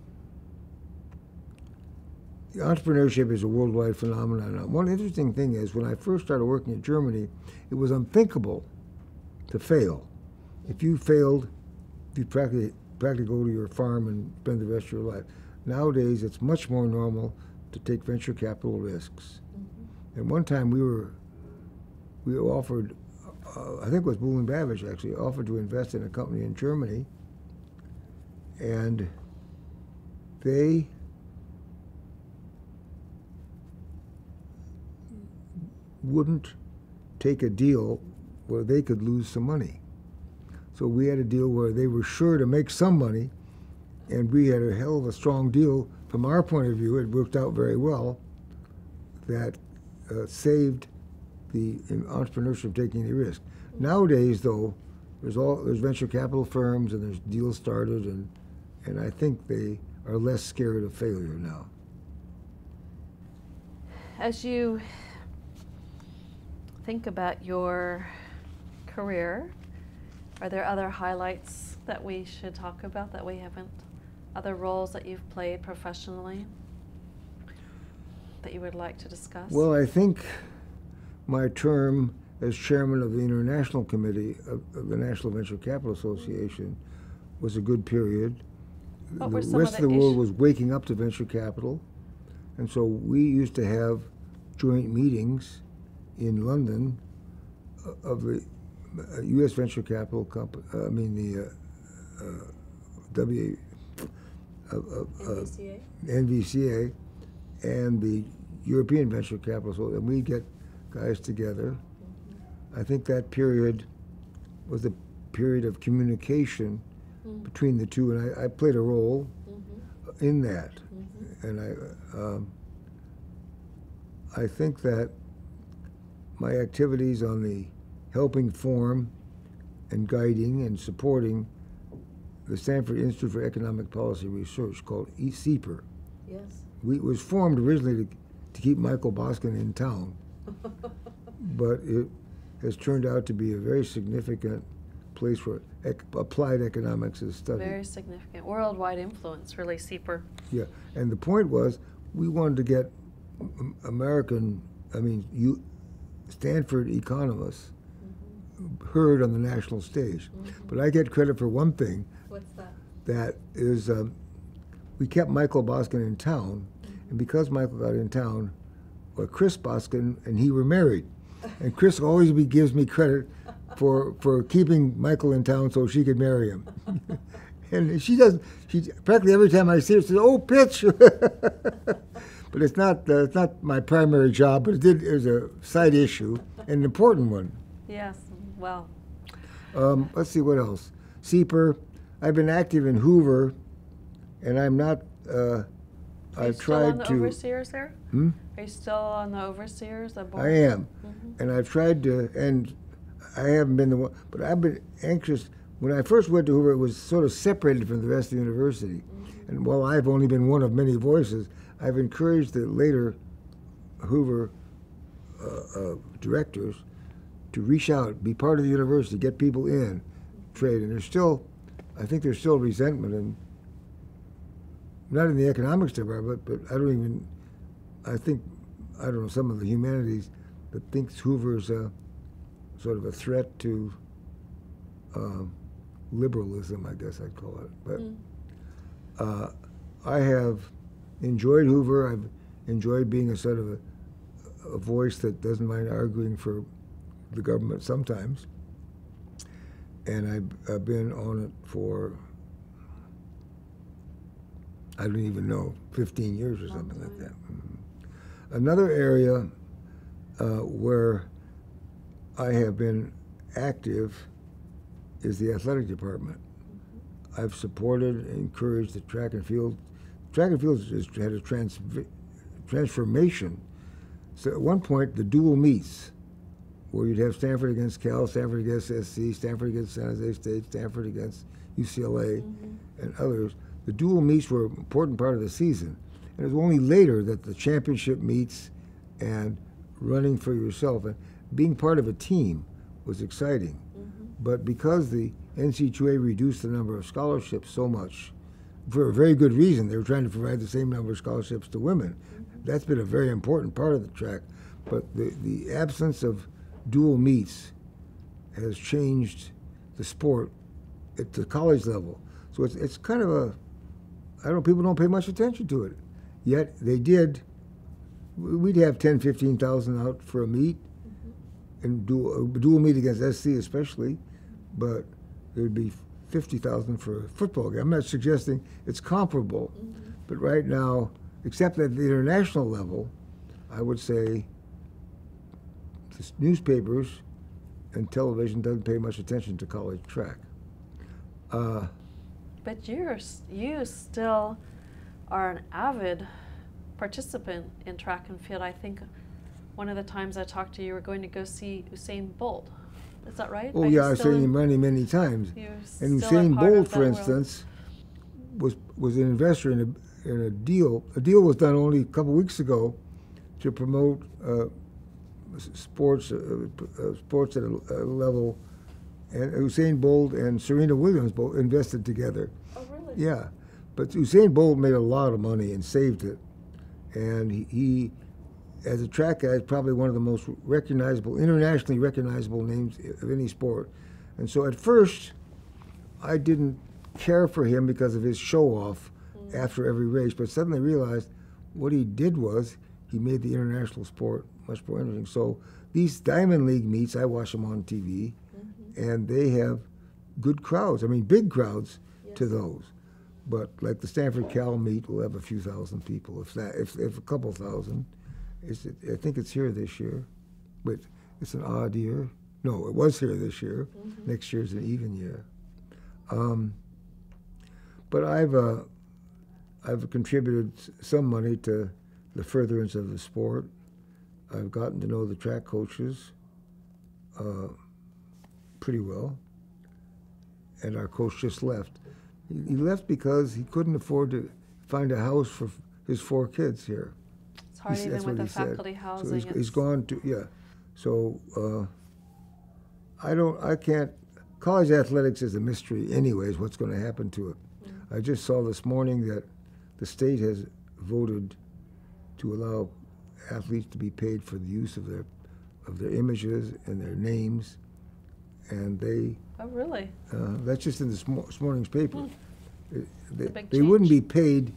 entrepreneurship is a worldwide phenomenon. One interesting thing is when I first started working in Germany, it was unthinkable to fail. If you failed, you'd practically, practically go to your farm and spend the rest of your life. Nowadays, it's much more normal to take venture capital risks. Mm-hmm. And one time we were, we were offered, uh, I think it was Boole and Babbage actually, offered to invest in a company in Germany. And they wouldn't take a deal where they could lose some money. So we had a deal where they were sure to make some money, and we had a hell of a strong deal. From our point of view, it worked out very well that uh, saved the entrepreneurship taking the risk. Nowadays, though, there's all there's venture capital firms and there's deals started, and and I think they are less scared of failure now. As you think about your career, are there other highlights that we should talk about that we haven't? Other roles that you've played professionally that you would like to discuss? Well, I think my term as chairman of the International Committee of, of the National Venture Capital Association was a good period. What the rest of the world was waking up to venture capital, and so we used to have joint meetings in London uh, of the uh, U.S. venture capital company. Uh, I mean the uh, uh, W. Uh, uh, uh, NVCA? NVCA and the European venture capital, so and we get guys together. I think that period was a period of communication mm-hmm. between the two, and I, I played a role mm-hmm. in that. Mm-hmm. And I, um, I think that my activities on the helping form and guiding and supporting the Stanford Institute for Economic Policy Research, called E Yes. We, it was formed originally to, to keep Michael Boskin in town, but it has turned out to be a very significant place where ec- applied economics is studied. Very significant. Worldwide influence, really, SIEPR. Yeah, and the point was, we wanted to get American, I mean, you, Stanford economists heard on the national stage. But I get credit for one thing, What's that? that is, um, we kept Michael Boskin in town, and because Michael got in town, well, Chris Boskin and he were married, and Chris always be, gives me credit for for keeping Michael in town so she could marry him. and she does. She practically every time I see her, she says, "Oh, Pitch." but it's not uh, it's not my primary job, but it did is a side issue, an important one. Yes. Well, Um, let's see what else. SIEPR. I've been active in Hoover, and I'm not. Uh, I've tried the to. overseers there? Hmm? Are you still on the overseers? The board? I am, Mhm. and I've tried to, and I haven't been the one, but I've been anxious. When I first went to Hoover, it was sort of separated from the rest of the university, and while I've only been one of many voices, I've encouraged the later Hoover uh, uh, directors to reach out, be part of the university, get people in, trade, and there's still, I think there's still resentment and not in the economics department, but I don't even, I think, I don't know, some of the humanities that thinks Hoover's a sort of a threat to um, liberalism, I guess I'd call it. But Mm. uh, I have enjoyed Hoover. I've enjoyed being a sort of a, a voice that doesn't mind arguing for the government sometimes. And I've, I've been on it for, I don't even know, 15 years or something like that. Another area uh, where I have been active is the athletic department. I've supported and encouraged the track and field. Track and field has had a trans, transformation. So at one point, the dual meets, where you'd have Stanford against Cal, Stanford against SC, Stanford against San Jose State, Stanford against UCLA, and others. The dual meets were an important part of the season. And it was only later that the championship meets and running for yourself and being part of a team was exciting. Mm-hmm. But because the NC2A reduced the number of scholarships so much, for a very good reason, they were trying to provide the same number of scholarships to women. Mm-hmm. That's been a very important part of the track. But the, the absence of dual meets has changed the sport at the college level. So it's, it's kind of a, I don't know, people don't pay much attention to it. Yet they did, we'd have 10, 15,000 out for a meet, mm-hmm. and do a uh, dual meet against SC especially, but there'd be 50,000 for a football game. I'm not suggesting it's comparable, mm-hmm. but right now, except at the international level, I would say the newspapers and television doesn't pay much attention to college track. Uh, But you're you still are an avid participant in track and field. I think one of the times I talked to you, you were going to go see Usain Bolt. Is that right? oh Are yeah, I've seen him many, many times. And Usain Bolt, for world? instance, was was an investor in a in a deal. A deal was done only a couple weeks ago to promote uh, sports uh, uh, sports at a, a level, and Usain Bolt and Serena Williams both invested together. Oh, really? Yeah, but Usain Bolt made a lot of money and saved it, and he, he as a track guy, is probably one of the most recognizable, internationally recognizable names of any sport. And so at first, I didn't care for him because of his show off mm. after every race, but suddenly realized what he did was he made the international sport much more interesting. So these Diamond League meets, I watch them on TV, mm-hmm. and they have good crowds. I mean, big crowds to those. But like the Stanford Cal meet will have a few thousand people, if that, if, if a couple thousand. Is it, I think it's here this year, but it's an odd year. No, it was here this year. Mm-hmm. Next year's an even year. Um, but I've uh, I've contributed some money to the furtherance of the sport. I've gotten to know the track coaches uh, pretty well, and our coach just left. He, left because he couldn't afford to find a house for f- his four kids here. It's hard He even that's with the he said. faculty housing. So he's, he's gone to yeah. So uh, I don't. I can't. College athletics is a mystery, anyways. What's going to happen to it? Mm. I just saw this morning that the state has voted to allow athletes to be paid for the use of their of their images and their names, and they Oh, really? uh, that's just in this, mo- this morning's paper. Hmm. They, big they wouldn't be paid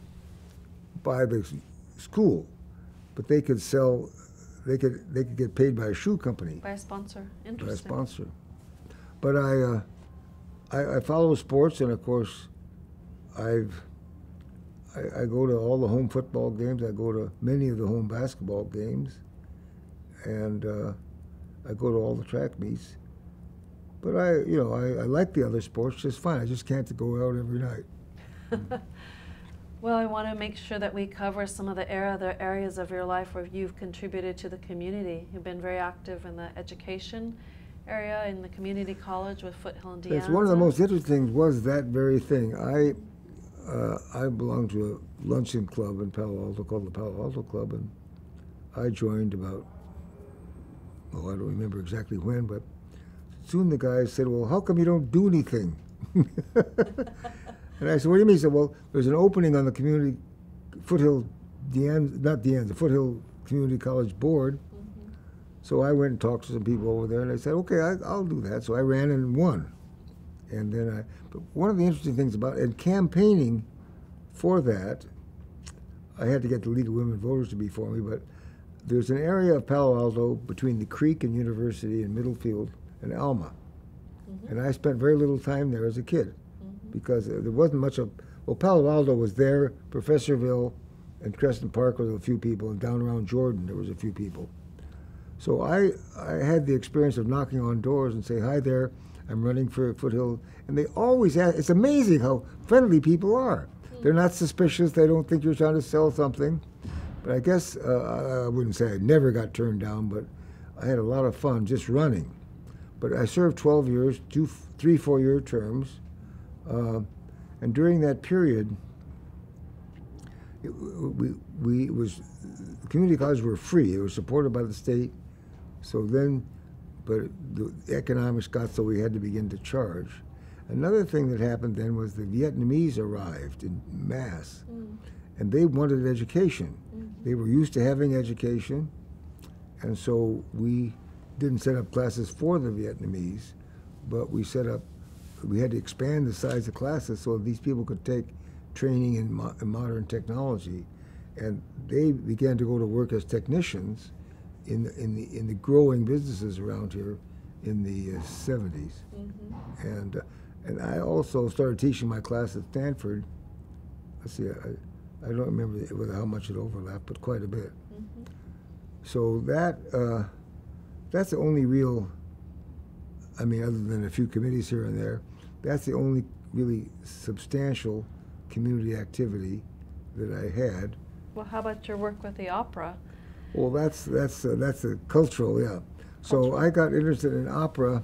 by the s- school, but they could sell. They could they could get paid by a shoe company, By a sponsor. by a Interesting. sponsor. But I, uh, I I follow sports, and of course, I've I, I go to all the home football games. I go to many of the home basketball games, and uh, I go to all the track meets. But I, you know, I, I like the other sports just fine. I just can't go out every night. Well, I want to make sure that we cover some of the other areas of your life where you've contributed to the community. You've been very active in the education area, in the community college with Foothill and De That's one of the most interesting things was that very thing. I uh, I belonged to a luncheon club in Palo Alto called the Palo Alto Club, and I joined about oh I don't remember exactly when, but soon the guy said, "Well, how come you don't do anything?" and I said, "What do you mean?" He said, "Well, there's an opening on the community Foothill, De Anza, not De Anza, the Foothill Community College Board." Mhm. So I went and talked to some people over there, and I said, "Okay, I, I'll do that." So I ran and won. And then I, but one of the interesting things about and campaigning for that, I had to get the League of Women Voters to be for me. But there's an area of Palo Alto between the Creek and University and Middlefield and Alma, Mhm. and I spent very little time there as a kid Mhm. because there wasn't much of. Well, Palo Alto was there, Professorville, and Crescent Park was a few people, and down around Jordan there was a few people. So I I had the experience of knocking on doors and say, "Hi there, I'm running for Foothill," and they always ask. It's amazing how friendly people are. They're not suspicious. They don't think you're trying to sell something. But I guess uh, I wouldn't say I never got turned down, but I had a lot of fun just running. But I served 12 years, two, three four-year terms, uh, and during that period, it, we, we it was community colleges were free. It was supported by the state. So then, but the economics got so we had to begin to charge. Another thing that happened then was the Vietnamese arrived in mass, Mm. and they wanted education. Mhm. They were used to having education, and so we didn't set up classes for the Vietnamese, but we set up, we had to expand the size of classes so these people could take training in, mo- in modern technology. And they began to go to work as technicians in the, in the, in the growing businesses around here in the uh, 70s. Mhm. And, uh, and I also started teaching my class at Stanford. Let's see, I, I don't remember how much it overlapped, but quite a bit. Mhm. So that uh, that's the only real. I mean, other than a few committees here and there, that's the only really substantial community activity that I had. Well, how about your work with the opera? Well, that's that's uh, that's a cultural, yeah. So I got interested in opera.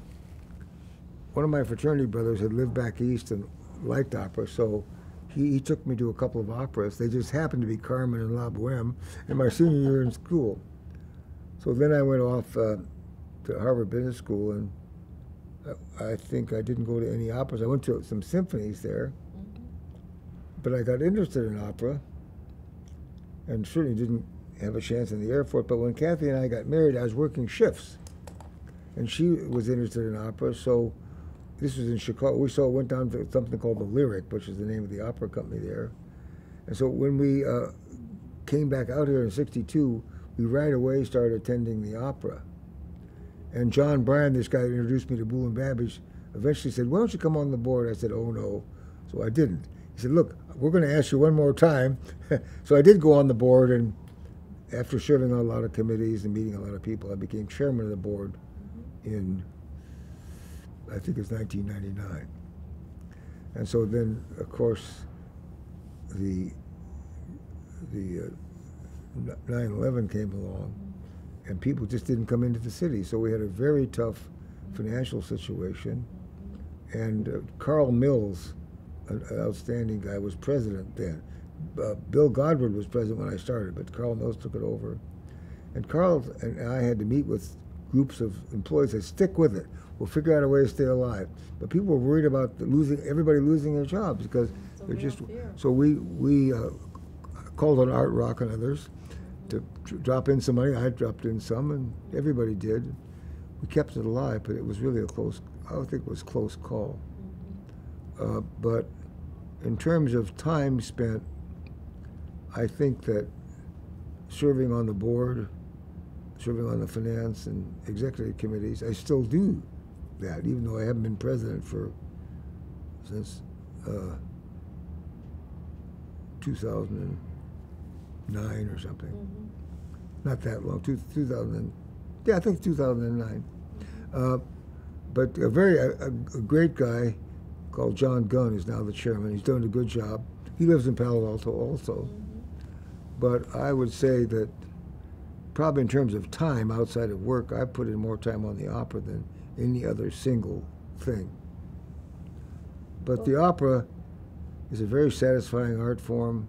One of my fraternity brothers had lived back east and liked opera, so he, he took me to a couple of operas. They just happened to be Carmen and La Boheme in my senior year in school. So then I went off uh, to Harvard Business School, and I, I think I didn't go to any operas. I went to some symphonies there, Mhm. but I got interested in opera, and certainly didn't have a chance in the Air Force. But when Kathy and I got married, I was working shifts, and she was interested in opera. So this was in Chicago. We saw went down to something called the Lyric, which is the name of the opera company there. And so when we uh, came back out here in '62, we right away started attending the opera. And John Bryan, this guy that introduced me to Boole and Babbage, eventually said, "Why don't you come on the board?" I said, "Oh no," so I didn't. He said, "Look, we're going to ask you one more time." so I did go on the board, and after serving on a lot of committees and meeting a lot of people, I became chairman of the board in, I think it's 1999. And so then, of course, the the uh, 9/11 came along, and people just didn't come into the city. So we had a very tough financial situation. And uh, Carl Mills, an an outstanding guy, was president then. Uh, Bill Godward was president when I started, but Carl Mills took it over. And Carl and I had to meet with groups of employees that stick with it. We'll figure out a way to stay alive. But people were worried about the losing everybody losing their jobs because they're just. fear. So we we uh, called on Art Rock and others to drop in some money. I dropped in some, and everybody did. We kept it alive, but it was really a close. I think it was a close call. Uh, but in terms of time spent, I think that serving on the board, serving on the finance and executive committees, I still do that, even though I haven't been president for since uh, 2009 or something. Mm-hmm. Not that long, two, 2000. Yeah, I think 2009. Uh, but a very a, a a great guy called John Gunn is now the chairman. He's doing a good job. He lives in Palo Alto also. But I would say that probably in terms of time outside of work, I put in more time on the opera than any other single thing. But the opera is a very satisfying art form.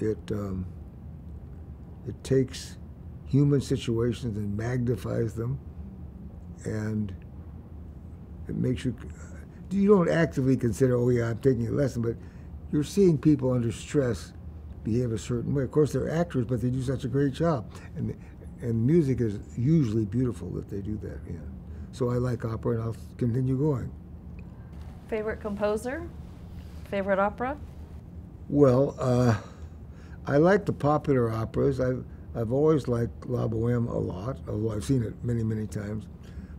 It um, it takes human situations and magnifies them, and it makes you. You don't actively consider, oh yeah, I'm taking a lesson, but you're seeing people under stress behave a certain way. Of course, they're actors, but they do such a great job, and and music is usually beautiful that they do that in. So I like opera, and I'll continue going. Favorite composer? Favorite opera? Well, uh, I like the popular operas. I've I've always liked La Boheme a lot, although I've seen it many many times.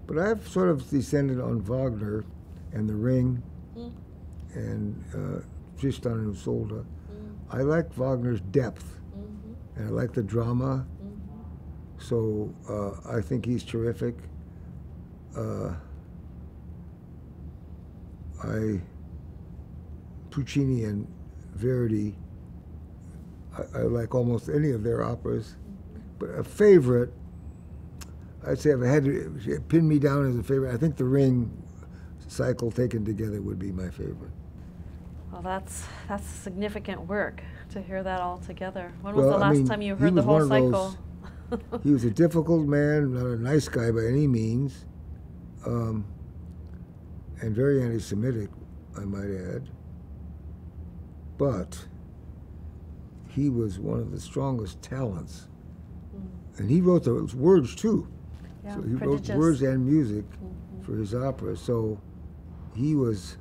But I've sort of descended on Wagner and The Ring Mm. and uh, Tristan and Isolde. Mm. I like Wagner's depth, Mm-hmm. and I like the drama. Mm-hmm. So uh, I think he's terrific. Uh, I Puccini and Verdi. I, I like almost any of their operas, but a favorite. I'd say if I had to pin me down as a favorite, I think The Ring cycle taken together would be my favorite. Well, that's that's significant work to hear that all together. When was Well, the I last mean, time you he heard the whole cycle? He was a difficult man, not a nice guy by any means, um, and very anti Semitic, I might add. But he was one of the strongest talents. And he wrote the words too. yeah, so he prodigious. wrote words and music Mhm. for his opera. So he was.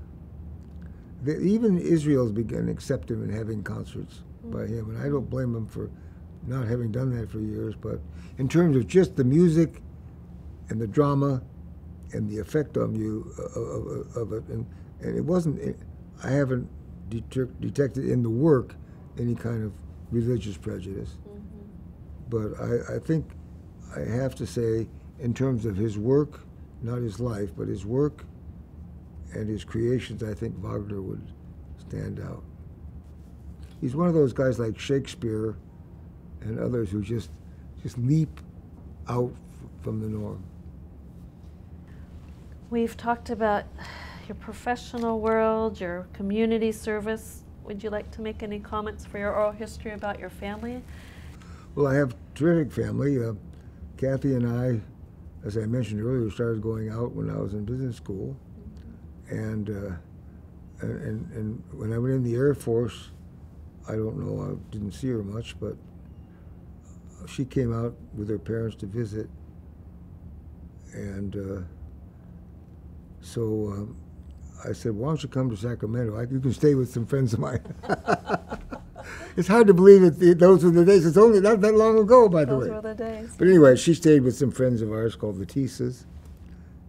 The, even Israel's began to accept him and having concerts by him, and I don't blame him for not having done that for years. But in terms of just the music and the drama and the effect on you uh, of, of, of it, and, and it wasn't. I haven't detec- detected in the work any kind of religious prejudice. Mhm. But I, I think I have to say, in terms of his work, not his life, but his work and his creations, I think Wagner would stand out. He's one of those guys like Shakespeare and others who just just leap out f- from the norm. We've talked about your professional world, your community service. Would you like to make any comments for your oral history about your family? Well, I have terrific family. Uh, Kathy and I, as I mentioned earlier, started going out when I was in business school, and uh, and, and when I went in the Air Force, I don't know, I didn't see her much, but she came out with her parents to visit, and uh, so um, I said, "Why don't you come to Sacramento? I, you can stay with some friends of mine." it's hard to believe that the, those were the days. It's only not that long ago, by the way. Those were the days. But anyway, she stayed with some friends of ours called the Tisas,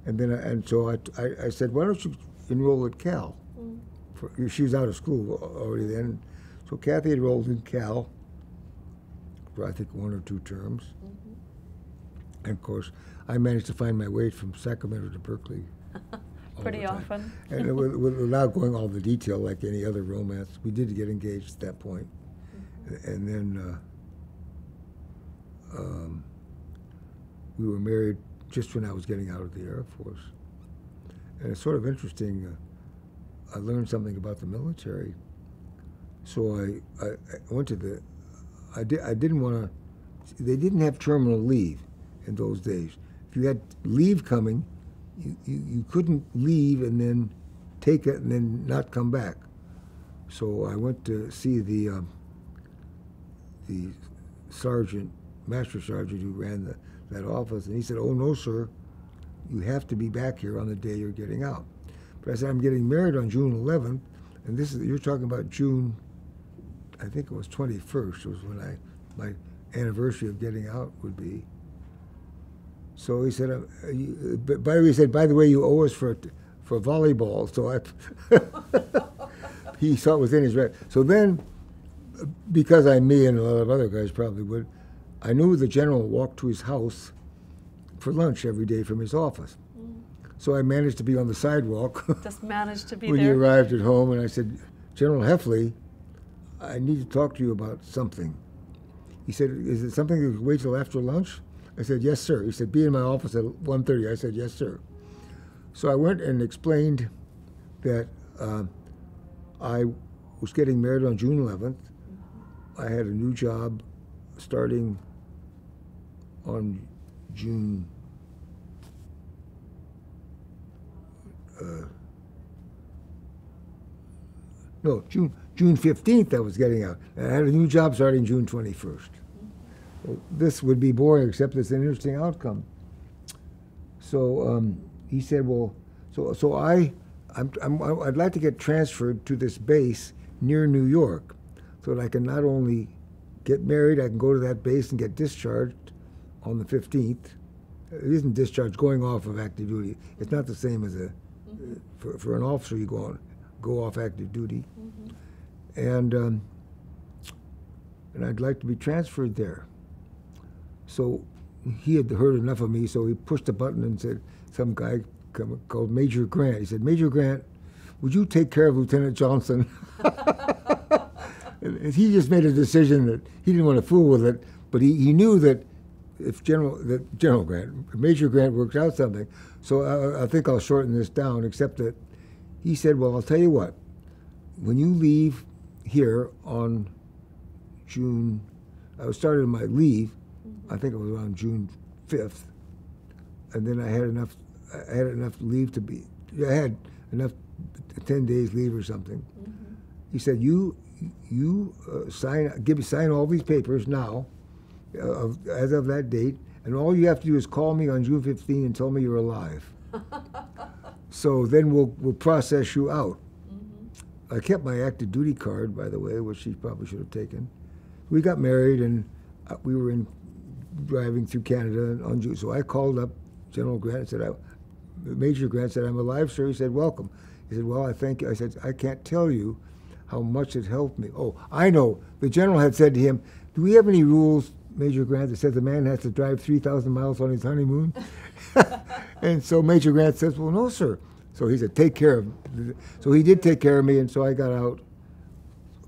and then I, and so I, I, I said, why don't you enroll at Cal? Mm. For, she was out of school already then, so Kathy enrolled in Cal. for, I think one or two terms. And of course, I managed to find my way from Sacramento to Berkeley. all Pretty often. And with- with- without going all the detail like any other romance, we did get engaged at that point. And then uh, um, we were married just when I was getting out of the Air Force. And it's sort of interesting. Uh, I learned something about the military. So I, I, I went to the. I did. I didn't want to. They didn't have terminal leave in those days. If you had leave coming, you, you, couldn't leave and then take it and then not come back. So I went to see the um, the sergeant, master sergeant who ran the, that office, and he said, "Oh no, sir, you have to be back here on the day you're getting out." But I said, "I'm getting married on June 11th, and this is you're talking about June. I think it was 21st was when I my anniversary of getting out would be." So he said, uh, by the way, he said, by the way, you owe us for for volleyball. So I, he saw it was in his right. So then, because I'm me and a lot of other guys probably would, I knew the general walked to his house for lunch every day from his office. So I managed to be on the sidewalk Just managed to be when he arrived at home, and I said, General Heffley, I need to talk to you about something. He said, Is it something that wait till after lunch? I said, Yes, sir. He said, Be in my office at 1.30. I said, Yes, sir. So I went and explained that uh, I was getting married on June 11th. I had a new job starting on June. Uh, no, June June 15th I was getting out. I had a new job starting June 21st. Well, this would be boring, except it's an interesting outcome. So um, he said, well, so, so I, I'm, I'm, I'd like to get transferred to this base near New York so that I can not only get married, I can go to that base and get discharged on the 15th. It isn't discharge going off of active duty. It's not the same as a, for, for an officer, you go on, go off active duty. And, um, and I'd like to be transferred there. So he had heard enough of me, so he pushed a button and said, some guy come, called Major Grant. He said, Major Grant, would you take care of Lieutenant Johnson? and he just made a decision that he didn't want to fool with it, but he, he knew that if General that General Grant, Major Grant worked out something. So I, I think I'll shorten this down, except that he said, "Well, I'll tell you what. When you leave here on June, I was started my leave. I think it was around June fifth, and then I had enough. I had enough leave to be. I had enough ten days leave or something. He said, "You, you uh, sign, give me sign all these papers now, uh, of, as of that date, and all you have to do is call me on June 15 and tell me you're alive. so then we'll we'll process you out." I kept my active duty card, by the way, which he probably should have taken. We got married, and uh, we were in driving through Canada on June. So I called up General Grant and said, I, Major Grant said, I'm alive, sir. He said, welcome. He said, well, I thank you. I said, I can't tell you how much it helped me. Oh, I know. The general had said to him, do we have any rules, Major Grant, that said the man has to drive 3,000 miles on his honeymoon? and so Major Grant says, well, no, sir. So he said, take care of. me. So he did take care of me, and so I got out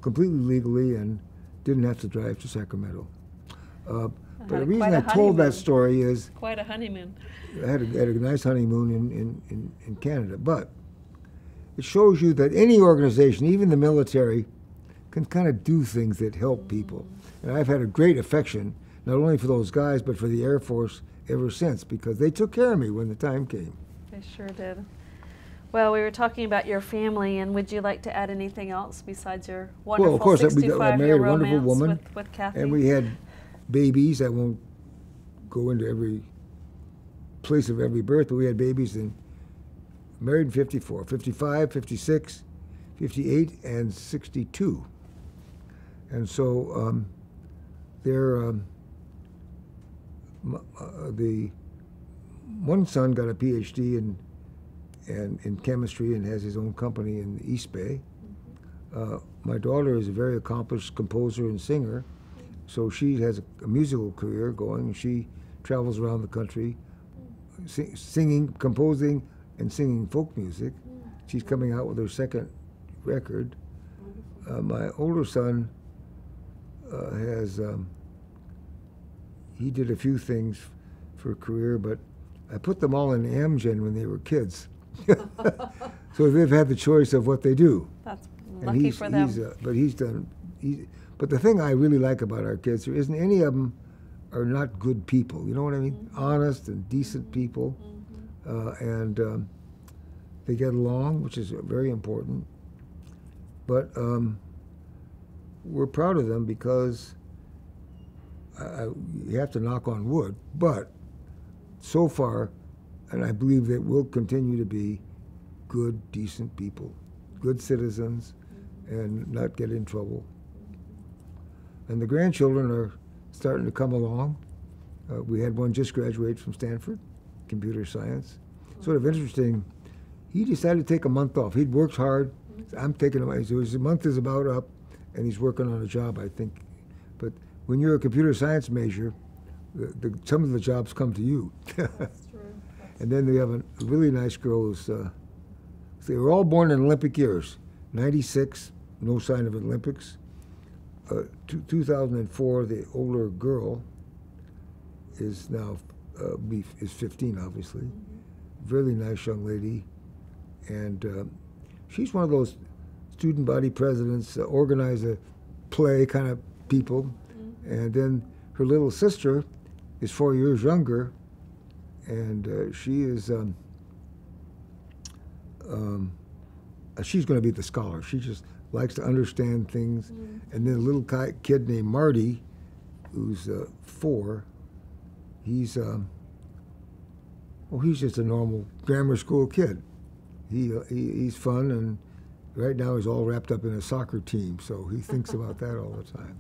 completely legally and didn't have to drive to Sacramento. Uh, but the reason I told that story is Quite a honeymoon. I had a, had a nice honeymoon in, in, in, in Canada. But it shows you that any organization, even the military, can kind of do things that help people. And I've had a great affection, not only for those guys, but for the Air Force ever since, because they took care of me when the time came. They sure did. Well, we were talking about your family, and would you like to add anything else besides your wonderful well, of course, I- I 65 married year a wonderful romance woman, with, with Kathy? and we had babies. I won't go into every place of every birth, but we had babies in married in 54, 55, 56, 58, and 62. And so um, um, uh, the one son got a PhD in, in, in chemistry and has his own company in East Bay. Uh, my daughter is a very accomplished composer and singer, So she has a, a musical career going. and She travels around the country, sing, singing, composing, and singing folk music. She's coming out with her second record. Uh, my older son uh, has um, he did a few things for a career, but I put them all in Amgen when they were kids. so they've had the choice of what they do. That's And lucky he's, for them. He's, uh, but he's done. He, but the thing I really like about our kids, there isn't any of them are not good people. You know what I mean? Mm-hmm. Honest and decent people, uh, and um, they get along, which is very important. But um, we're proud of them because I, I, you have to knock on wood. But so far, and I believe they will continue to be good, decent people, good citizens, and not get in trouble. And the grandchildren are starting to come along. Uh, we had one just graduate from Stanford, computer science. Sort of interesting. He decided to take a month off. He'd worked hard. I'm taking him. So his month is about up, and he's working on a job, I think. But when you're a computer science major, the, the, some of the jobs come to you. That's true. And then they have a, a really nice girl who's, uh, they were all born in Olympic years. 96, no sign of Olympics. Uh, two, 2004, the older girl is now, uh, is 15, obviously. Really nice young lady. And um, she's one of those student body presidents, uh, organize a play kind of people. And then her little sister is four years younger, and uh, she is um, um, uh, she's going to be the scholar. She just likes to understand things. And then a little ki- kid named Marty, who's uh, four, he's um, well, he's just a normal grammar school kid. He, uh, he he's fun, and right now he's all wrapped up in a soccer team, so he thinks about that all the time.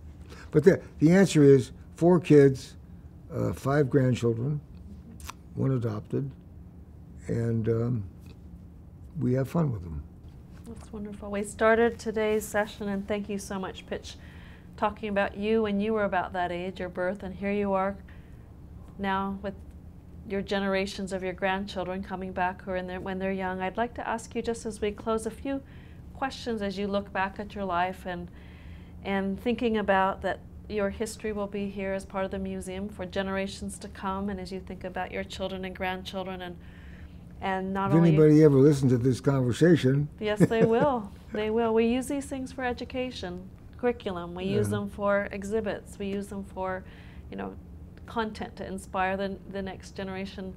But the the answer is four kids, uh, five grandchildren, one adopted, and um, we have fun with them. That's wonderful. We started today's session, and thank you so much, Pitch, talking about you when you were about that age, your birth, and here you are now with your generations of your grandchildren coming back who are in their, when they're young. I'd like to ask you, just as we close, a few questions as you look back at your life and and thinking about that your history will be here as part of the museum for generations to come, and as you think about your children and grandchildren and and not if only anybody ever listened to this conversation, Yes, they will. they will. We use these things for education, curriculum. We use them for exhibits. We use them for, you know, content to inspire the, the next generation.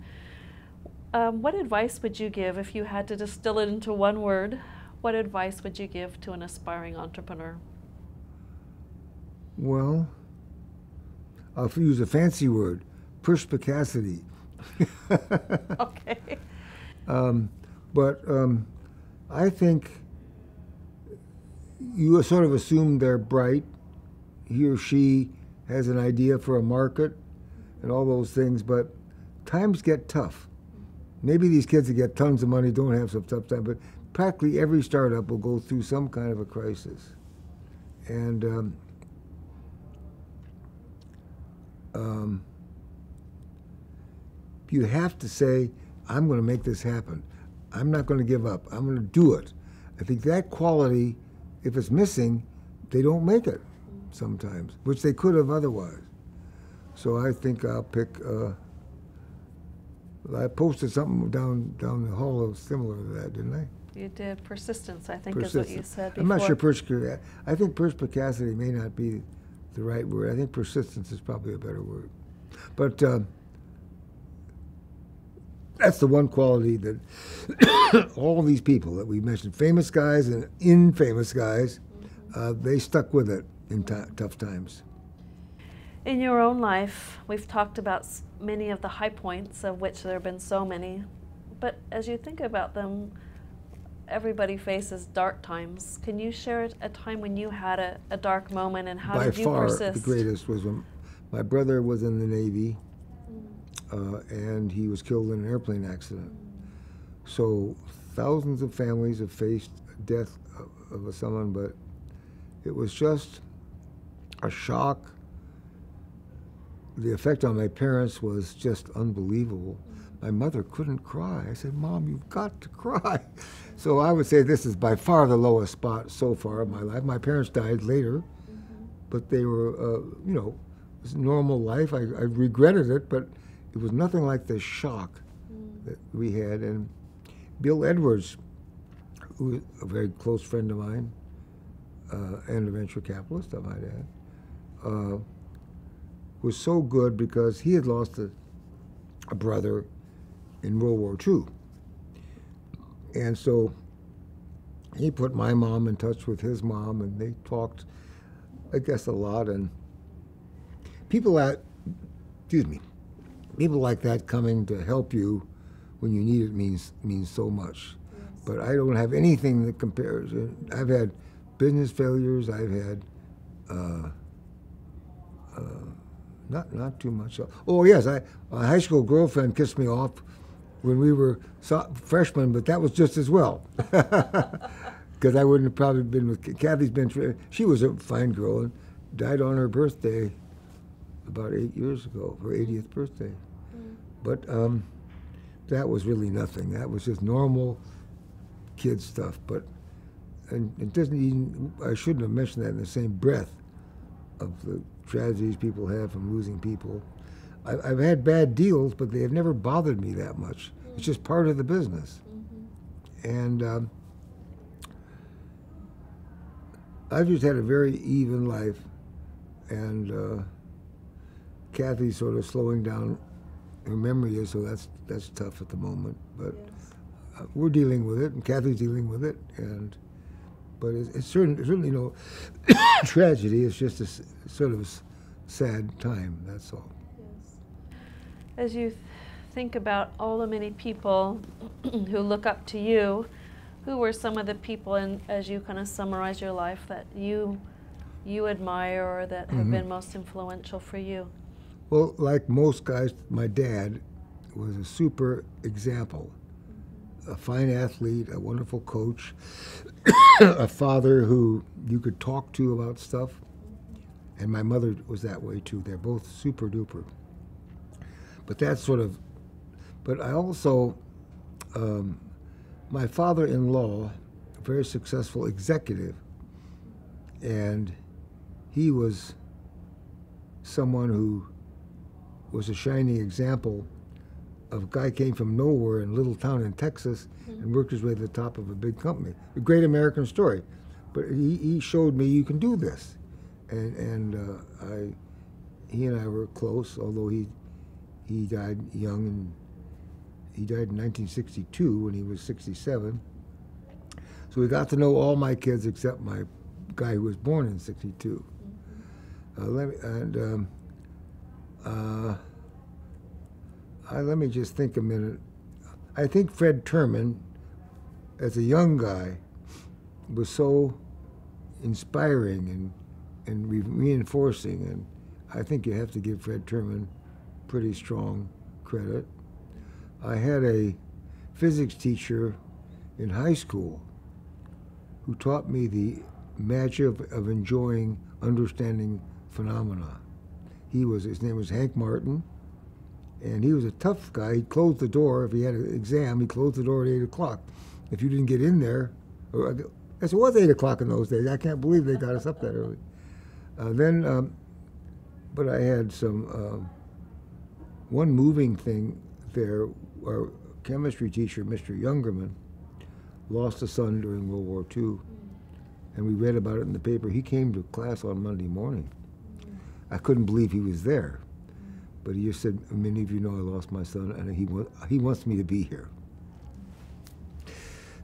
Um, what advice would you give if you had to distill it into one word? What advice would you give to an aspiring entrepreneur? well, I'll use a fancy word, perspicacity. Okay. Um, but um, I think you sort of assume they're bright. He or she has an idea for a market and all those things, but times get tough. Maybe these kids that get tons of money don't have some tough time, but practically every startup will go through some kind of a crisis. And um, um, you have to say, I'm going to make this happen. I'm not going to give up. I'm going to do it. I think that quality, if it's missing, they don't make it sometimes, which they could have otherwise. So I think I'll pick. Uh, I posted something down down the hall similar to that, didn't I? You did persistence, I think, is what you said before. I'm not sure perspicacity. I think perspicacity may not be the right word. I think persistence is probably a better word. But uh, that's the one quality that all these people that we mentioned, famous guys and infamous guys, uh, they stuck with it in tough times. In your own life, we've talked about many of the high points, of which there have been so many. But as you think about them, everybody faces dark times. Can you share a time when you had a, a dark moment and how By did you far, persist? the greatest was when my brother was in the Navy. Uh, and he was killed in an airplane accident. So thousands of families have faced death of, of someone, but it was just a shock the effect on my parents was just unbelievable. My mother couldn't cry. I said, Mom, you've got to cry. So I would say this is by far the lowest spot so far in my life. My parents died later, but they were, uh, you know, normal life. I, I regretted it, but it was nothing like the shock that we had. And Bill Edwards, who is a very close friend of mine, uh, and a venture capitalist, I might add, uh, was so good because he had lost a, a brother in World War II. And so he put my mom in touch with his mom, and they talked, I guess, a lot. And people at, excuse me, people like that coming to help you when you need it means means so much. Yes. But I don't have anything that compares. I've had business failures. I've had. Uh, uh, not not too much. Oh yes, I, a high school girlfriend kissed me off when we were so, freshmen, but that was just as well. Because I wouldn't have probably been with Kathy's been. She was a fine girl and died on her birthday about eight years ago, her 80th birthday. Mm. But um, that was really nothing. That was just normal kid stuff. But and it doesn't even. I shouldn't have mentioned that in the same breath of the tragedies people have from losing people. I, have had bad deals, but they have never bothered me that much. Mm-hmm. It's just part of the business. Mm-hmm. And um, I've just had a very even life, and uh, Kathy's sort of slowing down. Her memory is so that's that's tough at the moment, but uh, we're dealing with it, and Kathy's dealing with it, and but it's, it's certainly, certainly no tragedy. It's just a sort of a sad time. That's all. Yes. As you th think about all the many people who look up to you, who were some of the people, and as you kind of summarize your life, that you you admire or that have mm -hmm. been most influential for you? Well, like most guys, my dad was a super example a fine athlete, a wonderful coach, a father who you could talk to about stuff. And my mother was that way too. They're both super duper. But that's sort of, but I also, um, my father in law, a very successful executive, and he was someone who was a shining example of a guy came from nowhere in a little town in Texas mm-hmm. and worked his way to the top of a big company. A great American story. But he, he showed me you can do this. And, and uh, I, he and I were close, although he, he died young and he died in 1962 when he was 67. So we got to know all my kids except my guy who was born in 62. Mm-hmm. Uh, let me, and um, uh, uh, let me just think a minute. I think Fred Terman, as a young guy, was so inspiring and and re reinforcing, and I think you have to give Fred Terman pretty strong credit. I had a physics teacher in high school who taught me the magic of, of enjoying understanding phenomena. He was his name was Hank Martin and he was a tough guy. He closed the door if he had an exam. He closed the door at eight o'clock. If you didn't get in there, or, I said, it was eight o'clock in those days. I can't believe they got us up that early. Uh, then, um, but I had some um, one moving thing there. Our chemistry teacher, Mr. Youngerman, lost a son during World War II, and we read about it in the paper. He came to class on Monday morning. I couldn't believe he was there. But he just said, many of you know I lost my son, and he, wa- he wants me to be here.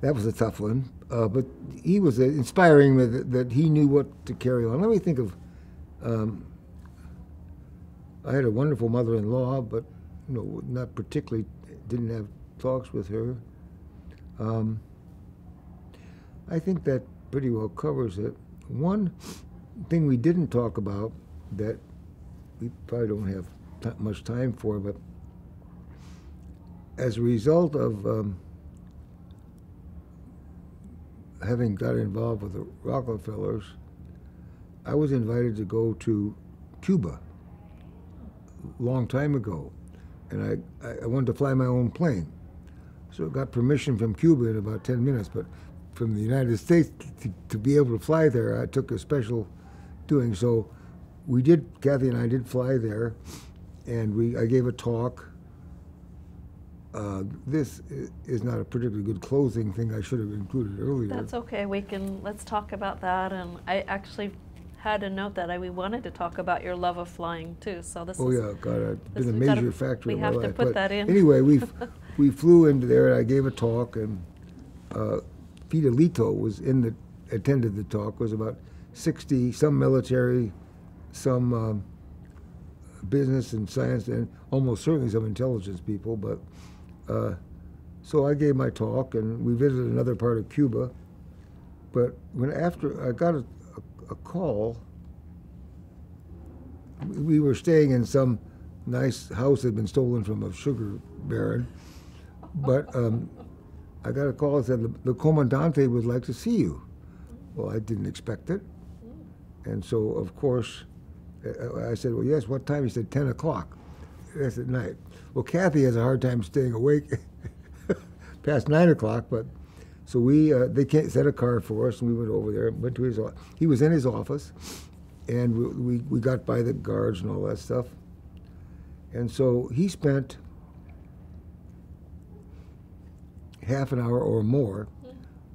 That was a tough one, uh, but he was uh, inspiring that, that he knew what to carry on. Let me think of. Um, I had a wonderful mother-in-law, but you know, not particularly. Didn't have talks with her. Um, I think that pretty well covers it. One thing we didn't talk about that we probably don't have much time for, but as a result of um, having got involved with the Rockefellers, I was invited to go to Cuba a long time ago, and I, I wanted to fly my own plane. So I got permission from Cuba in about 10 minutes, but from the United States to, to be able to fly there, I took a special doing. So we did, Kathy and I did fly there, and we I gave a talk. Uh, this is not a particularly good closing thing. I should have included earlier. That's okay. We can let's talk about that. And I actually had a note that I, we wanted to talk about your love of flying too. So this Oh is yeah, God, it's been a we gotta- major factor we in my have to life. put But that in. Anyway, we we flew into there, and I gave a talk, and uh, Fidelito was in the attended the talk. Was about sixty, some military, some um, business and science, and almost certainly some intelligence people. But uh, so I gave my talk, and we visited another part of Cuba. But when after I got a, a, a call we were staying in some nice house that had been stolen from a sugar baron. But um, I got a call that said, the, the Comandante would like to see you. Well, I didn't expect it. And so, of course, I said, well, yes, what time? He said, 10 o'clock. That's at night. Well, Kathy has a hard time staying awake past 9 o'clock, but so we, uh, they set a car for us, and we went over there, and went to his, o- he was in his office, and we, we, we got by the guards and all that stuff. And so he spent half an hour or more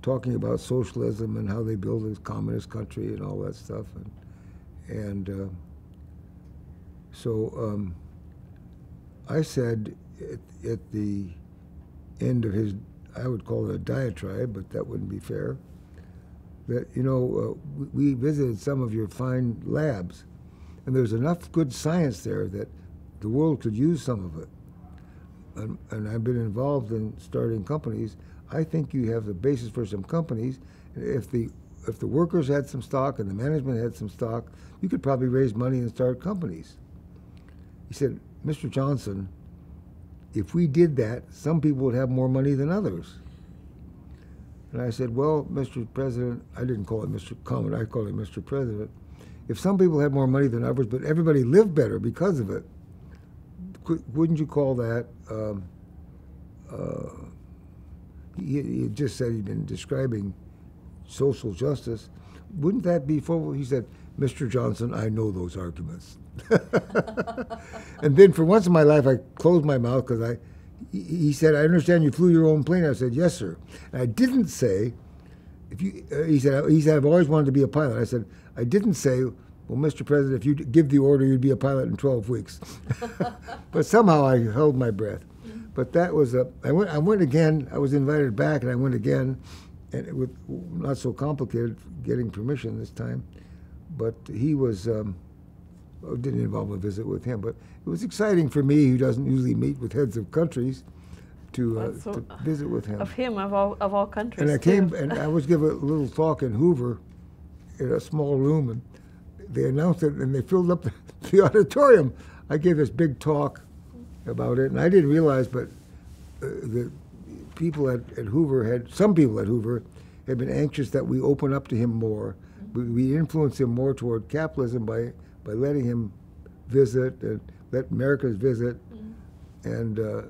talking about socialism and how they build this communist country and all that stuff. And, and uh, so um, I said at, at the end of his, I would call it a diatribe, but that wouldn't be fair that you know uh, we visited some of your fine labs, and there's enough good science there that the world could use some of it. And, and I've been involved in starting companies. I think you have the basis for some companies. If the if the workers had some stock and the management had some stock, you could probably raise money and start companies. He said, Mr. Johnson, if we did that, some people would have more money than others. And I said, well, Mr. President, I didn't call him Mr. Common, I called him Mr. President. If some people had more money than others, but everybody lived better because of it, wouldn't you call that? Um, uh, he, he just said he'd been describing social justice. Wouldn't that be full? He said, Mr. Johnson, I know those arguments. and then for once in my life, I closed my mouth because I. He said, "I understand you flew your own plane." I said, "Yes, sir." And I didn't say, "If you," uh, he said, "He said I've always wanted to be a pilot." I said, "I didn't say." Well, Mr. President, if you give the order, you'd be a pilot in 12 weeks. but somehow I held my breath. But that was a. I went. I went again. I was invited back, and I went again, and it was not so complicated getting permission this time. But he was. Um, didn't involve a visit with him, but it was exciting for me, who doesn't usually meet with heads of countries, to, uh, so- to visit with him. of him of all of all countries. And I came, and I was give a little talk in Hoover, in a small room, and they announced it, and they filled up the, the auditorium. I gave this big talk about it, and I didn't realize, but uh, the people at, at Hoover had some people at Hoover had been anxious that we open up to him more. We, we influence him more toward capitalism by by letting him visit and let Americans visit, and uh,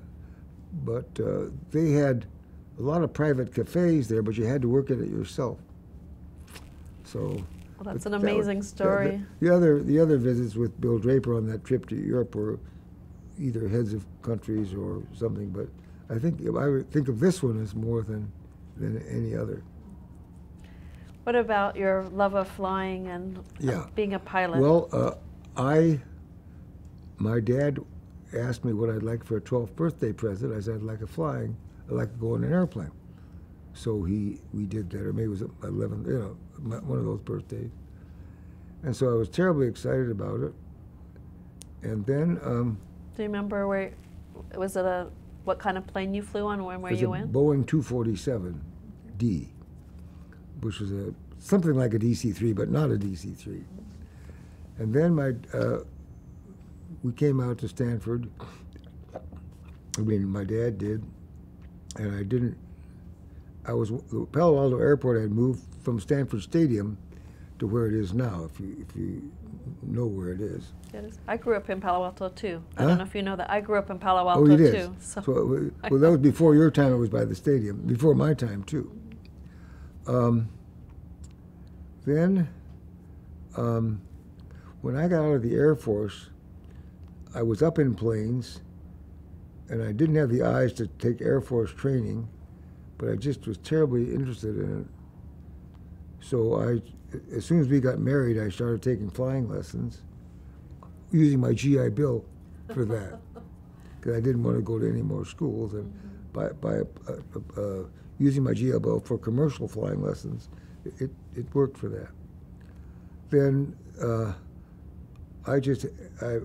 but uh, they had a lot of private cafes there, but you had to work at it yourself. So. Well, that's an that was- amazing story. The, the other the other visits with Bill Draper on that trip to Europe were either heads of countries or something, but I think I would think of this one as more than than any other. What about your love of flying and Yeah. being a pilot? Well, uh, I, my dad asked me what I'd like for a 12th birthday present. I said I'd like a flying, I'd like to go in an airplane. So he, we did that, or maybe it was 11, you know, one of those birthdays. And so I was terribly excited about it. And then um, Do you remember where? Was it a what kind of plane you flew on and where it was you a went? Boeing 247D, which was a something like a DC-3, but not a DC-3. And then my, uh, we came out to Stanford. I mean, my dad did, and I didn't. I was the Palo Alto Airport had moved from Stanford Stadium to where it is now, if you if you know where it is. It is. I grew up in Palo Alto too. I Huh? don't know if you know that. I grew up in Palo Alto oh, you did. too. So, So, well, that was before your time. It was by the stadium. Before my time too. Um, then, um, when I got out of the Air Force, I was up in planes, and I didn't have the eyes to take Air Force training, but I just was terribly interested in it. So I, as soon as we got married, I started taking flying lessons, using my GI Bill for that, because I didn't want to go to any more schools, and by by uh, uh, uh, using my GI Bill for commercial flying lessons, it it, worked for that. Then uh, I just I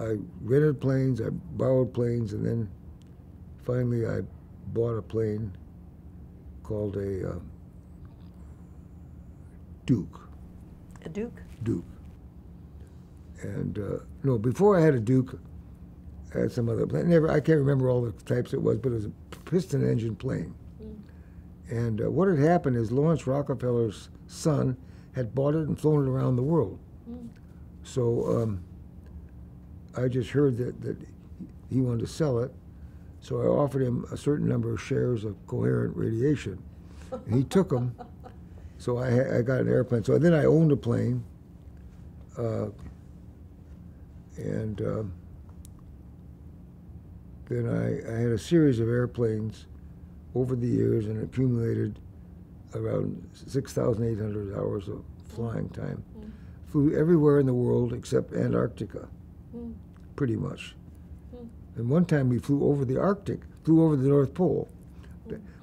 I rented planes, I borrowed planes, and then finally I bought a plane called a uh, Duke. a Duke. Duke. And uh, no, before I had a Duke, I had some other plane. Never, I can't remember all the types it was, but it was a piston engine plane. And uh, what had happened is Laurance Rockefeller's son had bought it and flown it around the world. So um, I just heard that, that he wanted to sell it. So I offered him a certain number of shares of coherent radiation. And he took them. So I, I got an airplane. So then I owned a plane. Uh, and um, then I, I had a series of airplanes over the years and accumulated around 6,800 hours of flying time. Flew everywhere in the world except Antarctica, Mm. pretty much. Mm. And one time we flew over the Arctic, flew over the North Pole.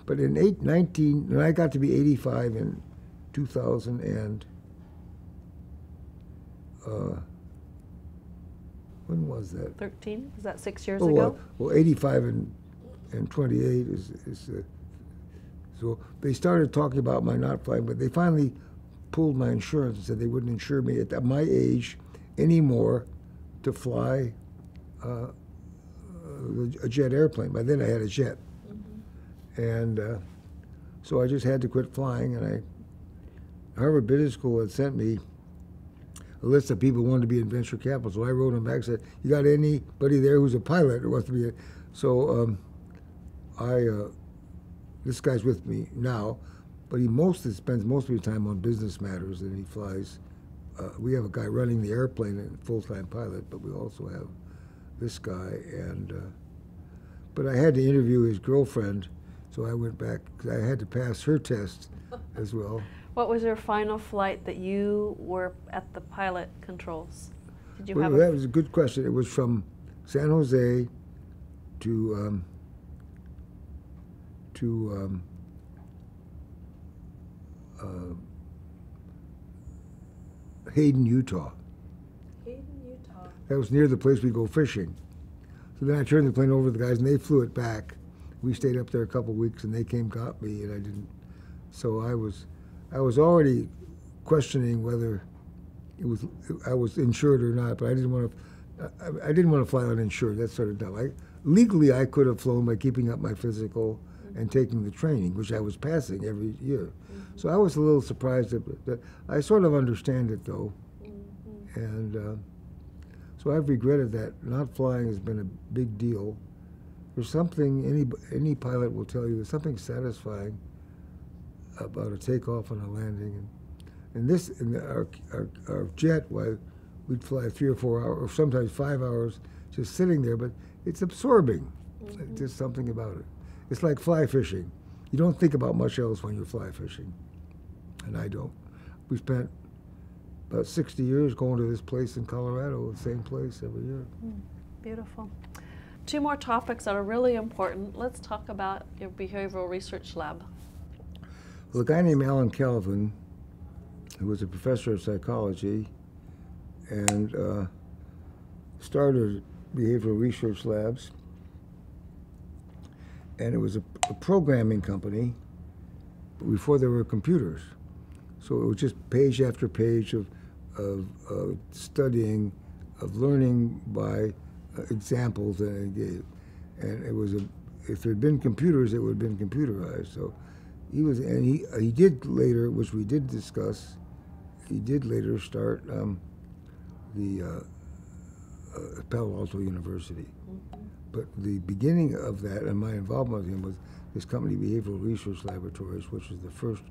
But in eight, 19, when I got to be 85 in 2000 and, uh, when was that? 13? Is that six years Oh, ago? well, well, 85 and, and 28 is, is uh, so they started talking about my not flying, but they finally pulled my insurance and said they wouldn't insure me at my age anymore to fly uh, a jet airplane. By then I had a jet. And uh, so I just had to quit flying, and I, Harvard Business School had sent me a list of people who wanted to be in venture capital. So I wrote them back and said, "You got anybody there who's a pilot who wants to be?" A, so um, I, uh, this guy's with me now, but he mostly spends most of his time on business matters, and he flies. Uh, we have a guy running the airplane, a full-time pilot, but we also have this guy. And uh, but I had to interview his girlfriend, so I went back. 'cause I had to pass her test as well. What was your final flight that you were at the pilot controls? Did you Well, have that was a good question. It was from San Jose to um, to um, uh, Hayden, Utah. Hayden, Utah. That was near the place we go fishing. So then I turned the plane over to the guys, and they flew it back. We stayed up there a couple weeks, and they came got me, and I didn't. So I was, I was already questioning whether it was I was insured or not, but I didn't want to. I, I didn't want to fly uninsured. That's sort of dumb. I, legally, I could have flown by keeping up my physical and taking the training, which I was passing every year. So I was a little surprised that, that I sort of understand it though, and uh, so I've regretted that. Not flying has been a big deal. There's something any any pilot will tell you. There's something satisfying about a takeoff and a landing, and and this in the, our, our our jet, why we'd fly three or four hours, or sometimes five hours, just sitting there. But it's absorbing. There's something about it. It's like fly fishing. You don't think about much else when you're fly fishing, and I don't. We spent about 60 years going to this place in Colorado, the same place every year. Beautiful. Two more topics that are really important. Let's talk about your behavioral research lab. Well, a guy named Allen Calvin, who was a professor of psychology, and uh, started behavioral research labs, and it was a, a programming company before there were computers. So it was just page after page of, of, of studying, of learning by uh, examples that it gave. And it was a, if there had been computers, it would have been computerized. So he was, and he, he did later, which we did discuss, he did later start um, the uh, uh, Palo Alto University. But the beginning of that and my involvement with him was this company, Behavioral Research Laboratories, which was the first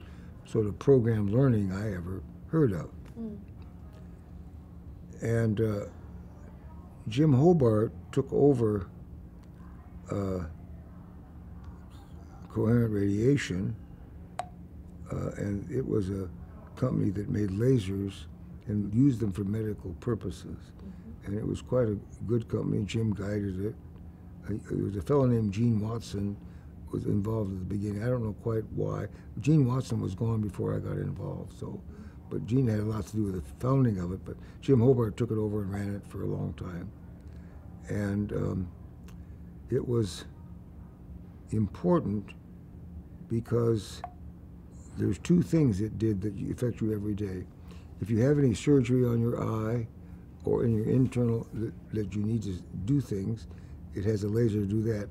sort of program learning I ever heard of. Mm. And uh, Jim Hobart took over uh, Coherent Radiation, uh, and it was a company that made lasers and used them for medical purposes. And it was quite a good company. Jim guided it. There was a fellow named Gene Watson was involved at the beginning. I don't know quite why. Gene Watson was gone before I got involved, so. But Gene had a lot to do with the founding of it. But Jim Hobart took it over and ran it for a long time, and um, it was important because there's two things it did that affect you every day. If you have any surgery on your eye or in your internal that, that you need to do things, it has a laser to do that.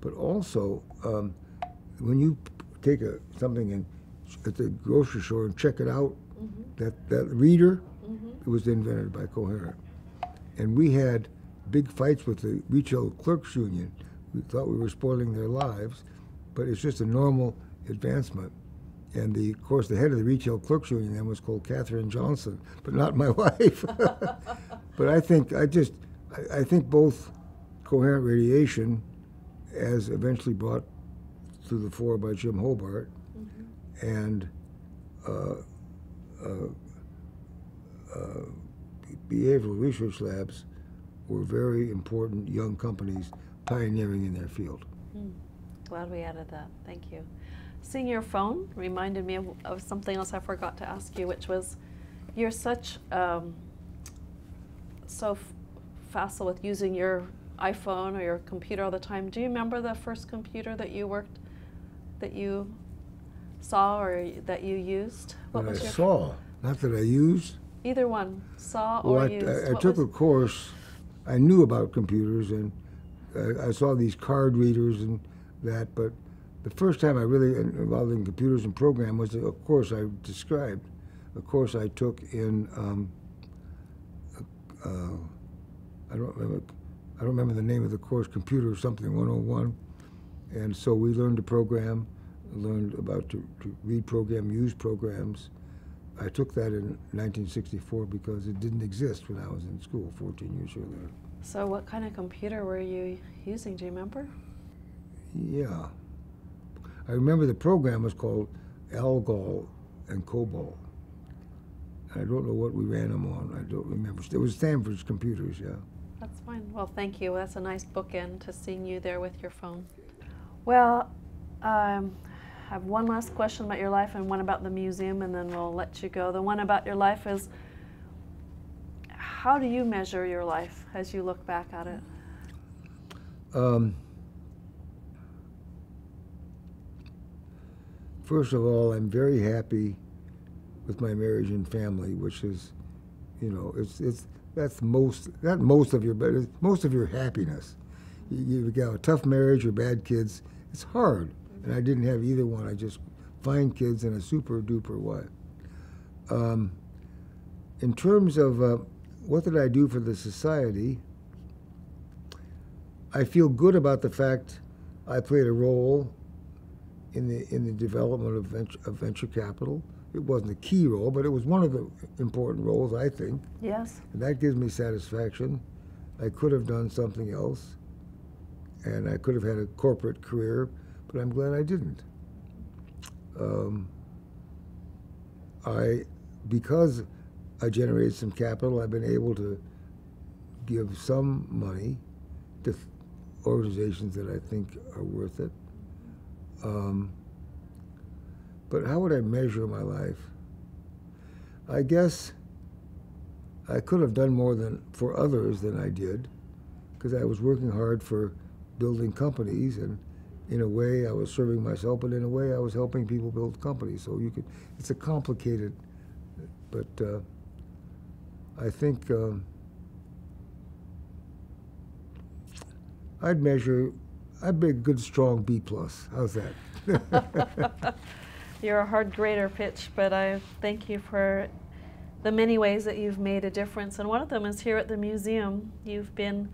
But also, um, when you take a something and at the grocery store and check it out, that that reader it was invented by Coherent, and we had big fights with the retail clerks union. We thought we were spoiling their lives, but it's just a normal advancement. And the, of course, the head of the retail clerks union then was called Catherine Johnson, but not my wife. but I think I just I, I think both coherent radiation, as eventually brought to the fore by Jim Hobart, and uh, uh, uh, behavioral research labs were very important young companies pioneering in their field. Glad we added that. Thank you. Seeing your phone reminded me of, of something else I forgot to ask you, which was you're such um, so f- facile with using your iPhone or your computer all the time. Do you remember the first computer that you worked, that you saw or that you used? What That was I your saw, not that I used. either one? Saw Well, or I, used? I, I took a course. I knew about computers, and I, I saw these card readers and that. But the first time I really involved in computers and program was a course I described, a course I took in. Um, uh, I don't remember. I don't remember the name of the course. Computer or something 101, and so we learned to program, learned about to, to read program, use programs. I took that in 1964 because it didn't exist when I was in school 14 years earlier. So, what kind of computer were you using? Do you remember? Yeah. I remember the program was called Algol and Cobol. I don't know what we ran them on. I don't remember. It was Stanford's computers, yeah. That's fine. Well, thank you. That's a nice bookend to seeing you there with your phone. Well, um, I have one last question about your life and one about the museum, and then we'll let you go. The one about your life is how do you measure your life as you look back at it? Um, first of all, I'm very happy with my marriage and family, which is, you know, it's it's that's most not most of your but most of your happiness. You, you've got a tough marriage or bad kids. It's hard, and I didn't have either one. I just fine kids in a super duper wife. Um, in terms of uh, what did I do for the society? I feel good about the fact I played a role in the in the development of venture, of venture capital. It wasn't a key role, but it was one of the important roles, I think, Yes. and that gives me satisfaction. I could have done something else, and I could have had a corporate career, but I'm glad I didn't. Um, I, because I generated some capital, I've been able to give some money to organizations that I think are worth it. Um, but how would I measure my life? I guess I could have done more than for others than I did, because I was working hard for building companies, and in a way I was serving myself, but in a way I was helping people build companies. So you could, it's a complicated, but uh, I think um, I'd measure, I'd be a good strong B plus. How's that? You're a hard grader, Pitch, but I thank you for the many ways that you've made a difference. And one of them is here at the museum. You've been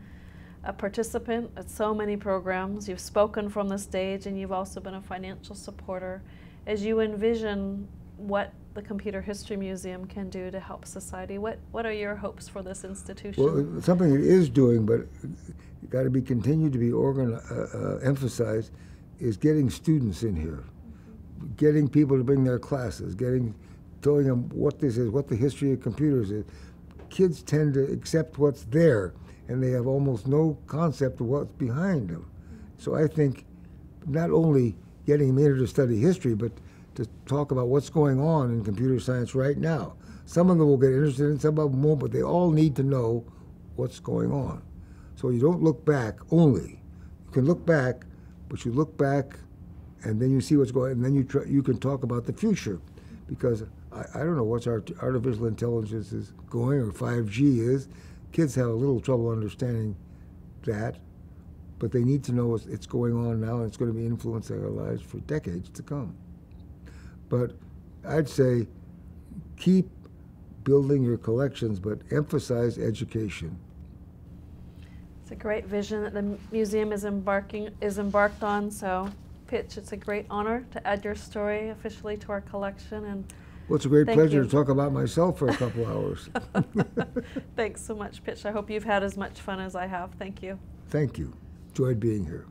a participant at so many programs, you've spoken from the stage, and you've also been a financial supporter as you envision what the Computer History Museum can do to help society. What, what are your hopes for this institution? Well, something it is doing, but got to be continued to be organ, uh, uh, emphasized, is getting students in here, getting people to bring their classes, getting, telling them what this is, what the history of computers is. Kids tend to accept what's there, and they have almost no concept of what's behind them. So I think not only getting them to study history, but to talk about what's going on in computer science right now. Some of them will get interested in, some of them won't, but they all need to know what's going on. So you don't look back only. You can look back, but you look back, and then you see what's going, and then you try, you can talk about the future, because I, I don't know what's art, artificial intelligence is going or 5G is. Kids have a little trouble understanding that, but they need to know what's, it's going on now, and it's going to be influencing our lives for decades to come. But I'd say keep building your collections, but emphasize education. It's a great vision that the museum is embarking is embarked on. So, Pitch, it's a great honor to add your story officially to our collection. And Well, it's a great pleasure you. to talk about myself for a couple hours. thanks so much, Pitch. I hope you've had as much fun as I have. Thank you. Thank you. Enjoyed being here.